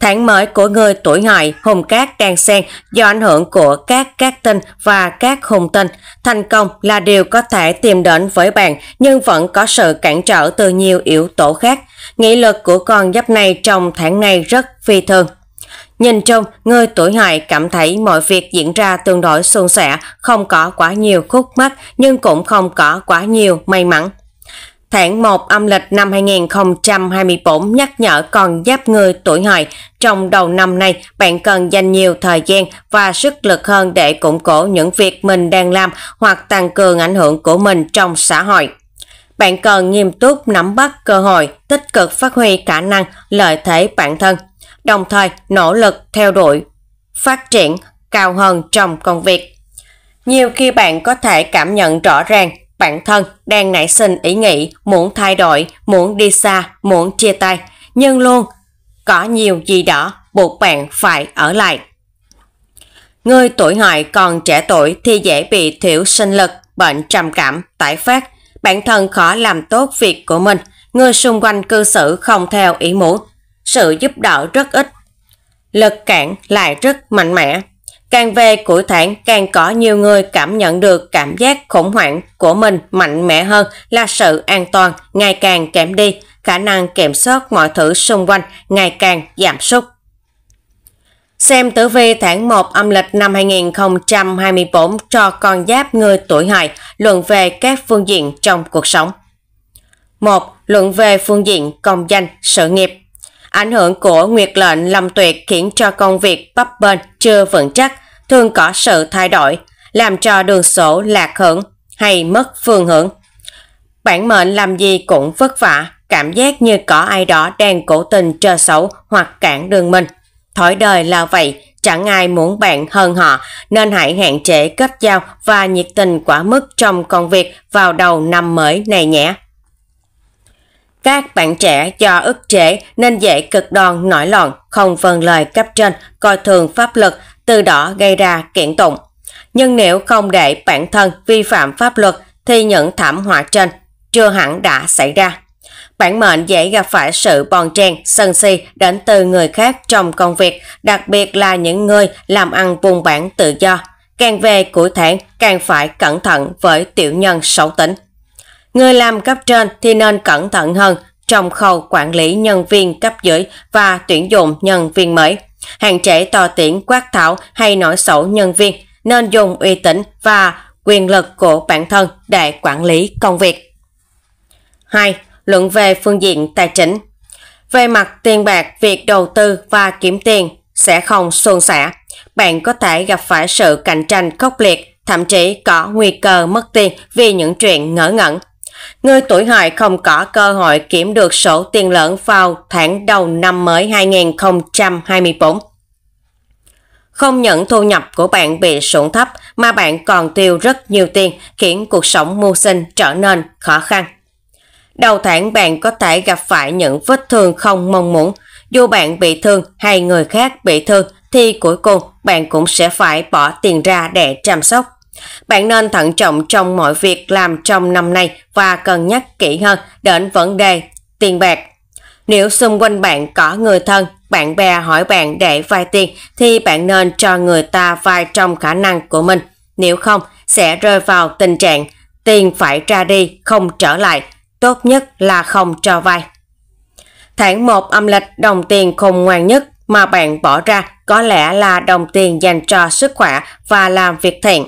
Tháng mới của người tuổi hợi hùng cát đang xen do ảnh hưởng của các các tinh và các hùng tinh. Thành công là điều có thể tìm đến với bạn nhưng vẫn có sự cản trở từ nhiều yếu tố khác. Nghị lực của con giáp này trong tháng này rất phi thường. Nhìn chung, người tuổi hợi cảm thấy mọi việc diễn ra tương đối suôn sẻ, không có quá nhiều khúc mắc nhưng cũng không có quá nhiều may mắn. Tháng 1 âm lịch năm 2024 nhắc nhở con giáp người tuổi hợi trong đầu năm nay bạn cần dành nhiều thời gian và sức lực hơn để củng cố những việc mình đang làm hoặc tăng cường ảnh hưởng của mình trong xã hội. Bạn cần nghiêm túc nắm bắt cơ hội, tích cực phát huy khả năng, lợi thế bản thân – đồng thời nỗ lực theo đuổi, phát triển cao hơn trong công việc. Nhiều khi bạn có thể cảm nhận rõ ràng bản thân đang nảy sinh ý nghĩ muốn thay đổi, muốn đi xa, muốn chia tay, nhưng luôn có nhiều gì đó buộc bạn phải ở lại. Người tuổi hợi còn trẻ tuổi thì dễ bị thiểu sinh lực, bệnh trầm cảm, tái phát, bản thân khó làm tốt việc của mình, người xung quanh cư xử không theo ý muốn, sự giúp đỡ rất ít. Lực cản lại rất mạnh mẽ. Càng về cuối tháng càng có nhiều người cảm nhận được cảm giác khủng hoảng của mình mạnh mẽ hơn là sự an toàn ngày càng kém đi, khả năng kiểm soát mọi thứ xung quanh ngày càng giảm sút. Xem tử vi tháng 1 âm lịch năm 2024 cho con giáp người tuổi hợi luận về các phương diện trong cuộc sống. 1. Luận về phương diện công danh, sự nghiệp Ảnh hưởng của nguyệt lệnh lâm tuyệt khiến cho công việc bấp bênh chưa vững chắc, thường có sự thay đổi, làm cho đường sổ lạc hưởng hay mất phương hướng. Bản mệnh làm gì cũng vất vả, cảm giác như có ai đó đang cố tình trơ xấu hoặc cản đường mình. Thổi đời là vậy, chẳng ai muốn bạn hơn họ, nên hãy hạn chế kết giao và nhiệt tình quá mức trong công việc vào đầu năm mới này nhé. Các bạn trẻ do ức chế nên dễ cực đoan nổi loạn, không vâng lời cấp trên, coi thường pháp luật, từ đó gây ra kiện tụng. Nhưng nếu không để bản thân vi phạm pháp luật thì những thảm họa trên chưa hẳn đã xảy ra. Bản mệnh dễ gặp phải sự bòn chen, sân si đến từ người khác trong công việc, đặc biệt là những người làm ăn buôn bản tự do. Càng về cuối tháng càng phải cẩn thận với tiểu nhân xấu tính. Người làm cấp trên thì nên cẩn thận hơn trong khâu quản lý nhân viên cấp dưới và tuyển dụng nhân viên mới. Hạn chế to tiễn quát thảo hay nói xấu nhân viên nên dùng uy tín và quyền lực của bản thân để quản lý công việc. 2. Luận về phương diện tài chính Về mặt tiền bạc, việc đầu tư và kiếm tiền sẽ không suôn sẻ. Bạn có thể gặp phải sự cạnh tranh khốc liệt, thậm chí có nguy cơ mất tiền vì những chuyện ngỡ ngẩn Người tuổi hợi không có cơ hội kiếm được sổ tiền lớn vào tháng đầu năm mới 2024. Không những thu nhập của bạn bị sụn thấp mà bạn còn tiêu rất nhiều tiền khiến cuộc sống mưu sinh trở nên khó khăn. Đầu tháng bạn có thể gặp phải những vết thương không mong muốn. Dù bạn bị thương hay người khác bị thương thì cuối cùng bạn cũng sẽ phải bỏ tiền ra để chăm sóc. Bạn nên thận trọng trong mọi việc làm trong năm nay và cân nhắc kỹ hơn đến vấn đề tiền bạc. Nếu xung quanh bạn có người thân, bạn bè hỏi bạn để vay tiền thì bạn nên cho người ta vay trong khả năng của mình. Nếu không, sẽ rơi vào tình trạng tiền phải ra đi, không trở lại. Tốt nhất là không cho vay. Tháng 1 âm lịch đồng tiền khôn ngoan nhất mà bạn bỏ ra có lẽ là đồng tiền dành cho sức khỏe và làm việc thiện.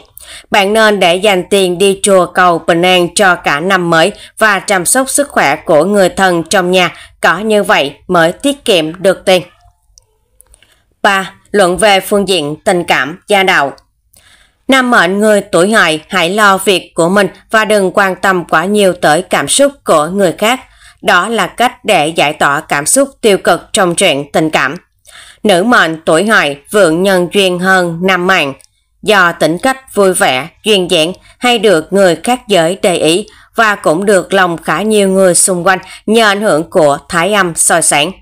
Bạn nên để dành tiền đi chùa cầu bình an cho cả năm mới và chăm sóc sức khỏe của người thân trong nhà, có như vậy mới tiết kiệm được tiền. 3. Luận về phương diện tình cảm, gia đạo Nam mệnh người tuổi hợi hãy lo việc của mình và đừng quan tâm quá nhiều tới cảm xúc của người khác. Đó là cách để giải tỏa cảm xúc tiêu cực trong chuyện tình cảm. Nữ mệnh tuổi hợi vượng nhân duyên hơn nam mạng, do tính cách vui vẻ, duyên dáng hay được người khác giới đề ý và cũng được lòng khá nhiều người xung quanh nhờ ảnh hưởng của thái âm soi sáng.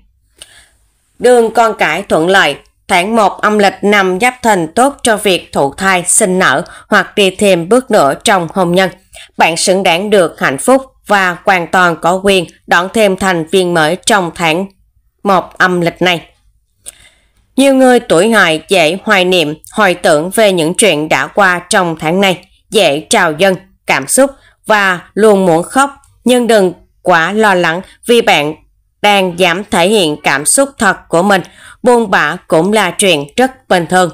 Đường con cái thuận lợi, tháng 1 âm lịch năm giáp thìn tốt cho việc thụ thai, sinh nở hoặc đi thêm bước nữa trong hôn nhân. Bạn xứng đáng được hạnh phúc và hoàn toàn có quyền đón thêm thành viên mới trong tháng 1 âm lịch này. Nhiều người tuổi hợi dễ hoài niệm, hồi tưởng về những chuyện đã qua trong tháng này, dễ trào dâng, cảm xúc và luôn muốn khóc, nhưng đừng quá lo lắng vì bạn đang dám thể hiện cảm xúc thật của mình, buông bã cũng là chuyện rất bình thường.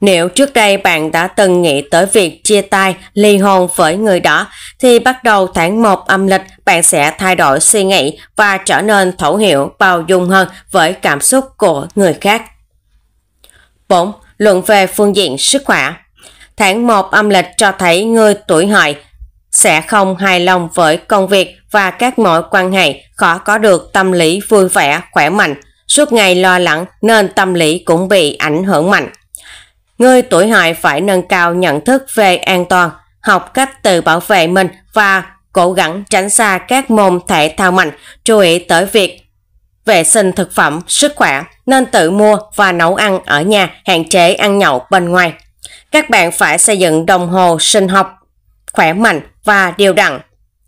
Nếu trước đây bạn đã từng nghĩ tới việc chia tay, ly hôn với người đó, thì bắt đầu tháng 1 âm lịch bạn sẽ thay đổi suy nghĩ và trở nên thấu hiểu, bao dung hơn với cảm xúc của người khác. 4. Luận về phương diện sức khỏe Tháng 1 âm lịch cho thấy người tuổi hợi sẽ không hài lòng với công việc và các mối quan hệ khó có được tâm lý vui vẻ, khỏe mạnh. Suốt ngày lo lắng nên tâm lý cũng bị ảnh hưởng mạnh. Người tuổi hợi phải nâng cao nhận thức về an toàn, học cách tự bảo vệ mình và cố gắng tránh xa các môn thể thao mạnh, chú ý tới việc vệ sinh thực phẩm, sức khỏe, nên tự mua và nấu ăn ở nhà, hạn chế ăn nhậu bên ngoài. Các bạn phải xây dựng đồng hồ sinh học khỏe mạnh và điều đặn.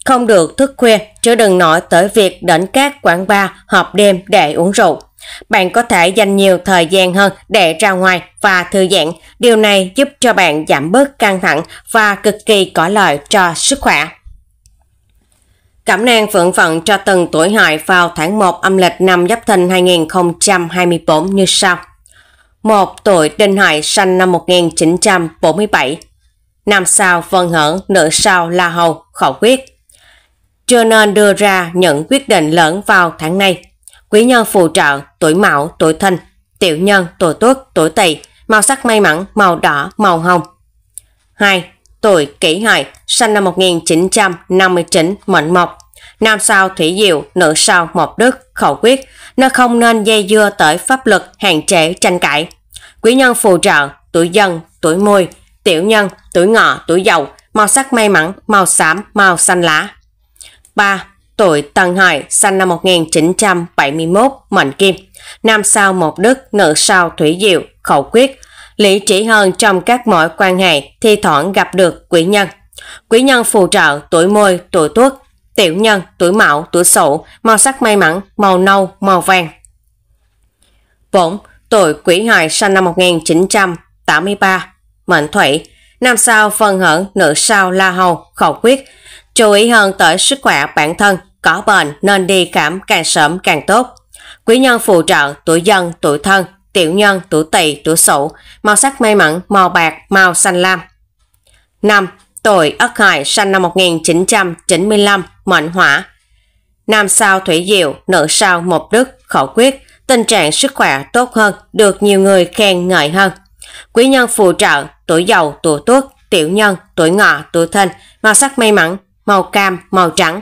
Không được thức khuya, chứ đừng nói tới việc đến các quán bar, họp đêm để uống rượu. Bạn có thể dành nhiều thời gian hơn để ra ngoài và thư giãn. Điều này giúp cho bạn giảm bớt căng thẳng và cực kỳ có lợi cho sức khỏe. Cảm năng phượng phận cho từng tuổi hợi vào tháng 1 âm lịch năm Giáp Thìn 2024 như sau. một Tuổi Đinh Hợi sinh năm 1947 Nam sao Vân Hỡn, nữ sao La Hầu, khẩu quyết. Chưa nên đưa ra những quyết định lớn vào tháng này quý nhân phù trợ, tuổi mão, tuổi thìn, tiểu nhân, tuổi tuất, tuổi tỵ, màu sắc may mắn, màu đỏ, màu hồng. 2. Tuổi kỷ hợi, sinh năm 1959, mệnh mộc. Nam sao thủy diệu, nữ sao mộc đức, khẩu quyết, nó không nên dây dưa tới pháp luật, hạn chế tranh cãi. Quý nhân phù trợ, tuổi dân, tuổi mùi, tiểu nhân, tuổi ngọ, tuổi dậu, màu sắc may mắn, màu xám, màu xanh lá. 3 tuổi Tân Hợi, sinh năm 1971, mệnh kim. Nam sao một đức, nữ sao thủy diệu, khẩu quyết. Lý trí hơn trong các mối quan hệ, thi thoảng gặp được quý nhân. Quý nhân phù trợ tuổi môi, tuổi tuất, tiểu nhân, tuổi mão, tuổi sửu, màu sắc may mắn, màu nâu, màu vàng. bổn Tuổi quỷ hợi sinh năm 1983, mệnh thủy. Nam sao phân hở, nữ sao la hầu, khẩu quyết. Chú ý hơn tới sức khỏe bản thân, có bền nên đi khám càng sớm càng tốt. Quý nhân phù trợ tuổi dân, tuổi thân, tiểu nhân, tuổi tỵ, tuổi sửu, màu sắc may mắn, màu bạc, màu xanh lam. 5. Tuổi Ất Hợi sinh năm 1995, mệnh hỏa. Nam sao Thủy Diệu, nữ sao mộc Đức, khẩu quyết, tình trạng sức khỏe tốt hơn, được nhiều người khen ngợi hơn. Quý nhân phù trợ, tuổi giàu, tuổi tuất, tiểu nhân, tuổi ngọ, tuổi thân, màu sắc may mắn, màu cam, màu trắng,